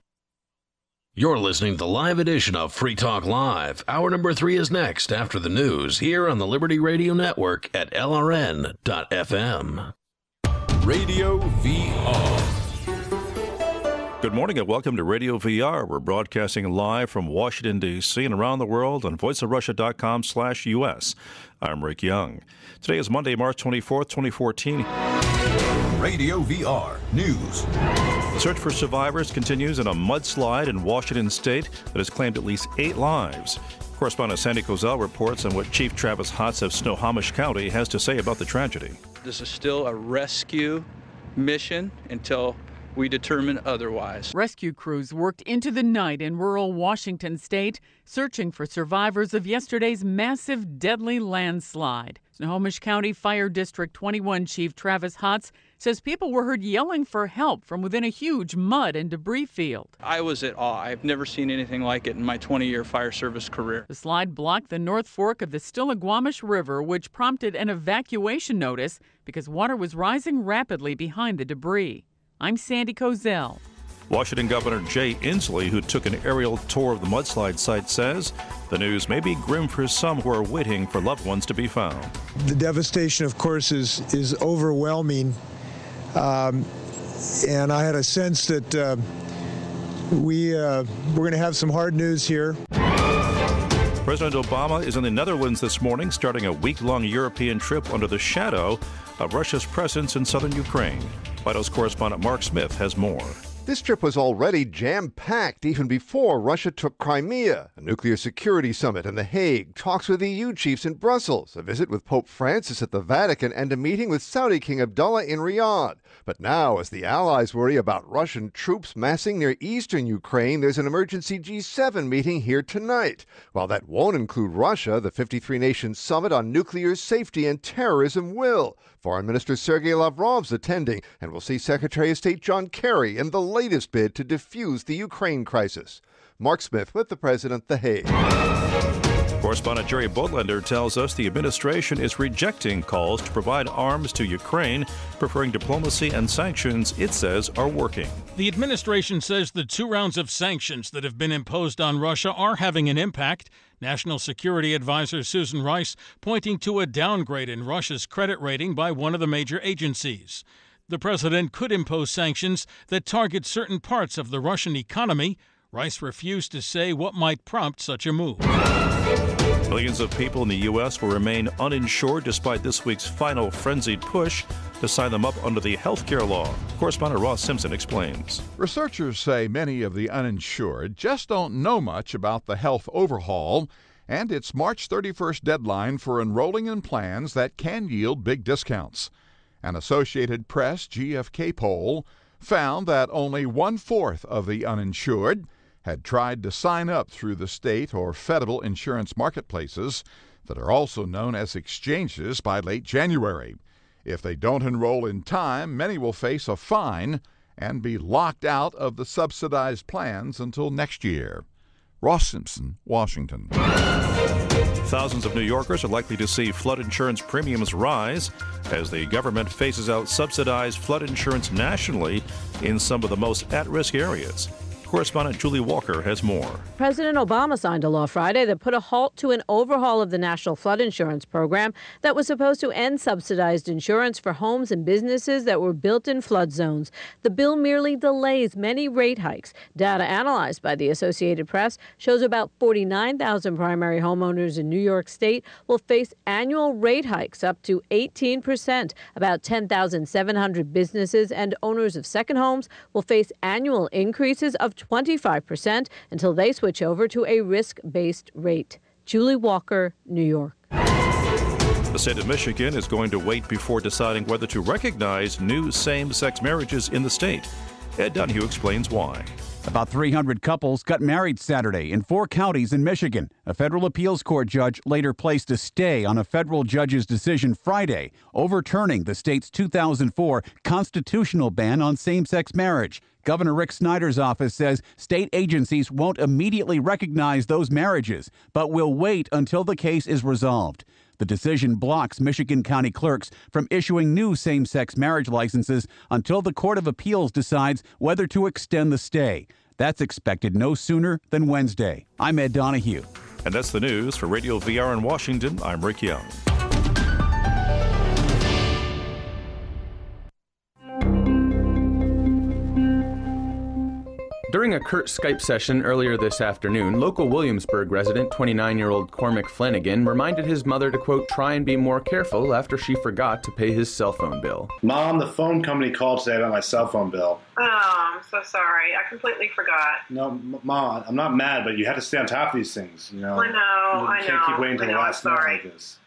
You're listening to the live edition of Free Talk Live. Hour number three is next after the news here on the Liberty Radio Network at LRN.FM. Radio VR. Good morning and welcome to Radio VR. We're broadcasting live from Washington, D.C. and around the world on voiceofrussia.com slash U.S. I'm Rick Young. Today is Monday, March 24th, 2014. Radio VR News. Search for survivors continues in a mudslide in Washington state that has claimed at least eight lives. Correspondent Sandy Kozel reports on what Chief Travis Hots of Snohomish County has to say about the tragedy. This is still a rescue mission until we determine otherwise. Rescue crews worked into the night in rural Washington state, searching for survivors of yesterday's massive, deadly landslide. Snohomish County Fire District 21 Chief Travis Hots says people were heard yelling for help from within a huge mud and debris field. I was at awe. I've never seen anything like it in my 20 year fire service career. The slide blocked the North Fork of the Stillaguamish River, which prompted an evacuation notice because water was rising rapidly behind the debris. I'm Sandy Kozel. Washington Governor Jay Inslee, who took an aerial tour of the mudslide site, says the news may be grim for some who are waiting for loved ones to be found. The devastation, of course, is is overwhelming, um, and I had a sense that uh, we uh, we're going to have some hard news here. President Obama is in the Netherlands this morning, starting a week-long European trip under the shadow of Russia's presence in southern Ukraine. White House correspondent Mark Smith has more. This trip was already jam packed even before Russia took Crimea, a nuclear security summit in The Hague, talks with EU chiefs in Brussels, a visit with Pope Francis at the Vatican, and a meeting with Saudi King Abdullah in Riyadh. But now, as the Allies worry about Russian troops massing near eastern Ukraine, there's an emergency G7 meeting here tonight. While that won't include Russia, the 53 nation summit on nuclear safety and terrorism will. Foreign Minister Sergei Lavrov's attending, and we'll see Secretary of State John Kerry in the latest bid to defuse the Ukraine crisis. Mark Smith with the President, The Hague. Correspondent Jerry Bodlander tells us the administration is rejecting calls to provide arms to Ukraine, preferring diplomacy and sanctions it says are working. The administration says the two rounds of sanctions that have been imposed on Russia are having an impact. National Security Advisor Susan Rice pointing to a downgrade in Russia's credit rating by one of the major agencies. The president could impose sanctions that target certain parts of the Russian economy. Rice refused to say what might prompt such a move. Millions of people in the U.S. will remain uninsured despite this week's final frenzied push to sign them up under the health care law. Correspondent Ross Simpson explains. Researchers say many of the uninsured just don't know much about the health overhaul and its March 31st deadline for enrolling in plans that can yield big discounts. An Associated Press GFK poll found that only one fourth of the uninsured had tried to sign up through the state or federal insurance marketplaces that are also known as exchanges by late January. If they don't enroll in time, many will face a fine and be locked out of the subsidized plans until next year. Ross Simpson, Washington. Thousands of New Yorkers are likely to see flood insurance premiums rise as the government phases out subsidized flood insurance nationally in some of the most at risk areas. Correspondent Julie Walker has more. President Obama signed a law Friday that put a halt to an overhaul of the National Flood Insurance Program that was supposed to end subsidized insurance for homes and businesses that were built in flood zones. The bill merely delays many rate hikes. Data analyzed by the Associated Press shows about 49,000 primary homeowners in New York State will face annual rate hikes up to 18 percent. About 10,700 businesses and owners of second homes will face annual increases of 25% until they switch over to a risk based rate. Julie Walker, New York. The state of Michigan is going to wait before deciding whether to recognize new same sex marriages in the state. Ed Donahue explains why. About 300 couples got married Saturday in four counties in Michigan. A federal appeals court judge later placed a stay on a federal judge's decision Friday, overturning the state's 2004 constitutional ban on same sex marriage. Governor Rick Snyder's office says state agencies won't immediately recognize those marriages, but will wait until the case is resolved. The decision blocks Michigan County clerks from issuing new same sex marriage licenses until the Court of Appeals decides whether to extend the stay. That's expected no sooner than Wednesday. I'm Ed Donahue. And that's the news for Radio VR in Washington. I'm Rick Young. During a curt Skype session earlier this afternoon, local Williamsburg resident 29 year old Cormac Flanagan reminded his mother to, quote, try and be more careful after she forgot to pay his cell phone bill. Mom, the phone company called today about my cell phone bill. Oh, I'm so sorry. I completely forgot. No, Mom, I'm not mad, but you have to stay on top of these things, you know? I know, You I can't keep know, waiting until I the know, last I'm minute sorry. like this.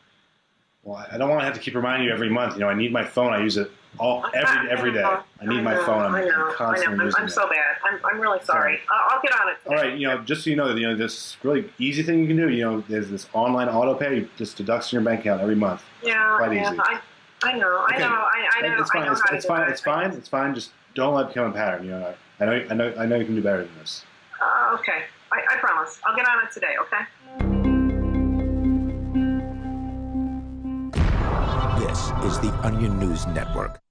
Well, I don't want to have to keep reminding you every month. You know, I need my phone. I use it all every every day. I need my know, phone. I'm, I know, I'm I know. I'm, using I'm so bad. I'm, I'm really sorry. I'll, I'll get on it. All right, you know, just so you know, you know, this really easy thing you can do. You know, there's this online auto pay. It just deducts from your bank account every month. Yeah, Quite yeah. easy. I, I know. I know. I, I know. It's fine. I know It's, how it's fine. it. It's fine. It's fine. Just don't let it become a pattern. You know, I, I know. I know. I know you can do better than this. Uh, okay. I, I promise. I'll get on it today. Okay. This is the Onion News Network.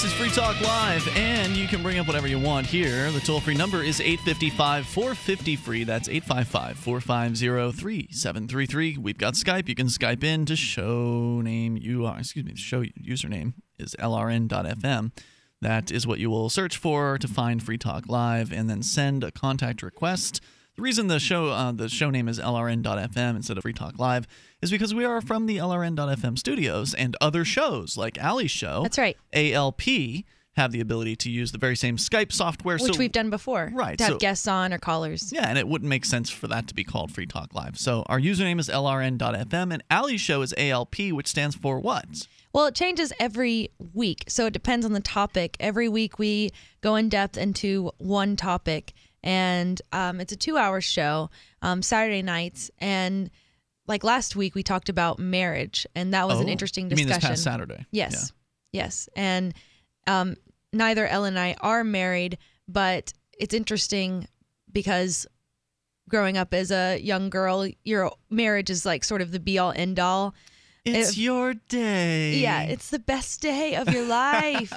This is Free Talk Live, and you can bring up whatever you want here. The toll free number is 855 450 free. That's 855 450 3733. We've got Skype. You can Skype in to show name you are, excuse me, show username is lrn.fm. That is what you will search for to find Free Talk Live and then send a contact request. The reason the show uh, the show name is lrn.fm instead of Free Talk Live is because we are from the lrn.fm studios and other shows like Ali's show. That's right. ALP have the ability to use the very same Skype software. Which so, we've done before. Right, To have so- guests on or callers. Yeah, and it wouldn't make sense for that to be called Free Talk Live. So our username is lrn.fm and Ali's show is ALP, which stands for what? Well, it changes every week. So it depends on the topic. Every week we go in depth into one topic. And um, it's a two hour show, um, Saturday nights. And like last week, we talked about marriage. And that was an Oh, interesting you mean discussion. this past Saturday? Yes. Yes. And um, neither Ellen and I are married, but it's interesting because growing up as a young girl, your marriage is like sort of the be all end all. It's If- your day. yeah, it's the best day of your life.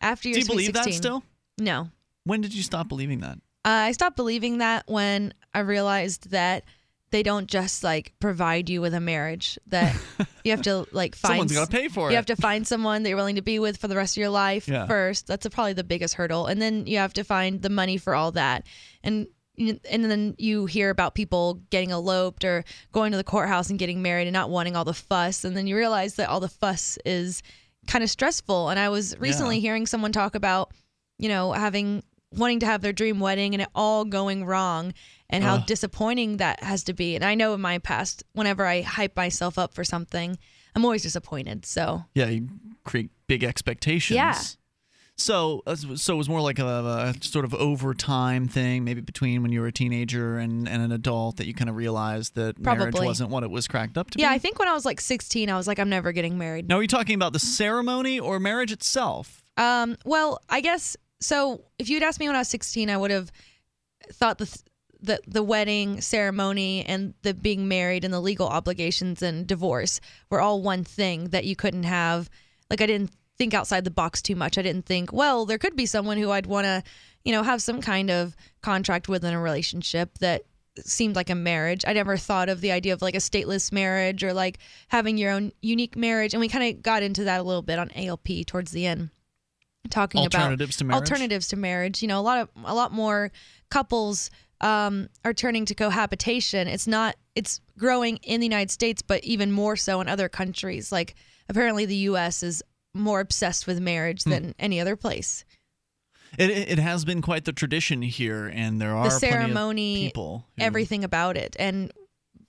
After Do your you believe that still? No. When did you stop believing that? I stopped believing that when I realized that they don't just like provide you with a marriage that you have to like find Someone's gotta pay for you it. You have to find someone that you're willing to be with for the rest of your life Yeah. first that's probably the biggest hurdle and then you have to find the money for all that and and then you hear about people getting eloped or going to the courthouse and getting married and not wanting all the fuss and then you realize that all the fuss is kind of stressful and I was recently Yeah. hearing someone talk about you know having wanting to have their dream wedding and it all going wrong and how Ugh. disappointing that has to be. And I know in my past, whenever I hype myself up for something, I'm always disappointed. So Yeah, you create big expectations. Yeah. So, so it was more like a, a sort of overtime thing, maybe between when you were a teenager and, and an adult, that you kind of realized that marriage Probably. wasn't what it was cracked up to yeah, be. Yeah, I think when I was like 16, I was like, I'm never getting married. Now, are you talking about the ceremony or marriage itself? Um, well, I guess so. If you'd asked me when I was 16, I would have thought the the the wedding ceremony and the being married and the legal obligations and divorce were all one thing that you couldn't have. Like I didn't think outside the box too much. I didn't think, well, there could be someone who I'd want to, you know, have some kind of contract with in a relationship that seemed like a marriage. I never thought of the idea of like a stateless marriage or like having your own unique marriage. And we kind of got into that a little bit on ALP towards the end talking Alternatives about to marriage? alternatives to marriage. You know, a lot of a lot more couples um, are turning to cohabitation. It's not it's growing in the United States, but even more so in other countries. Like apparently, the U.S. is more obsessed with marriage Hmm. than any other place. It, it has been quite the tradition here, and there are the ceremony, people. who- everything about it, and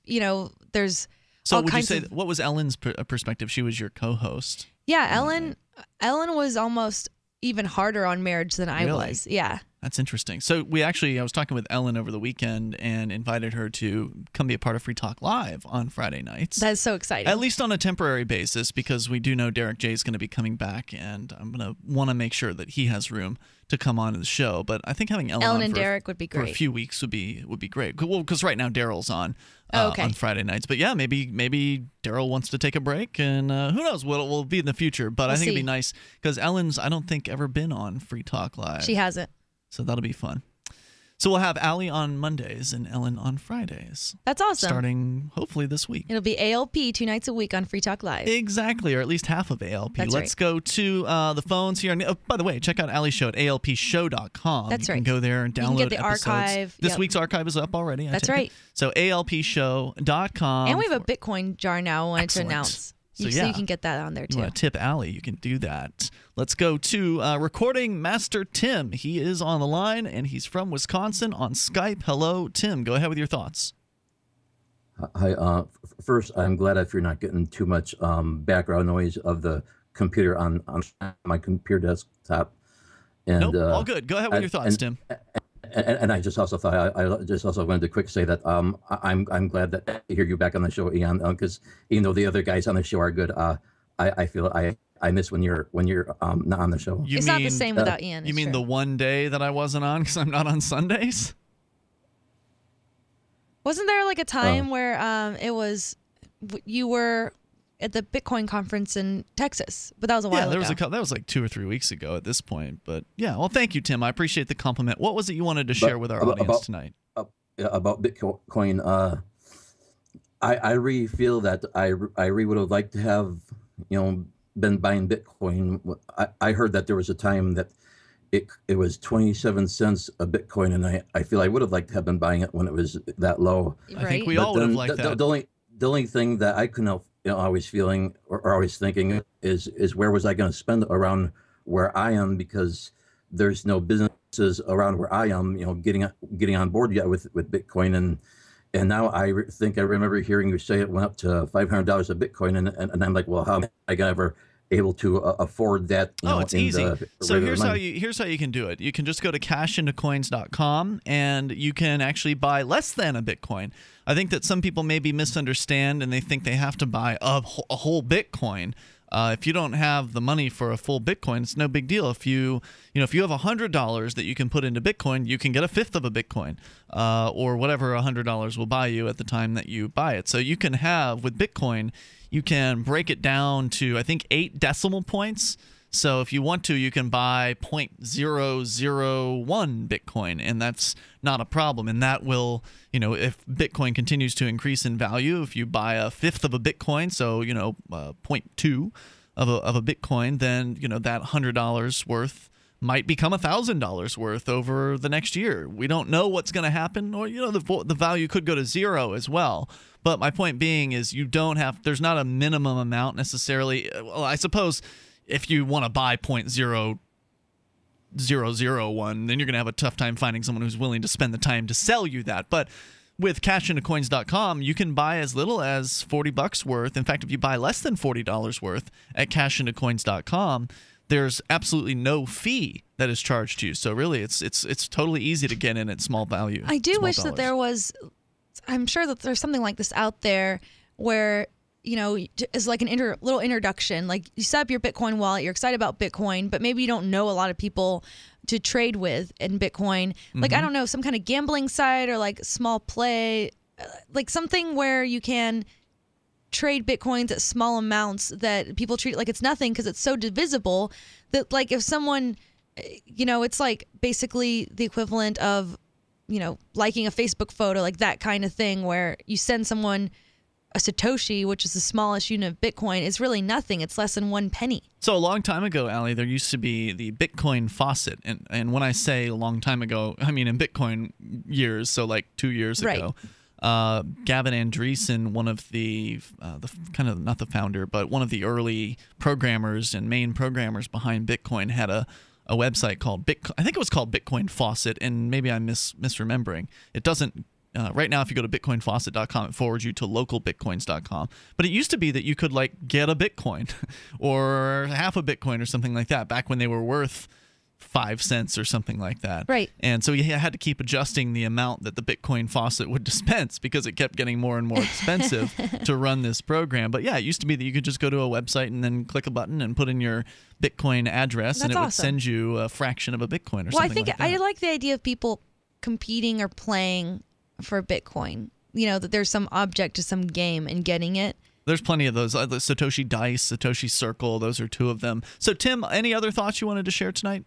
you know, there's So would you say of what was Ellen's per- perspective? She was your co-host. yeah. Ellen, Ellen was almost even harder on marriage than I Really? was. Yeah. That's interesting. So we actually, I was talking with Ellen over the weekend and invited her to come be a part of Free Talk Live on Friday nights. That's so exciting. At least on a temporary basis, because we do know Derrick J is going to be coming back, and I'm going to want to make sure that he has room to come on to the show. But I think having Ellen, Ellen on and for a- Derrick would be great. for a few weeks would be would be great. Well, because right now Darryl's on uh, Oh, okay. on Friday nights, but yeah, maybe maybe Darryl wants to take a break, and uh, who knows what it will be in the future. But I We'll think it'd be nice because Ellen's I don't think ever been on Free Talk Live. She hasn't. So that'll be fun. So we'll have Allie on Mondays and Ellen on Fridays. That's awesome. Starting hopefully this week. It'll be ALP two nights a week on Free Talk Live. Exactly, or at least half of ALP. That's Let's right. go to uh, the phones here. Oh, by the way, check out Allie's show at alpshow.com. That's you right. can go there and You download get the episodes. archive. This Yep. week's archive is up already. I That's take it. right. So alpshow.com. and we have a Bitcoin jar now. I wanted Excellent. to announce. So, You, so yeah. you can get that on there too. want tip Alley, you can do that. Let's go to uh, recording master Tim. He is on the line and he's from Wisconsin on Skype. Hello, Tim. Go ahead with your thoughts. Hi. Uh, first, I'm glad if you're not getting too much um, background noise of the computer on, on my computer desktop. And, nope, uh, all good. Go ahead with and- your thoughts, and- Tim. And, and I just also thought I, I just also wanted to quick say that um, I- I'm I'm glad that to hear you back on the show, Ian, because even though the other guys on the show are good, uh, I, I feel I, I miss when you're when you're um, not on the show. You It's not the same Uh, without Ian. You mean true. the one day that I wasn't on because I'm not on Sundays? Wasn't there like a Oh. time where um it was you were at the Bitcoin conference in Texas, but that was a while yeah, there ago. was a that was like two or three weeks ago at this point. But yeah, well, thank you, Tim. I appreciate the compliment. What was it you wanted to share with our about- audience about- tonight? uh, about Bitcoin. Uh, I I really feel that I I really would have liked to have you know been buying Bitcoin. I, I heard that there was a time that it it was 27 cents a Bitcoin, and I, I feel I would have liked to have been buying it when it was that low. I think we But all would have liked the, that. The only the only thing that I couldn't help you know, always feeling or, or always thinking is is where was I going to spend around where I am? Because there's no businesses around where I am, you know, getting getting on board yet with with Bitcoin. And and now I re- think I remember hearing you say it went up to five hundred dollars a Bitcoin. And, and and I'm like, well, how am I gonna ever able to uh, afford that? Oh, know, it's in easy. So here's how you here's how you can do it. You can just go to cashintocoins.com and you can actually buy less than a Bitcoin. I think that some people maybe misunderstand and they think they have to buy a, a whole Bitcoin. Uh, if you don't have the money for a full Bitcoin, it's no big deal. If you, you know, if you have hundred dollars that you can put into Bitcoin, you can get a fifth of a Bitcoin, uh, or whatever hundred dollars will buy you at the time that you buy it. So you can have with Bitcoin, you can break it down to I think eight decimal points. So if you want to, you can buy 0.001 Bitcoin, and that's not a problem. And that will, you know, if Bitcoin continues to increase in value, if you buy a fifth of a Bitcoin, so you know, uh, 0.2 of a of a Bitcoin, then you know that hundred dollars worth might become a thousand dollars worth over the next year. We don't know what's going to happen, or you know, the the value could go to zero as well. But my point being is, you don't have. There's not a minimum amount necessarily. Well, I suppose if you want to buy point zero zero zero one, then you're gonna have a tough time finding someone who's willing to spend the time to sell you that. But with cashintocoins.com, you can buy as little as 40 bucks worth. In fact, if you buy less than $40 worth at cashintocoins.com, there's absolutely no fee that is charged to you. So really, it's it's it's totally easy to get in at small value. I do wish that there was. I'm sure that there's something like this out there where you know is like an inter, little introduction. Like you set up your Bitcoin wallet, you're excited about Bitcoin, but maybe you don't know a lot of people to trade with in Bitcoin. Like I Mhm. don't know, some kind of gambling site or like small play, uh, like something where you can trade bitcoins at small amounts that people treat it like it's nothing because it's so divisible that like if someone uh, you know it's like basically the equivalent of you know liking a facebook photo like that kind of thing where you send someone a satoshi which is the smallest unit of bitcoin is really nothing it's less than one penny So a long time ago, Ali, there used to be the Bitcoin faucet, and and when I say a long time ago, I mean in Bitcoin years, so like two years Right. ago. Uh, Gavin Andresen, one of the uh, the kind of not the founder, but one of the early programmers and main programmers behind Bitcoin, had a a website called Bitcoin. I think it was called Bitcoin Faucet, and maybe I'm mis- misremembering. It doesn't. Uh, right now, if you go to bitcoinfaucet.com, it forwards you to localbitcoins.com. But it used to be that you could like get a Bitcoin or half a Bitcoin or something like that back when they were worth five cents or something like that. Right. And so you had to keep adjusting the amount that the Bitcoin faucet would dispense because it kept getting more and more expensive to run this program. But yeah, it used to be that you could just go to a website and then click a button and put in your Bitcoin address and That's it would send you a fraction of a Bitcoin or well, I think like. I like the idea of people competing or playing for Bitcoin. You know, that there's some object to some game and getting it. There's plenty of those. Uh, Satoshi Dice, Satoshi Circle, those are two of them. So, Tim, any other thoughts you wanted to share tonight?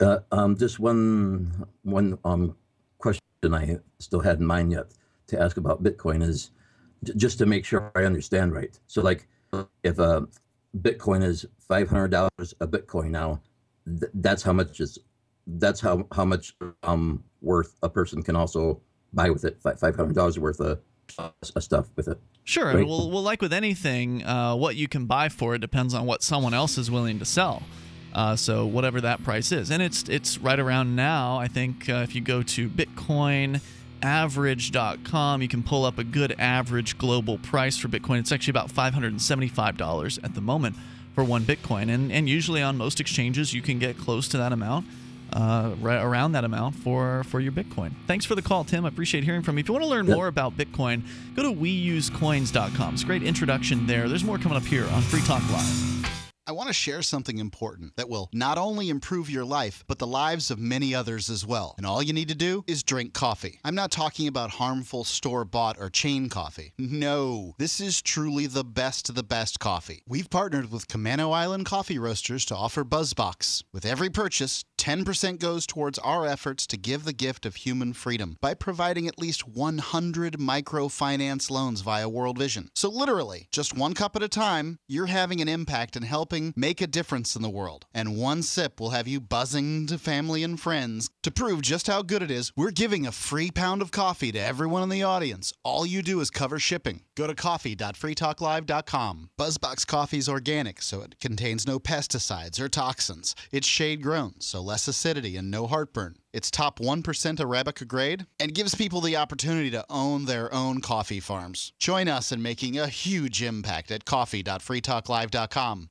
Uh, um, just one one um, question I still had in mind yet to ask about Bitcoin is j- just to make sure I understand right. So, like, if a Bitcoin is five hundred dollars a Bitcoin now, th- that's how much is that's how how much um worth a person can also buy with it. Five hundred dollars worth of, of stuff with it. Sure. Right. Well, well, like with anything, uh, what you can buy for it depends on what someone else is willing to sell. Uh, so whatever that price is, and it's it's right around now. I think uh, if you go to BitcoinAverage.com, you can pull up a good average global price for Bitcoin. It's actually about five hundred and seventy-five dollars at the moment for one Bitcoin, and and usually on most exchanges you can get close to that amount. Uh, right around that amount for for your Bitcoin. Thanks for the call, Tim. I appreciate hearing from you. If you want to learn Yep. more about Bitcoin, go to weusecoins.com. It's a great introduction there. There's more coming up here on Free Talk Live. I want to share something important that will not only improve your life, but the lives of many others as well. And all you need to do is drink coffee. I'm not talking about harmful store bought or chain coffee. No, this is truly the best of the best coffee. We've partnered with Camano Island Coffee Roasters to offer Buzzbox. With every purchase, 10% goes towards our efforts to give the gift of human freedom by providing at least 100 microfinance loans via World Vision. So, literally, just one cup at a time, you're having an impact and helping make a difference in the world. And one sip will have you buzzing to family and friends. To prove just how good it is, we're giving a free pound of coffee to everyone in the audience. All you do is cover shipping. Go to coffee.freetalklive.com. Buzzbox coffee is organic, so it contains no pesticides or toxins. It's shade grown, so less acidity and no heartburn. It's top 1% Arabica grade and gives people the opportunity to own their own coffee farms. Join us in making a huge impact at coffee.freetalklive.com.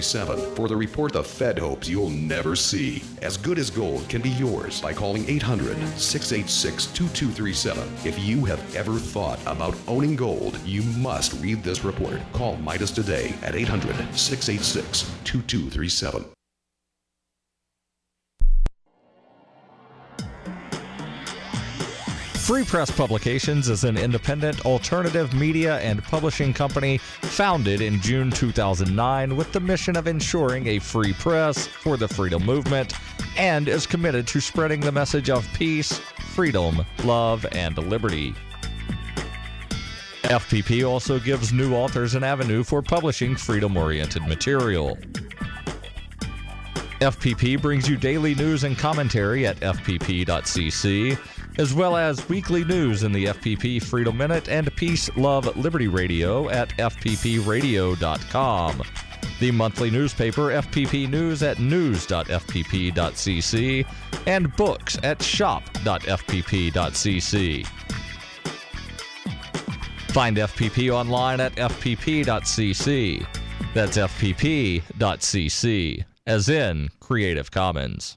2237 for the report the Fed hopes you'll never see. As Good as Gold can be yours by calling 800 686 2237. If you have ever thought about owning gold, you must read this report. Call Midas today at 800 686 2237. Free Press Publications is an independent alternative media and publishing company founded in June 2009 with the mission of ensuring a free press for the freedom movement and is committed to spreading the message of peace, freedom, love, and liberty. FPP also gives new authors an avenue for publishing freedom oriented material. FPP brings you daily news and commentary at fpp.cc, as well as weekly news in the FPP Freedom Minute and Peace, Love, Liberty Radio at fppradio.com. The monthly newspaper FPP News at news.fpp.cc and books at shop.fpp.cc. Find FPP online at fpp.cc. That's fpp.cc, as in Creative Commons.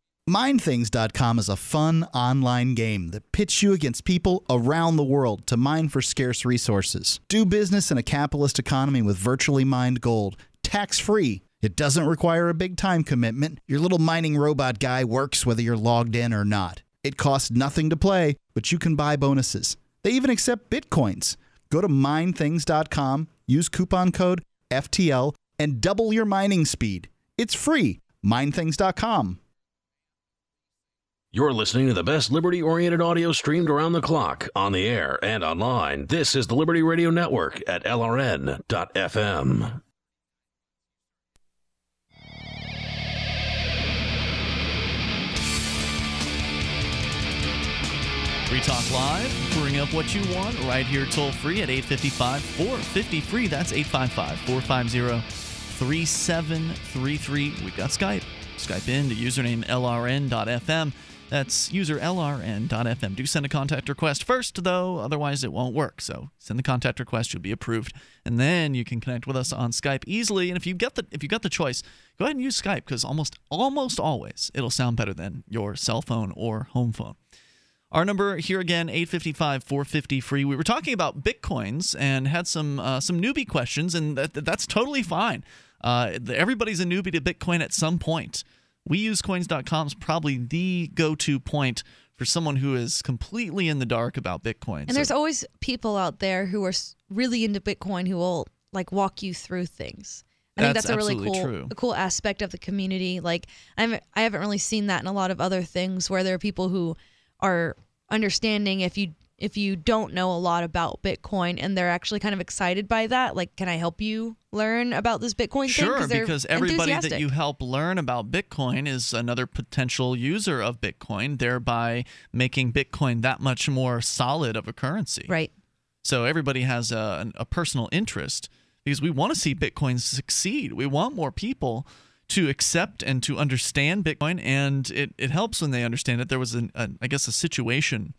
MineThings.com is a fun online game that pits you against people around the world to mine for scarce resources. Do business in a capitalist economy with virtually mined gold, tax free. It doesn't require a big time commitment. Your little mining robot guy works whether you're logged in or not. It costs nothing to play, but you can buy bonuses. They even accept bitcoins. Go to MineThings.com, use coupon code FTL, and double your mining speed. It's free. Minethings.com. You're listening to the best liberty oriented audio streamed around the clock, on the air, and online. This is the Liberty Radio Network at LRN.FM. Free Talk Live. Bring up what you want right here toll free at 855 450 free. That's 855 450 3733. We've got Skype. Skype in to username LRN.FM. That's user LRN.FM. Do send a contact request first, though, otherwise it won't work. So send the contact request, you'll be approved, and then you can connect with us on Skype easily. And if you get the if you got the choice, go ahead and use Skype because almost almost always it'll sound better than your cell phone or home phone. Our number here again, 855 450 free. We were talking about Bitcoins and had some uh, some newbie questions, and that, that's totally fine. Uh, everybody's a newbie to Bitcoin at some point. WeUseCoins.com is probably the go to point for someone who is completely in the dark about Bitcoin. And there's always people out there who are really into Bitcoin who will like walk you through things. I think That's that's a really cool, true. a cool aspect of the community. Like I haven't, I haven't really seen that in a lot of other things where there are people who are understanding if you if you don't know a lot about Bitcoin and they're actually kind of excited by that. Like, can I help you learn about this Bitcoin thing? Sure, because everybody that you help learn about Bitcoin is another potential user of Bitcoin, thereby making Bitcoin that much more solid of a currency. Right. So everybody has a, a personal interest because we want to see Bitcoin succeed. We want more people to accept and to understand Bitcoin, and it, it helps when they understand it. There was, an, a, I guess, a situation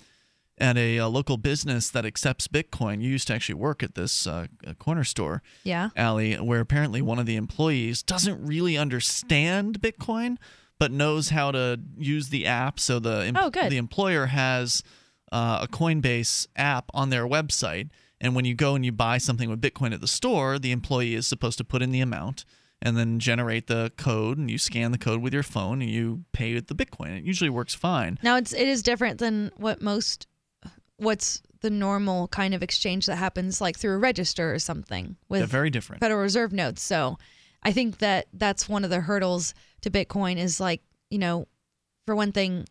at a, uh local business that accepts Bitcoin. You used to actually work at this uh, corner store Yeah. alley where apparently one of the employees doesn't really understand Bitcoin, but knows how to use the app. So the em- Oh, good. the employer has uh, a Coinbase app on their website, and when you go and you buy something with Bitcoin at the store, the employee is supposed to put in the amount and then generate the code, and you scan the code with your phone and you pay with the Bitcoin. It usually works fine. Now it's it is different than what most what's the normal kind of exchange that happens like through a register or something with Yeah, very different. Federal Reserve notes. So I think that that's one of the hurdles to Bitcoin is like, you know, for one thing,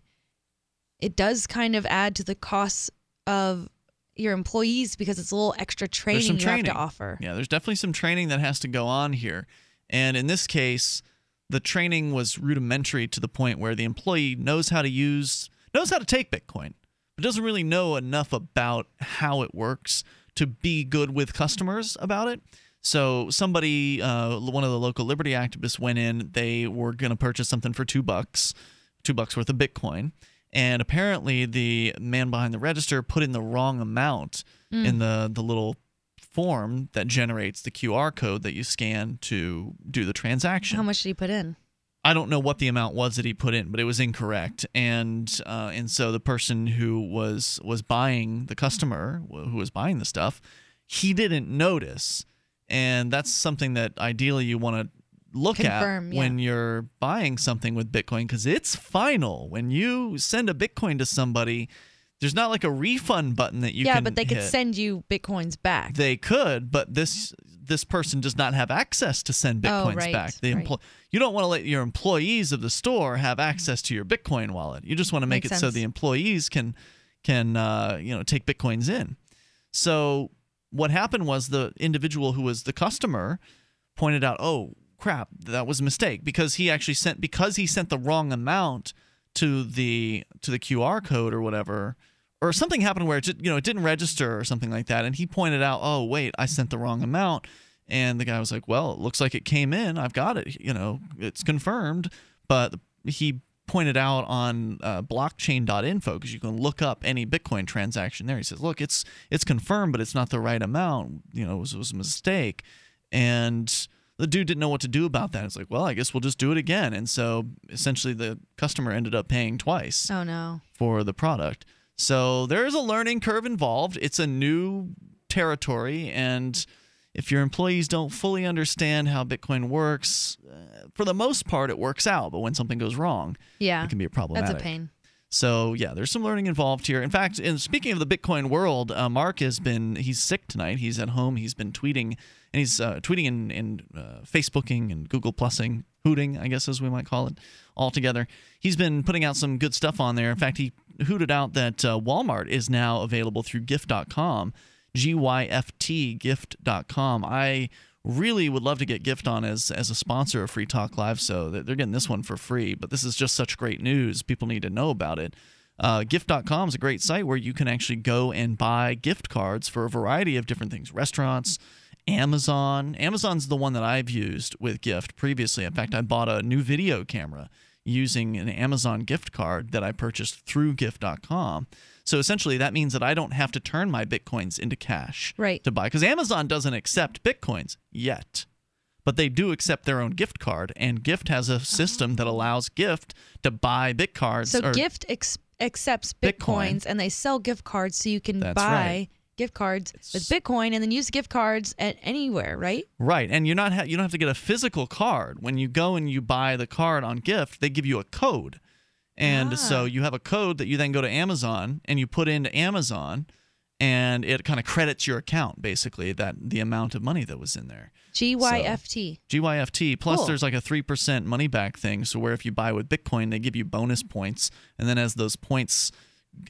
it does kind of add to the costs of your employees because it's a little extra training some you training have to offer. Yeah, there's definitely some training that has to go on here. And in this case, the training was rudimentary to the point where the employee knows how to use knows how to take Bitcoin, but doesn't really know enough about how it works to be good with customers about it. So somebody, uh, one of the local liberty activists went in. They were going to purchase something for two bucks, two bucks worth of Bitcoin, and apparently the man behind the register put in the wrong amount Mm. in the the little form that generates the QR code that you scan to do the transaction. How much did he put in? I don't know what the amount was that he put in, but it was incorrect, and uh, and so the person who was was buying the customer who was buying the stuff, he didn't notice, and that's something that ideally you want to look Confirm, at yeah. when you're buying something with Bitcoin because it's final. When you send a Bitcoin to somebody, there's not like a refund button that you can. yeah, but they could send you bitcoins back. They could, but this this person does not have access to send Oh, bitcoins right, back. The right. you don't want to let your employees of the store have access to your Bitcoin wallet. You just want to make Makes it so the employees can can uh, you know take bitcoins in. So what happened was the individual who was the customer pointed out, "Oh crap, that was a mistake because he actually sent because he sent the wrong amount to the to the QR code or whatever, or something happened where it just, you know it didn't register or something like that, and he pointed out, oh wait, I sent the wrong amount, and the guy was like, well, it looks like it came in, I've got it, you know, it's confirmed, but he pointed out on uh, blockchain.info because you can look up any bitcoin transaction there. He says look it's it's confirmed but it's not the right amount. You know it was, it was a mistake. And the dude didn't know what to do about that. It's like well i guess we'll just do it again. And so essentially the customer ended up paying twice Oh no. for the product. So there's a learning curve involved. It's a new territory, and if your employees don't fully understand how Bitcoin works, uh, for the most part, it works out. But when something goes wrong, Yeah. it can be a problematic. That's a pain. So yeah, there's some learning involved here. In fact, in speaking of the Bitcoin world, uh, Mark has been he's sick tonight. He's at home. He's been tweeting and he's uh, tweeting and, and uh, Facebooking and Google Plusing, hooting, I guess as we might call it, all together. He's been putting out some good stuff on there. In fact, he hooted out that uh, Walmart is now available through Gyft.com, G-Y-F-T Gyft.com. I really would love to get Gyft on as as a sponsor of Free Talk Live, so they're getting this one for free. But this is just such great news; people need to know about it. Uh, Gyft.com is a great site where you can actually go and buy gift cards for a variety of different things, restaurants. Amazon. Amazon's the one that I've used with Gyft previously. In fact, I bought a new video camera using an Amazon gift card that I purchased through gyft.com. So essentially, that means that I don't have to turn my bitcoins into cash Right. to buy because Amazon doesn't accept bitcoins yet. But they do accept their own gift card, and Gyft has a system that oh. allows Gyft to buy bit cards. So Gyft accepts Bitcoin. bitcoins and they sell gift cards so you can That's buy right. Gift cards with Bitcoin and then use gift cards at anywhere, right? Right, and you're not ha- you don't have to get a physical card. When you go and you buy the card on Gyft, they give you a code, and ah. so you have a code that you then go to Amazon and you put into Amazon, and it kind of credits your account basically that the amount of money that was in there. GYFT. GYFT. Plus, Cool. there's like a three percent money back thing. So where if you buy with Bitcoin, they give you bonus points, and then as those points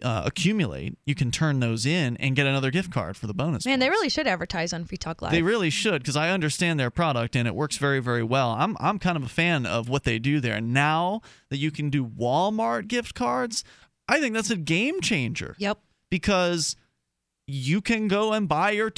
uh, accumulate, you can turn those in and get another gift card for the bonus. Man, they really should advertise on Free Talk Live. They really should because I understand their product and it works very, very well. I'm I'm kind of a fan of what they do there. Now that you can do Walmart gift cards, I think that's a game changer. Yep. Because you can go and buy your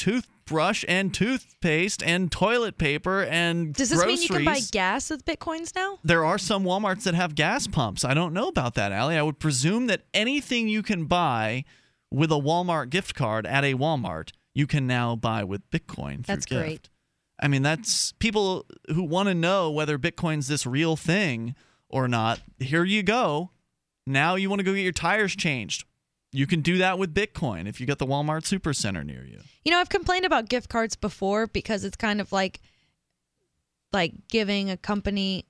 toothbrush and toothpaste and toilet paper and Does this groceries. mean you can buy gas with bitcoins now? There are some Walmarts that have gas pumps. I don't know about that, Allie. I would presume that anything you can buy with a Walmart gift card at a Walmart, you can now buy with Bitcoin. Through That's Gyft. great. I mean, that's people who want to know whether Bitcoin's this real thing or not. Here you go. Now you want to go get your tires changed. You can do that with Bitcoin if you got the Walmart Supercenter near you. You know, I've complained about gift cards before because it's kind of like like giving a company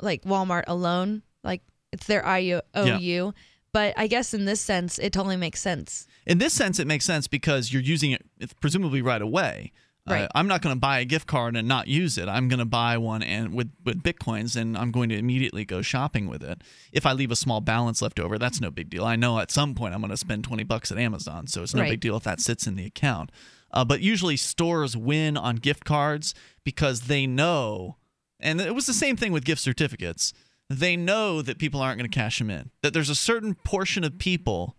like Walmart a loan, like it's their IOU. Yeah. But I guess in this sense, it totally makes sense. In this sense, it makes sense because you're using it presumably right away. Uh, I'm not going to buy a gift card and not use it. I'm going to buy one and with with bitcoins, and I'm going to immediately go shopping with it. If I leave a small balance left over, that's no big deal. I know at some point I'm going to spend 20 bucks at Amazon, so it's no Right. big deal if that sits in the account. Uh, but usually stores win on gift cards because they know, and it was the same thing with gift certificates. They know that people aren't going to cash them in. That there's a certain portion of people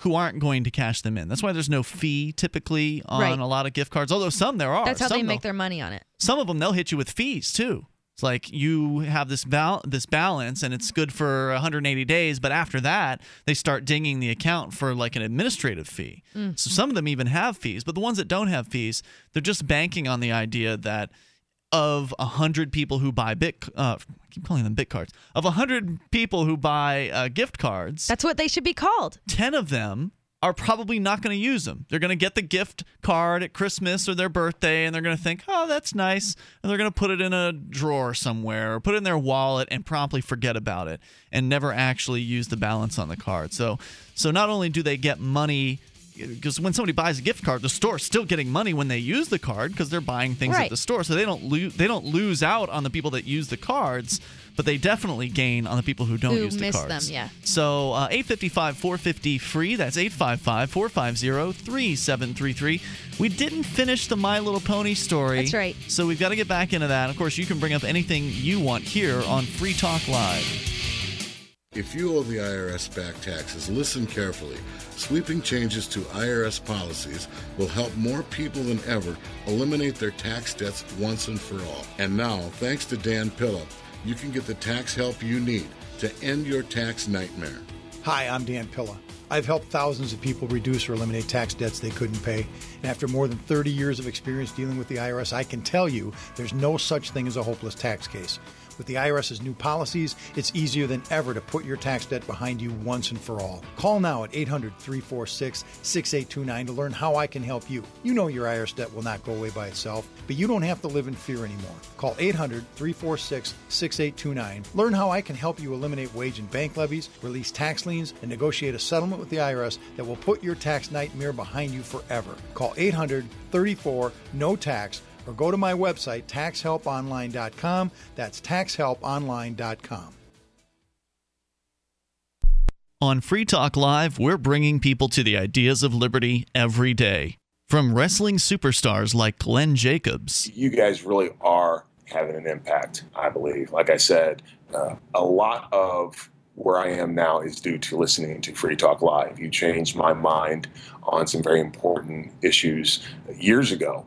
who aren't going to cash them in. That's why there's no fee typically on Right. a lot of gift cards. Although some there are. That's how Some they make their money on it. Some of them they'll hit you with fees too. It's like you have this val- this balance and it's good for 180 days, but after that they start dinging the account for like an administrative fee. Mm. So some of them even have fees, but the ones that don't have fees, they're just banking on the idea that of a hundred people who buy bit, uh, I keep calling them bit cards. Of a hundred people who buy uh, gift cards, That's what they should be called. 10 of them are probably not going to use them. They're going to get the gift card at Christmas or their birthday and they're going to think, oh, that's nice. And they're going to put it in a drawer somewhere or put it in their wallet and promptly forget about it and never actually use the balance on the card. So, so not only do they get money. Because when somebody buys a gift card, the store's still getting money when they use the card because they're buying things at the store. So they don't lose they don't lose out on the people that use the cards, but they definitely gain on the people who don't Who use the miss cards. them, yeah. So uh, 855 450 free. That's 855 450 3733. We didn't finish the My Little Pony story. That's right. So we've got to get back into that. Of course, you can bring up anything you want here on Free Talk Live. If you owe the IRS back taxes, listen carefully. Sweeping changes to IRS policies will help more people than ever eliminate their tax debts once and for all. And now, thanks to Dan Pilla, you can get the tax help you need to end your tax nightmare. Hi, I'm Dan Pilla. I've helped thousands of people reduce or eliminate tax debts they couldn't pay. And after more than 30 years of experience dealing with the IRS, I can tell you there's no such thing as a hopeless tax case. With the IRS's new policies, it's easier than ever to put your tax debt behind you once and for all. Call now at 800 346 6829 to learn how I can help you. You know your IRS debt will not go away by itself, but you don't have to live in fear anymore. Call 800 346 6829. Learn how I can help you eliminate wage and bank levies, release tax liens, and negotiate a settlement with the IRS that will put your tax nightmare behind you forever. Call 800 34 No Tax or go to my website, taxhelponline.com. That's taxhelponline.com. On Free Talk Live, we're bringing people to the ideas of liberty every day. From wrestling superstars like Glenn Jacobs. You guys really are having an impact, I believe. Like I said, uh, a lot of where I am now is due to listening to Free Talk Live. You changed my mind on some very important issues years ago.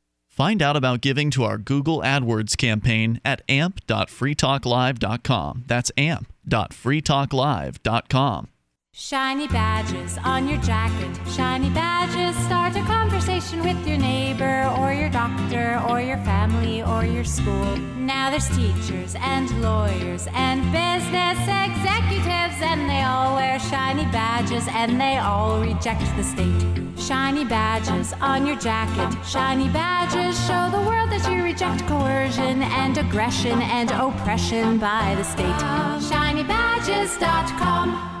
Find out about giving to our Google AdWords campaign at amp.freetalklive.com. That's amp.freetalklive.com. Shiny badges on your jacket. Shiny badges start a conversation with your neighbor or your doctor or your family or your school. Now there's teachers and lawyers and business executives, and they all wear shiny badges and they all reject the state. Shiny badges on your jacket. Shiny badges show the world that you reject coercion and aggression and oppression by the state. ShinyBadges.com.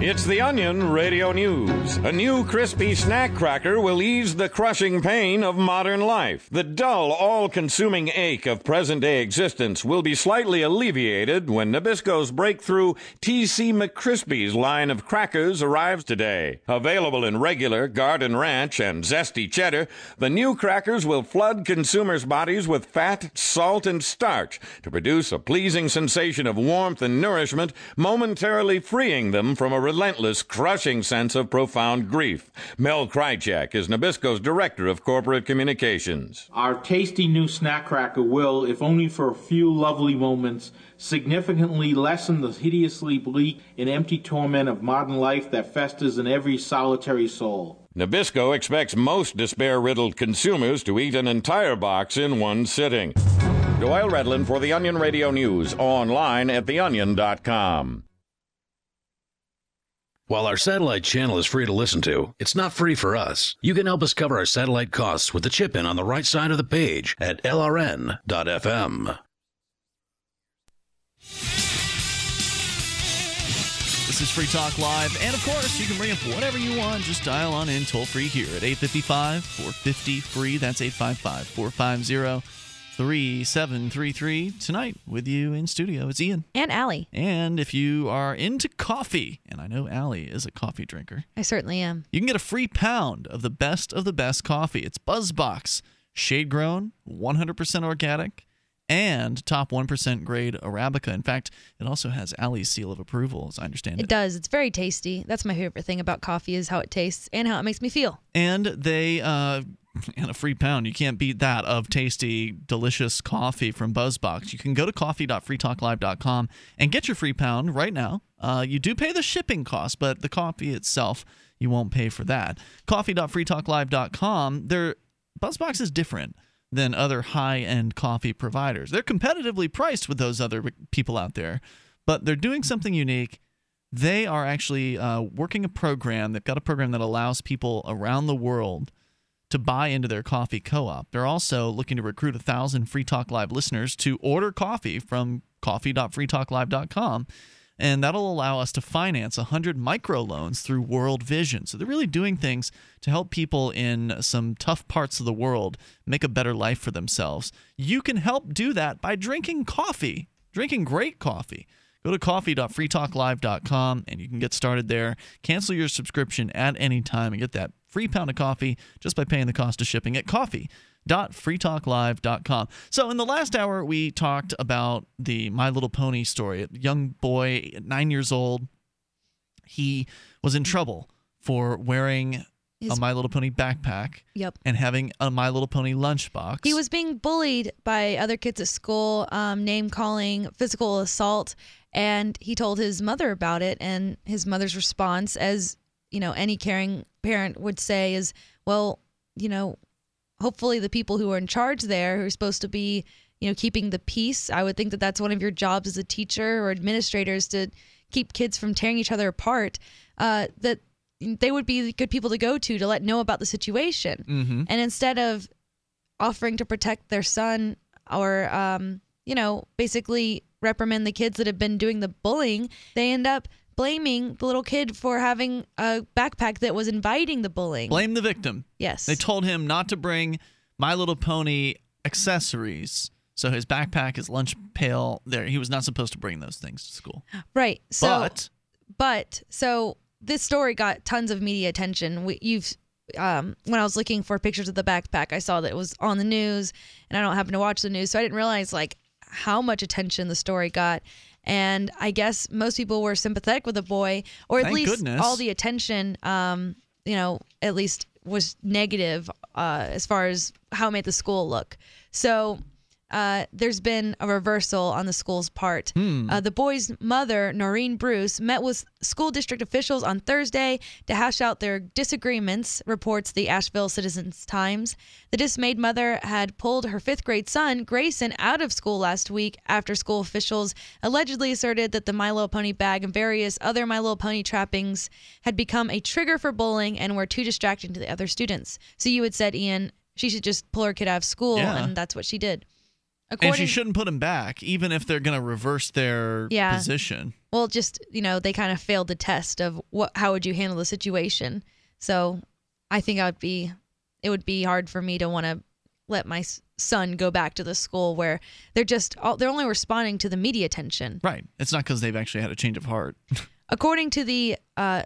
It's the Onion Radio News. A new crispy snack cracker will ease the crushing pain of modern life. The dull, all consuming ache of present day existence will be slightly alleviated when Nabisco's breakthrough TC McCrispy's line of crackers arrives today. Available in regular, garden ranch, and zesty cheddar, the new crackers will flood consumers' bodies with fat, salt, and starch to produce a pleasing sensation of warmth and nourishment, momentarily freeing them from a relentless, crushing sense of profound grief. Mel Krychak is Nabisco's Director of Corporate Communications. Our tasty new snack cracker will, if only for a few lovely moments, significantly lessen the hideously bleak and empty torment of modern life that festers in every solitary soul. Nabisco expects most despair riddled consumers to eat an entire box in one sitting. Doyle Redland for the Onion Radio News, online at theonion.com. While our satellite channel is free to listen to, it's not free for us. You can help us cover our satellite costs with the chip in on the right side of the page at lrn.fm. This is Free Talk Live. And of course, you can bring up whatever you want. Just dial on in toll free here at 855 450 free. That's 855 450 3733. Tonight with you in studio, it's Ian. And Allie. And if you are into coffee, and I know Allie is a coffee drinker, I certainly am. you can get a free pound of the best of the best coffee. It's Buzzbox, shade grown, 100% organic, and top 1% grade Arabica. In fact, it also has Allie's seal of approval, as I understand It it. does. It's very tasty. That's my favorite thing about coffee is how it tastes and how it makes me feel. And they uh, and a free pound. You can't beat that of tasty, delicious coffee from Buzzbox. You can go to coffee.freetalklive.com and get your free pound right now. Uh, you do pay the shipping cost, but the coffee itself, you won't pay for that. Coffee.freetalklive.com, their Buzzbox is different than other high-end coffee providers. They're competitively priced with those other people out there, but they're doing something unique. They are actually uh, working a program. They've got a program that allows people around the world to buy into their coffee co-op. They're also looking to recruit a thousand Free Talk Live listeners to order coffee from coffee.freetalklive.com. And that'll allow us to finance 100 microloans through World Vision. So they're really doing things to help people in some tough parts of the world make a better life for themselves. You can help do that by drinking coffee, drinking great coffee. Go to coffee.freetalklive.com and you can get started there. Cancel your subscription at any time and get that free pound of coffee just by paying the cost of shipping at coffee.freetalklive.com. So in the last hour we talked about the My Little Pony story. A young boy, 9 years old, he was in trouble for wearing a My Little Pony backpack Yep. and having a My Little Pony lunchbox. He was being bullied by other kids at school, um, name calling, physical assault, and he told his mother about it. And his mother's response, as you know, any caring parent would say, is, "Well, you know, hopefully the people who are in charge there, who are supposed to be, you know, keeping the peace. I would think that that's one of your jobs as a teacher or administrators to keep kids from tearing each other apart. Uh, that they would be good people to go to to let know about the situation. Mhm. And instead of offering to protect their son or um, you know basically reprimand the kids that have been doing the bullying they end up blaming the little kid for having a backpack that was inviting the bullying Blame the victim. Yes. They told him not to bring My Little Pony accessories. So his backpack, his lunch pail, there he was not supposed to bring those things to school. right so but but so this story got tons of media attention we, you've um, when I was looking for pictures of the backpack, I saw that it was on the news, and I don't happen to watch the news, so I didn't realize like how much attention the story got. And I guess most people were sympathetic with the boy, or at Thank least goodness. all the attention, um, you know, at least was negative uh, as far as how it made the school look. So uh, there's been a reversal on the school's part. Hmm. Uh, the boy's mother, Noreen Bruce, met with school district officials on Thursday to hash out their disagreements, reports the Asheville Citizens Times. The dismayed mother had pulled her fifth grade son, Grayson, out of school last week after school officials allegedly asserted that the My Little Pony bag and various other My Little Pony trappings had become a trigger for bullying and were too distracting to the other students. So you had said, Ian, she should just pull her kid out of school, Yeah. and that's what she did. And she shouldn't put him back, even if they're going to reverse their Yeah. position. Well, just you know, they kind of failed the test of what how would you handle the situation. So, I think I would be it would be hard for me to want to let my son go back to the school where they're just all, they're only responding to the media attention. Right. It's not because they've actually had a change of heart. According to the uh,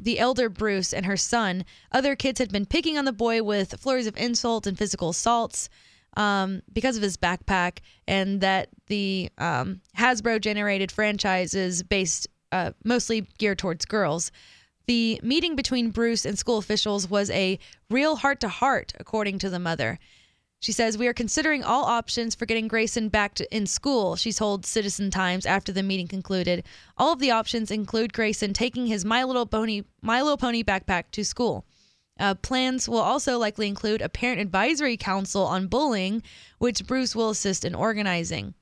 the elder Bruce and her son, other kids had been picking on the boy with flurries of insults and physical assaults um, because of his backpack, and that the um, Hasbro generated franchises based uh, mostly geared towards girls. The meeting between Bruce and school officials was a real heart to heart, according to the mother. She says, We are considering all options for getting Grayson back to, in school, she told Citizen Times after the meeting concluded. All of the options include Grayson taking his My Little Pony, My Little Pony backpack to school. Uh, plans will also likely include a parent advisory council on bullying, which Bruce will assist in organizing.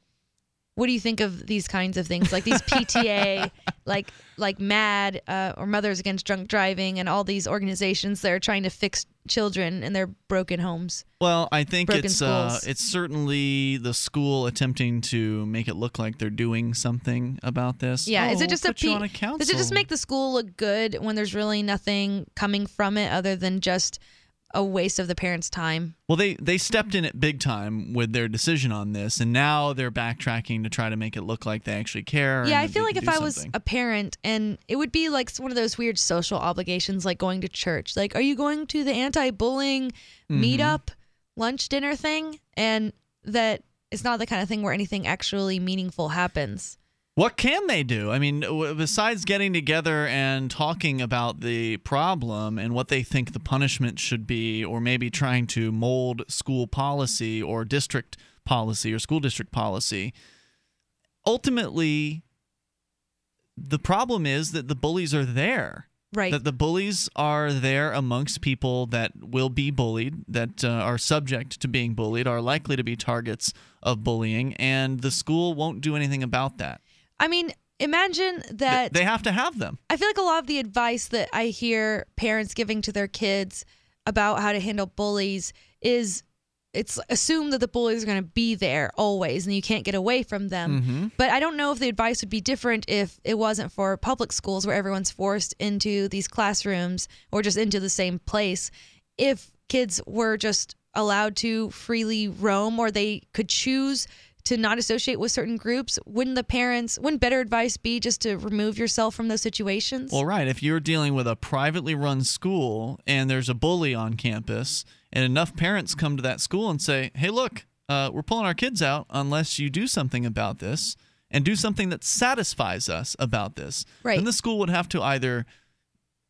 What do you think of these kinds of things, like these PTA, like like MAD uh, or Mothers Against Drunk Driving, and all these organizations that are trying to fix children in their broken homes? Well, I think it's uh, it's certainly the school attempting to make it look like they're doing something about this. Yeah, is Oh, it just we'll a put you P- on a council? Does it just make the school look good when there's really nothing coming from it other than just a waste of the parents' time? Well, they they stepped in it big time with their decision on this, and now they're backtracking to try to make it look like they actually care. Yeah, I feel like if I was a parent and it would be like one of those weird social obligations like going to church. Like, are you going to the anti-bullying Mhm. meetup, lunch, dinner thing? And that it's not the kind of thing where anything actually meaningful happens. What can they do? I mean, besides getting together and talking about the problem and what they think the punishment should be, or maybe trying to mold school policy or district policy or school district policy, ultimately, the problem is that the bullies are there. Right. That the bullies are there amongst people that will be bullied, that uh, are subject to being bullied, are likely to be targets of bullying, and the school won't do anything about that. I mean, imagine that They have to have them. I feel like a lot of the advice that I hear parents giving to their kids about how to handle bullies is it's assumed that the bullies are going to be there always and you can't get away from them. Mm-hmm. But I don't know if the advice would be different if it wasn't for public schools where everyone's forced into these classrooms or just into the same place. If kids were just allowed to freely roam or they could choose to not associate with certain groups, wouldn't the parents, wouldn't better advice be just to remove yourself from those situations? Well, right. If you're dealing with a privately run school and there's a bully on campus, and enough parents come to that school and say, hey, look, uh, we're pulling our kids out unless you do something about this and do something that satisfies us about this. Right. Then the school would have to either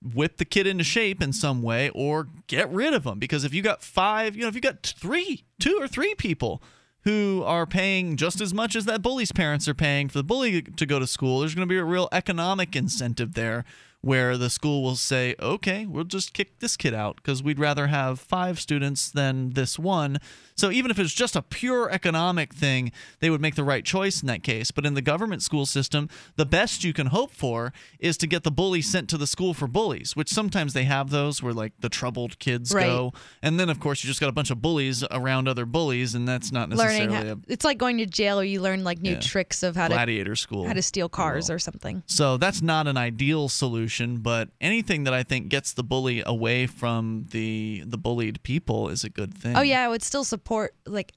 whip the kid into shape in some way or get rid of them. Because if you got five, you know, if you got three, two or three people who are paying just as much as that bully's parents are paying for the bully to go to school, there's going to be a real economic incentive there where the school will say, okay, we'll just kick this kid out because we'd rather have five students than this one. So even if it's just a pure economic thing, they would make the right choice in that case. But in the government school system, the best you can hope for is to get the bully sent to the school for bullies, which sometimes they have those where like the troubled kids Right. go. And then, of course, you just got a bunch of bullies around other bullies, and that's not necessarily learning how, a it's like going to jail or you learn like new Yeah. tricks of how gladiator to school. how to steal cars or something. So that's not an ideal solution, but anything that I think gets the bully away from the the bullied people is a good thing. Oh yeah, I would still support like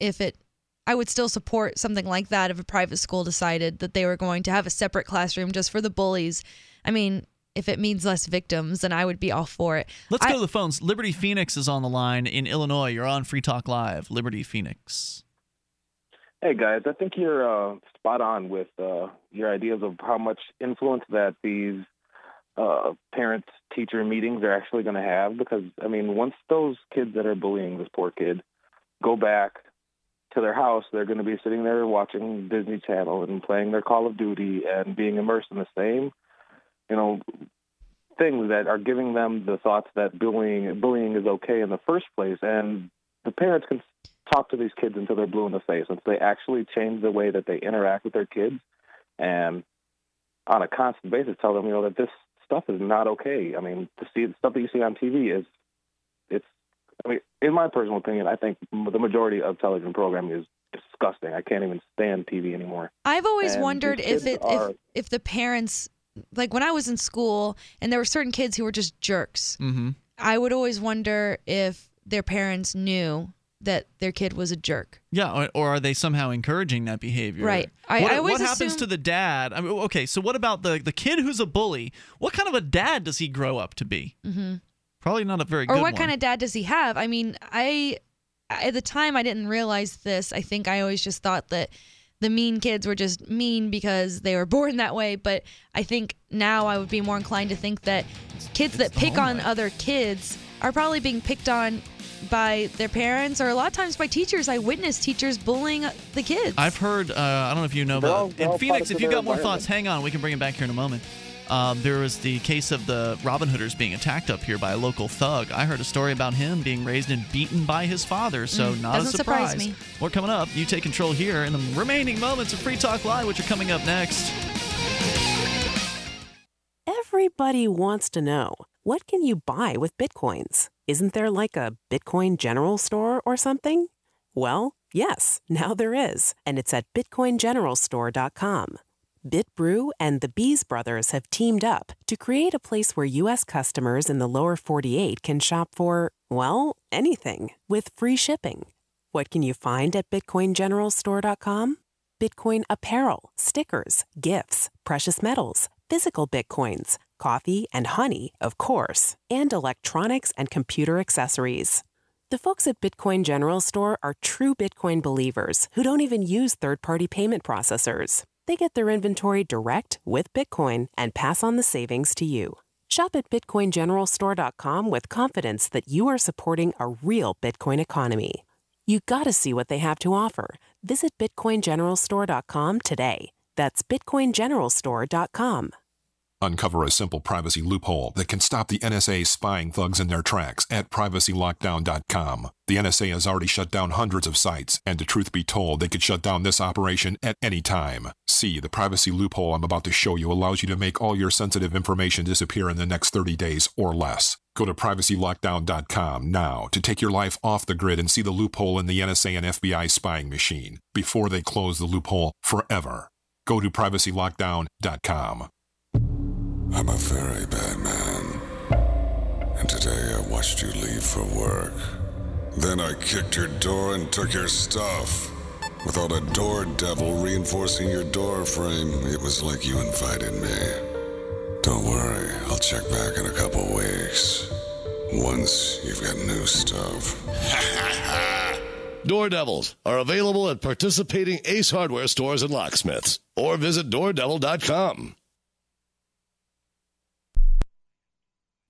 if it I would still support something like that if a private school decided that they were going to have a separate classroom just for the bullies. I mean, if it means less victims, then I would be all for it. Let's I- go to the phones. Liberty Phoenix is on the line in Illinois. You're on Free Talk Live. Liberty Phoenix. Hey guys, I think you're uh, spot on with uh, your ideas of how much influence that these uh, parent-teacher meetings are actually going to have. Because I mean, once those kids that are bullying this poor kid go back to their house, they're going to be sitting there watching Disney Channel and playing their Call of Duty and being immersed in the same, you know, things that are giving them the thoughts that bullying bullying is okay in the first place. And the parents can talk to these kids until they're blue in the face, until they actually change the way that they interact with their kids, and on a constant basis tell them, you know, that this stuff is not okay. I mean, to see the stuff that you see on TV is, it's. I mean, in my personal opinion, I think the majority of television programming is disgusting. I can't even stand TV anymore. I've always And wondered if it are- if if the parents like when I was in school and there were certain kids who were just jerks. Mm-hmm. I would always wonder if their parents knew that their kid was a jerk. Yeah, or, or are they somehow encouraging that behavior? Right. I- what I always what happens assume- to the dad? I mean, okay, so what about the the kid who's a bully? What kind of a dad does he grow up to be? hmm Probably not a very good or what one. kind of dad does he have? I mean, I at the time I didn't realize this. I think I always just thought that the mean kids were just mean because they were born that way. But I think now I would be more inclined to think that kids that pick on other kids are probably being picked on by their parents or a lot of times by teachers. I witnessed teachers bullying the kids. I've heard. Uh, I don't know if you know, They're but in all Phoenix, if you their got more thoughts, hang on. We can bring it back here in a moment. Um, there was the case of the Robin Hooders being attacked up here by a local thug. I heard a story about him being raised and beaten by his father, so Mm, not a surprise surprise. me. More coming up. You take control here in the remaining moments of Free Talk Live, which are coming up next. Everybody wants to know what can you buy with bitcoins? Isn't there like a Bitcoin general store or something? Well, yes, now there is, and it's at bitcoingeneralstore.com. BitBrew and the Bees Brothers have teamed up to create a place where U.S. customers in the lower 48 can shop for, well, anything with free shipping. What can you find at bitcoingeneralstore.com? Bitcoin apparel, stickers, gifts, precious metals, physical bitcoins, coffee and honey, of course, and electronics and computer accessories. The folks at Bitcoin General Store are true Bitcoin believers who don't even use third party payment processors. They get their inventory direct with Bitcoin and pass on the savings to you. Shop at BitcoinGeneralStore.com with confidence that you are supporting a real Bitcoin economy. You gotta see what they have to offer. Visit BitcoinGeneralStore.com today. That's BitcoinGeneralStore.com. Uncover a simple privacy loophole that can stop the NSA spying thugs in their tracks at privacylockdown.com. The NSA has already shut down hundreds of sites, and to truth be told, they could shut down this operation at any time. See, the privacy loophole I'm about to show you allows you to make all your sensitive information disappear in the next 30 days or less. Go to privacylockdown.com now to take your life off the grid and see the loophole in the NSA and FBI spying machine before they close the loophole forever. Go to privacylockdown.com. I'm a very bad man. And today I watched you leave for work. Then I kicked your door and took your stuff. Without a door devil reinforcing your door frame, it was like you invited me. Don't worry, I'll check back in a couple weeks. Once you've got new stuff. Door Devils are available at participating Ace Hardware stores and locksmiths, or visit doordevil.com.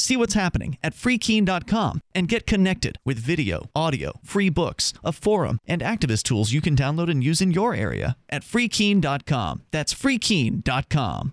See what's happening at freekeene.com and get connected with video, audio, free books, a forum, and activist tools you can download and use in your area at freekeene.com. That's freekeene.com.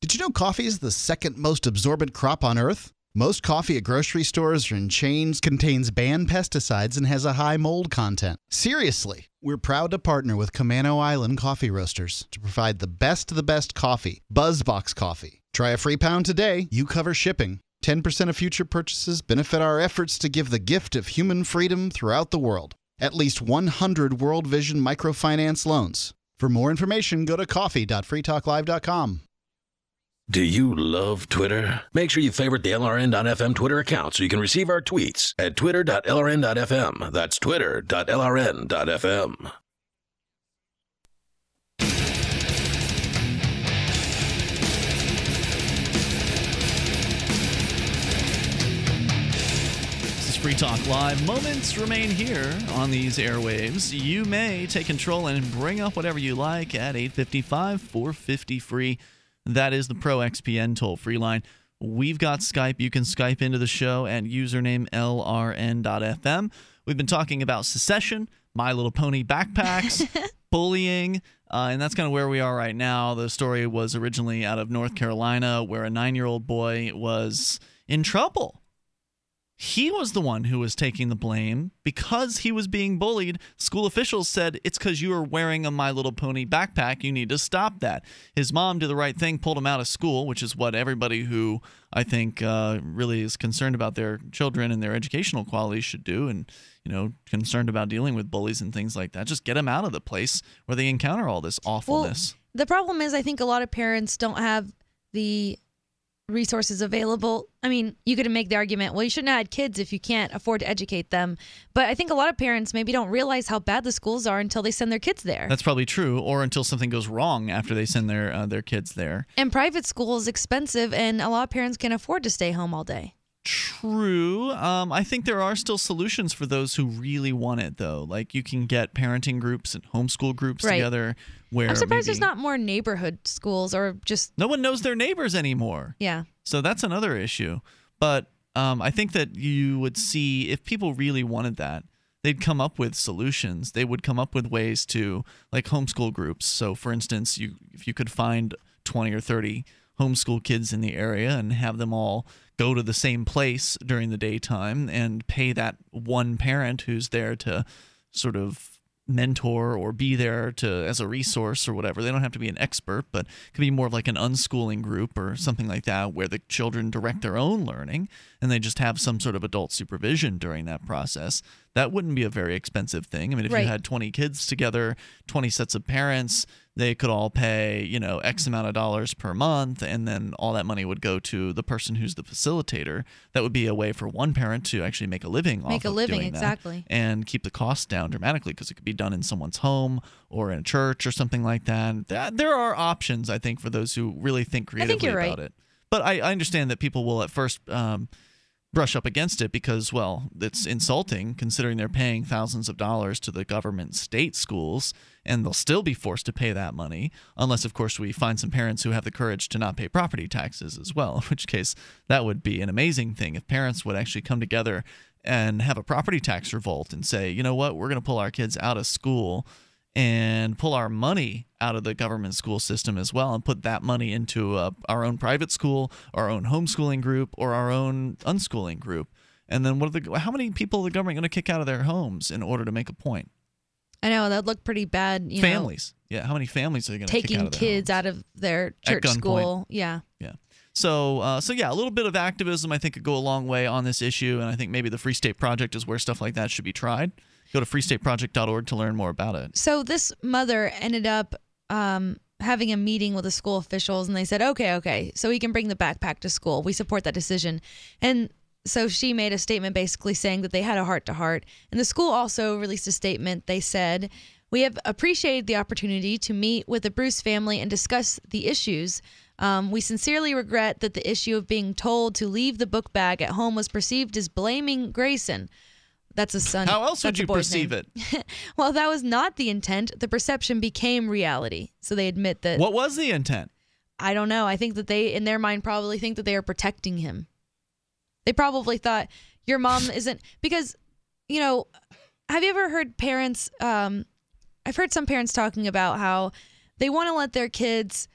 Did you know coffee is the second most absorbent crop on earth? Most coffee at grocery stores or in chains contains banned pesticides and has a high mold content. Seriously, we're proud to partner with Camano Island Coffee Roasters to provide the best of the best coffee, Buzzbox Coffee. Try a free pound today, you cover shipping. 10% of future purchases benefit our efforts to give the gift of human freedom throughout the world. At least 100 World Vision microfinance loans. For more information, go to coffee.freetalklive.com. Do you love Twitter? Make sure you favorite the LRN.FM Twitter account so you can receive our tweets at twitter.lrn.fm. That's twitter.lrn.fm. This is Free Talk Live. Moments remain here on these airwaves. You may take control and bring up whatever you like at 855 450 free. That is the ProXPN toll free line. We've got Skype. You can Skype into the show at username lrn.fm. We've been talking about secession, My Little Pony backpacks, bullying, uh, and that's kind of where we are right now. The story was originally out of North Carolina, where a nine year old boy was in trouble he was the one who was taking the blame because he was being bullied. School officials said it's because you were wearing a My Little Pony backpack. You need to stop that. His mom did the right thing, pulled him out of school, which is what everybody who I think uh, really is concerned about their children and their educational qualities should do. And you know, concerned about dealing with bullies and things like that. Just get them out of the place where they encounter all this awfulness. Well, the problem is, I think a lot of parents don't have the resources available. I mean, you could make the argument, well, you shouldn't have had kids if you can't afford to educate them. But I think a lot of parents maybe don't realize how bad the schools are until they send their kids there. That's probably true, or until something goes wrong after they send their uh, their kids there. And private school is expensive, and a lot of parents can't afford to stay home all day. True. Um, I think there are still solutions for those who really want it, though. Like you can get parenting groups and homeschool groups Right. together where I'm surprised maybe there's not more neighborhood schools or just no one knows their neighbors anymore. yeah. So that's another issue. But um, I think that you would see if people really wanted that, they'd come up with solutions. They would come up with ways to like homeschool groups. So for instance, you if you could find 20 or 30 homeschool kids in the area and have them all go to the same place during the daytime and pay that one parent who's there to sort of mentor or be there to as a resource or whatever. They don't have to be an expert, but it could be more of like an unschooling group or something like that where the children direct their own learning and they just have some sort of adult supervision during that process. That wouldn't be a very expensive thing. I mean, if Right. you had 20 kids together, 20 sets of parents, they could all pay, you know, X amount of dollars per month, and then all that money would go to the person who's the facilitator. That would be a way for one parent to actually make a living Make off a of living, doing that exactly. and keep the costs down dramatically because it could be done in someone's home or in a church or something like that. That- there are options, I think, for those who really think I creatively think you're about right. it. But I, I understand that people will at first um, brush up against it because, well, it's insulting considering they're paying thousands of dollars to the government state schools and they'll still be forced to pay that money unless, of course, we find some parents who have the courage to not pay property taxes as well, in which case that would be an amazing thing if parents would actually come together and have a property tax revolt and say, you know what, we're going to pull our kids out of school and pull our money out of the government school system as well and put that money into uh, our own private school, our own homeschooling group, or our own unschooling group. And then what are the how many people are the government going to kick out of their homes in order to make a point? I know that'd look pretty bad. You families. yeah, how many families are they going to kick out taking of their kids out of their church school. Yeah. Yeah. So, uh, so yeah, a little bit of activism I think could go a long way on this issue, and I think maybe the Free State Project is where stuff like that should be tried. Go to freestateproject.org to learn more about it. So this mother ended up um, having a meeting with the school officials, and they said, "Okay, okay, so he can bring the backpack to school. We support that decision." And so she made a statement basically saying that they had a heart to heart. And the school also released a statement. They said, "We have appreciated the opportunity to meet with the Bruce family and discuss the issues." Um, we sincerely regret that the issue of being told to leave the book bag at home was perceived as blaming Grayson. That's a son. How else would you perceive name. it? well, that was not the intent. The perception became reality. So they admit that. What was the intent? I don't know. I think that they, in their mind, probably think that they are protecting him. They probably thought your mom isn't because, you know, have you ever heard parents? Um, I've heard some parents talking about how they want to let their kids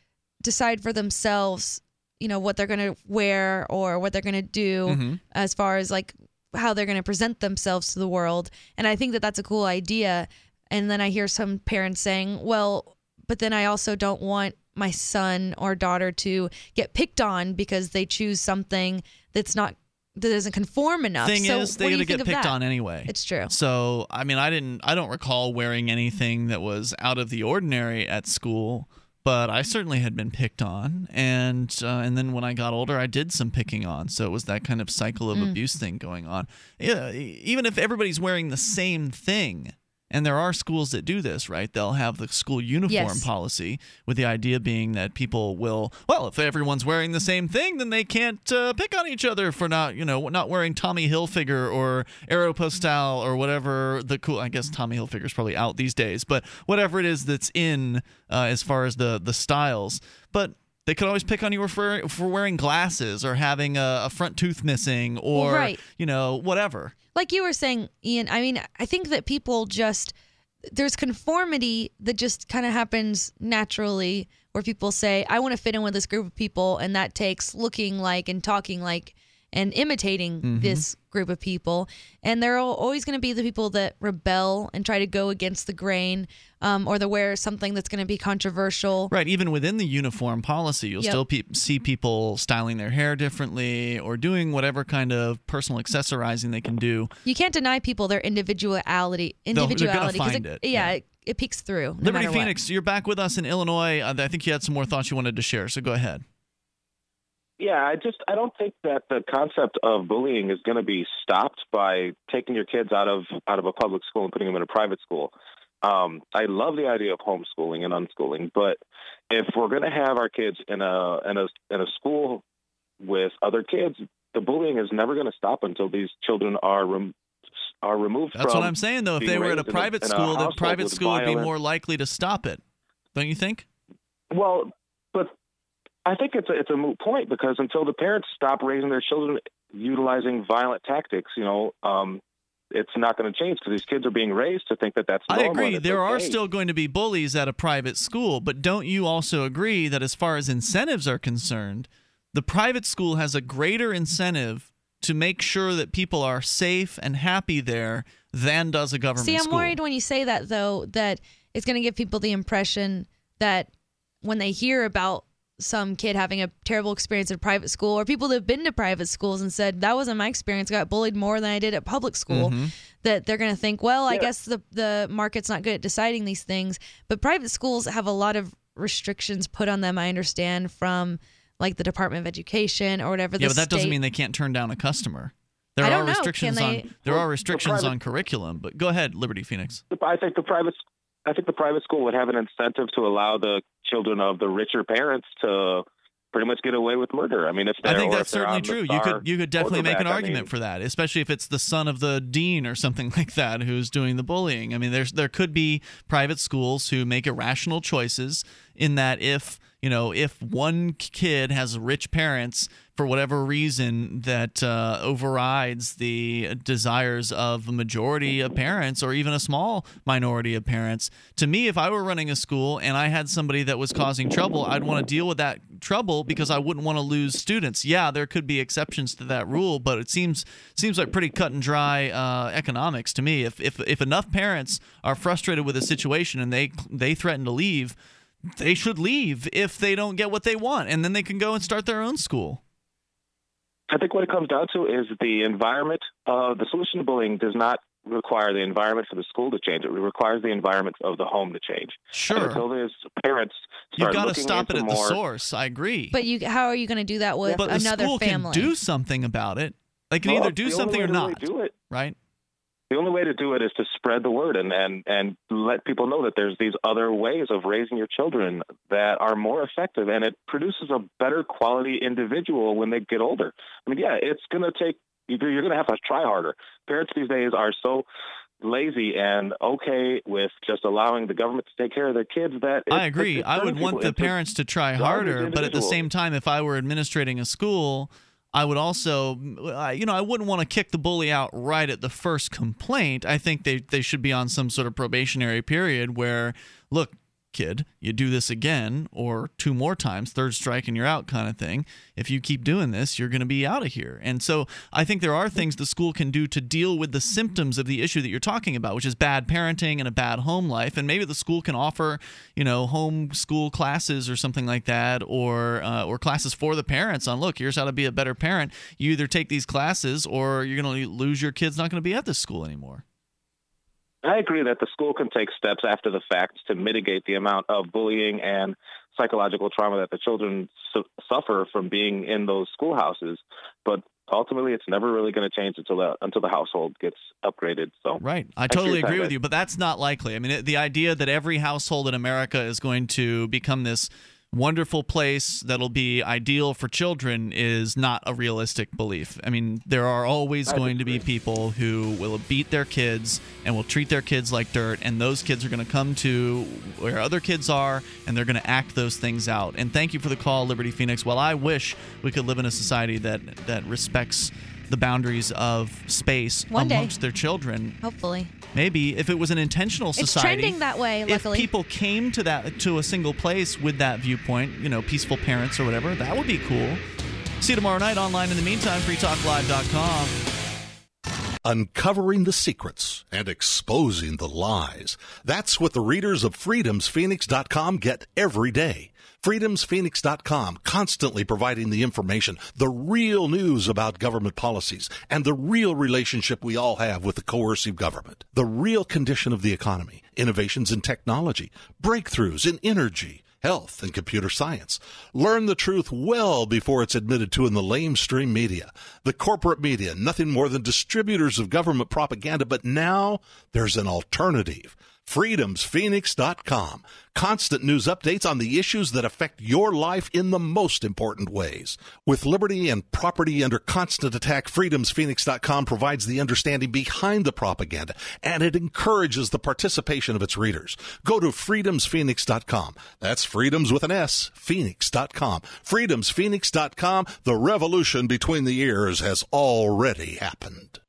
decide for themselves, you know, what they're going to wear or what they're going to do Mhm. as far as like how they're going to present themselves to the world. And I think that that's a cool idea. And then I hear some parents saying, well, but then I also don't want my son or daughter to get picked on because they choose something that's not that doesn't conform enough. Thing so is, they're do you going to think get picked on anyway. It's true. So, I mean, I didn't, I don't recall wearing anything that was out of the ordinary at school, but I certainly had been picked on, and uh, and then when I got older, I did some picking on. So it was that kind of cycle of Mm. abuse thing going on. Yeah, even if everybody's wearing the same thing. And there are schools that do this, right? They'll have the school uniform Yes. policy with the idea being that people will, well, if everyone's wearing the same thing, then they can't uh, pick on each other for not, you know, not wearing Tommy Hilfiger or Aeropostale or whatever the cool. I guess Tommy Hilfiger's probably out these days, but whatever it is that's in uh, as far as the the styles. But they could always pick on you for for wearing glasses or having a, a front tooth missing or right. you know whatever. like you were saying, Ian, I mean, I think that people just there's conformity that just kind of happens naturally where people say, I want to fit in with this group of people, and that takes looking like and talking like and imitating Mhm. this group of people. And there are always going to be the people that rebel and try to go against the grain, um, or they wear something that's going to be controversial. Right, even within the uniform policy, you'll Yep. still pe- see people styling their hair differently or doing whatever kind of personal accessorizing they can do. You can't deny people their individuality. they're gonna find it, yeah, It, it peeks through. No Liberty matter what. Phoenix, you're back with us in Illinois. Uh, I think you had some more thoughts you wanted to share, so go ahead. Yeah, I just I don't think that the concept of bullying is going to be stopped by taking your kids out of out of a public school and putting them in a private school. Um, I love the idea of homeschooling and unschooling, but if we're going to have our kids in a in a in a school with other kids, the bullying is never going to stop until these children are rem- are removed. That's what I'm saying, though. If they were at a private in school, the private school would be more likely to stop it. Don't you think? Well, but I think it's a, it's a moot point because until the parents stop raising their children utilizing violent tactics, you know, um, it's not going to change because these kids are being raised to think that that's I normal. and agree. it's There are still going to be bullies at a private school, but don't you also agree that as far as incentives are concerned, the private school has a greater incentive to make sure that people are safe and happy there than does a government See, I'm school. worried when you say that though that it's going to give people the impression that when they hear about some kid having a terrible experience at a private school or people that have been to private schools and said that wasn't my experience, got bullied more than I did at public school, Mhm. that they're going to think, well, I guess the the market's not good at deciding these things, but private schools have a lot of restrictions put on them, I understand from like the Department of Education or whatever yeah, but that doesn't mean they can't turn down a customer. There I are don't know. Can restrictions they- on there Well, are the restrictions private- on curriculum. But go ahead, Liberty Phoenix. I think the private I think the private school would have an incentive to allow the children of the richer parents to pretty much get away with murder. I mean, if I think that's certainly true. You could you could definitely make an quarterback, I argument mean, for that, especially if it's the son of the dean or something like that who's doing the bullying. I mean, there's there could be private schools who make irrational choices in that if you know if one kid has rich parents for whatever reason that uh, overrides the desires of a majority of parents or even a small minority of parents. To me, if I were running a school and I had somebody that was causing trouble, I'd want to deal with that trouble because I wouldn't want to lose students. Yeah, there could be exceptions to that rule, but it seems seems like pretty cut and dry uh, economics to me. If, if if enough parents are frustrated with a situation and they they threaten to leave, they should leave if they don't get what they want, and then they can go and start their own school. I think what it comes down to is the environment. Uh, the solution to bullying does not require the environment for the school to change. It requires the environment of the home to change. Sure. And until there's parents You've got to stop it into at the source. I agree. But you, how are you going to do that with but the another school family? can do something about it. They can Well, either do the only something way or to really not. do it. Right? The only way to do it is to spread the word and, and, and let people know that there's these other ways of raising your children that are more effective and it produces a better quality individual when they get older. I mean, yeah, it's going to take, you're you're going to have to try harder. Parents these days are so lazy and okay with just allowing the government to take care of their kids that it- I agree. I would want the parents to try harder, but at the same time, if I were administrating a school, I would also, I- uh, you know, I wouldn't want to kick the bully out right at the first complaint. I think they they should be on some sort of probationary period where, look, kid, you do this again or two more times, third strike and you're out kind of thing. If you keep doing this, you're going to be out of here. And so I think there are things the school can do to deal with the symptoms of the issue that you're talking about, which is bad parenting and a bad home life. And maybe the school can offer, you know, home school classes or something like that, or uh, or classes for the parents on look, here's how to be a better parent. You either take these classes or you're going to lose your kid's not going to be at this school anymore. I agree that the school can take steps after the fact to mitigate the amount of bullying and psychological trauma that the children su- suffer from being in those schoolhouses. But ultimately, it's never really going to change until the until the household gets upgraded. So Right. I totally agree with you, but that's not likely. I mean, it, the idea that every household in America is going to become this wonderful place that'll be ideal for children is not a realistic belief. I mean, there are always I going to be people who will beat their kids and will treat their kids like dirt, and those kids are going to come to where other kids are and they're going to act those things out. And thank you for the call, Liberty Phoenix. Well, I wish we could live in a society that that respects the boundaries of space One day. amongst their children Hopefully. Maybe if it was an intentional society, It's society trending that way, Luckily, if people came to that to a single place with that viewpoint you know peaceful parents or whatever that would be cool see you tomorrow night online in the meantime freetalklive.com Uncovering the secrets and exposing the lies. That's what the readers of freedomsphoenix.com get every day. Freedomsphoenix.com constantly providing the information, the real news about government policies, and the real relationship we all have with the coercive government. The real condition of the economy, innovations in technology, breakthroughs in energy, health, and computer science. Learn the truth well before it's admitted to in the lamestream media. The corporate media, nothing more than distributors of government propaganda, but now there's an alternative. freedomsphoenix.com. Constant news updates on the issues that affect your life in the most important ways. With liberty and property under constant attack, freedomsphoenix.com provides the understanding behind the propaganda and it encourages the participation of its readers. Go to freedomsphoenix.com. That's freedoms with an S, phoenix.com. Freedomsphoenix.com. The revolution between the ears has already happened.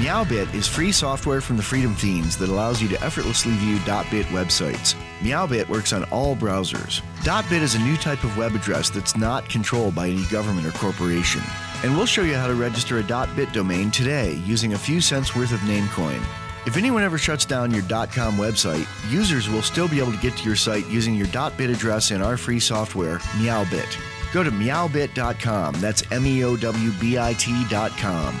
MeowBit is free software from the Freedom Fiends that allows you to effortlessly view .bit websites. MeowBit works on all browsers. .bit is a new type of web address that's not controlled by any government or corporation. And we'll show you how to register a .bit domain today using a few cents worth of Namecoin. If anyone ever shuts down your .com website, users will still be able to get to your site using your .bit address in our free software, MeowBit. Go to meowbit.com. That's M E O W B I T.com.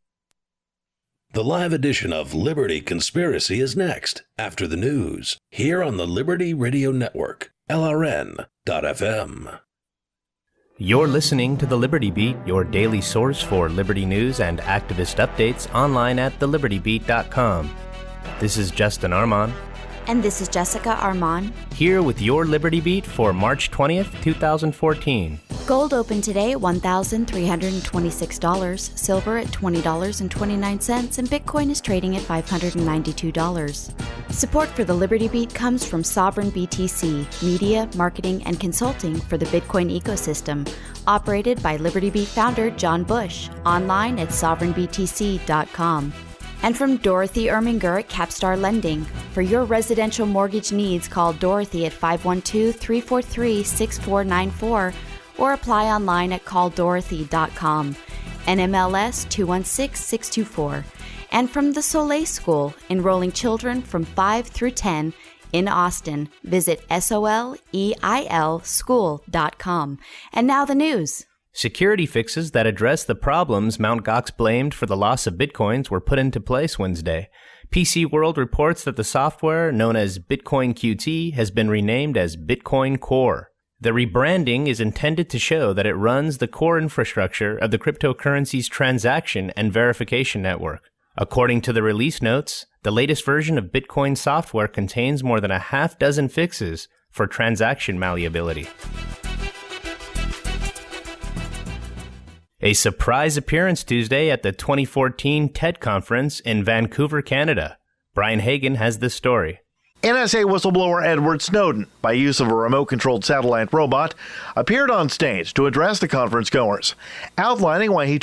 The live edition of Liberty Conspiracy is next after the news here on the Liberty Radio Network, LRN.FM. You're listening to the Liberty Beat, your daily source for liberty news and activist updates online at thelibertybeat.com. This is Justin Armand. And this is Jessica Armand. Here with your Liberty Beat for March 20th, 2014. Gold opened today at $1,326, silver at $20.29, and Bitcoin is trading at $592. Support for the Liberty Beat comes from Sovereign BTC, media, marketing, and consulting for the Bitcoin ecosystem, operated by Liberty Beat founder John Bush, online at sovereignbtc.com and from Dorothy Erminger at Capstar Lending. For your residential mortgage needs, call Dorothy at 512 343 6494 or apply online at calldorothy.com. NMLS 216624. And from the Soleil School, enrolling children from 5 through 10 in Austin. Visit soleilschool.com. And now the news. Security fixes that address the problems Mt. Gox blamed for the loss of bitcoins were put into place Wednesday. PC World reports that the software, known as Bitcoin QT, has been renamed as Bitcoin Core. The rebranding is intended to show that it runs the core infrastructure of the cryptocurrency's transaction and verification network. According to the release notes, the latest version of Bitcoin software contains more than a half dozen fixes for transaction malleability. A surprise appearance Tuesday at the 2014 TED conference in Vancouver, Canada. Brian Hagan has this story. NSA whistleblower Edward Snowden, by use of a remote controlled satellite robot, appeared on stage to address the conference goers, outlining why he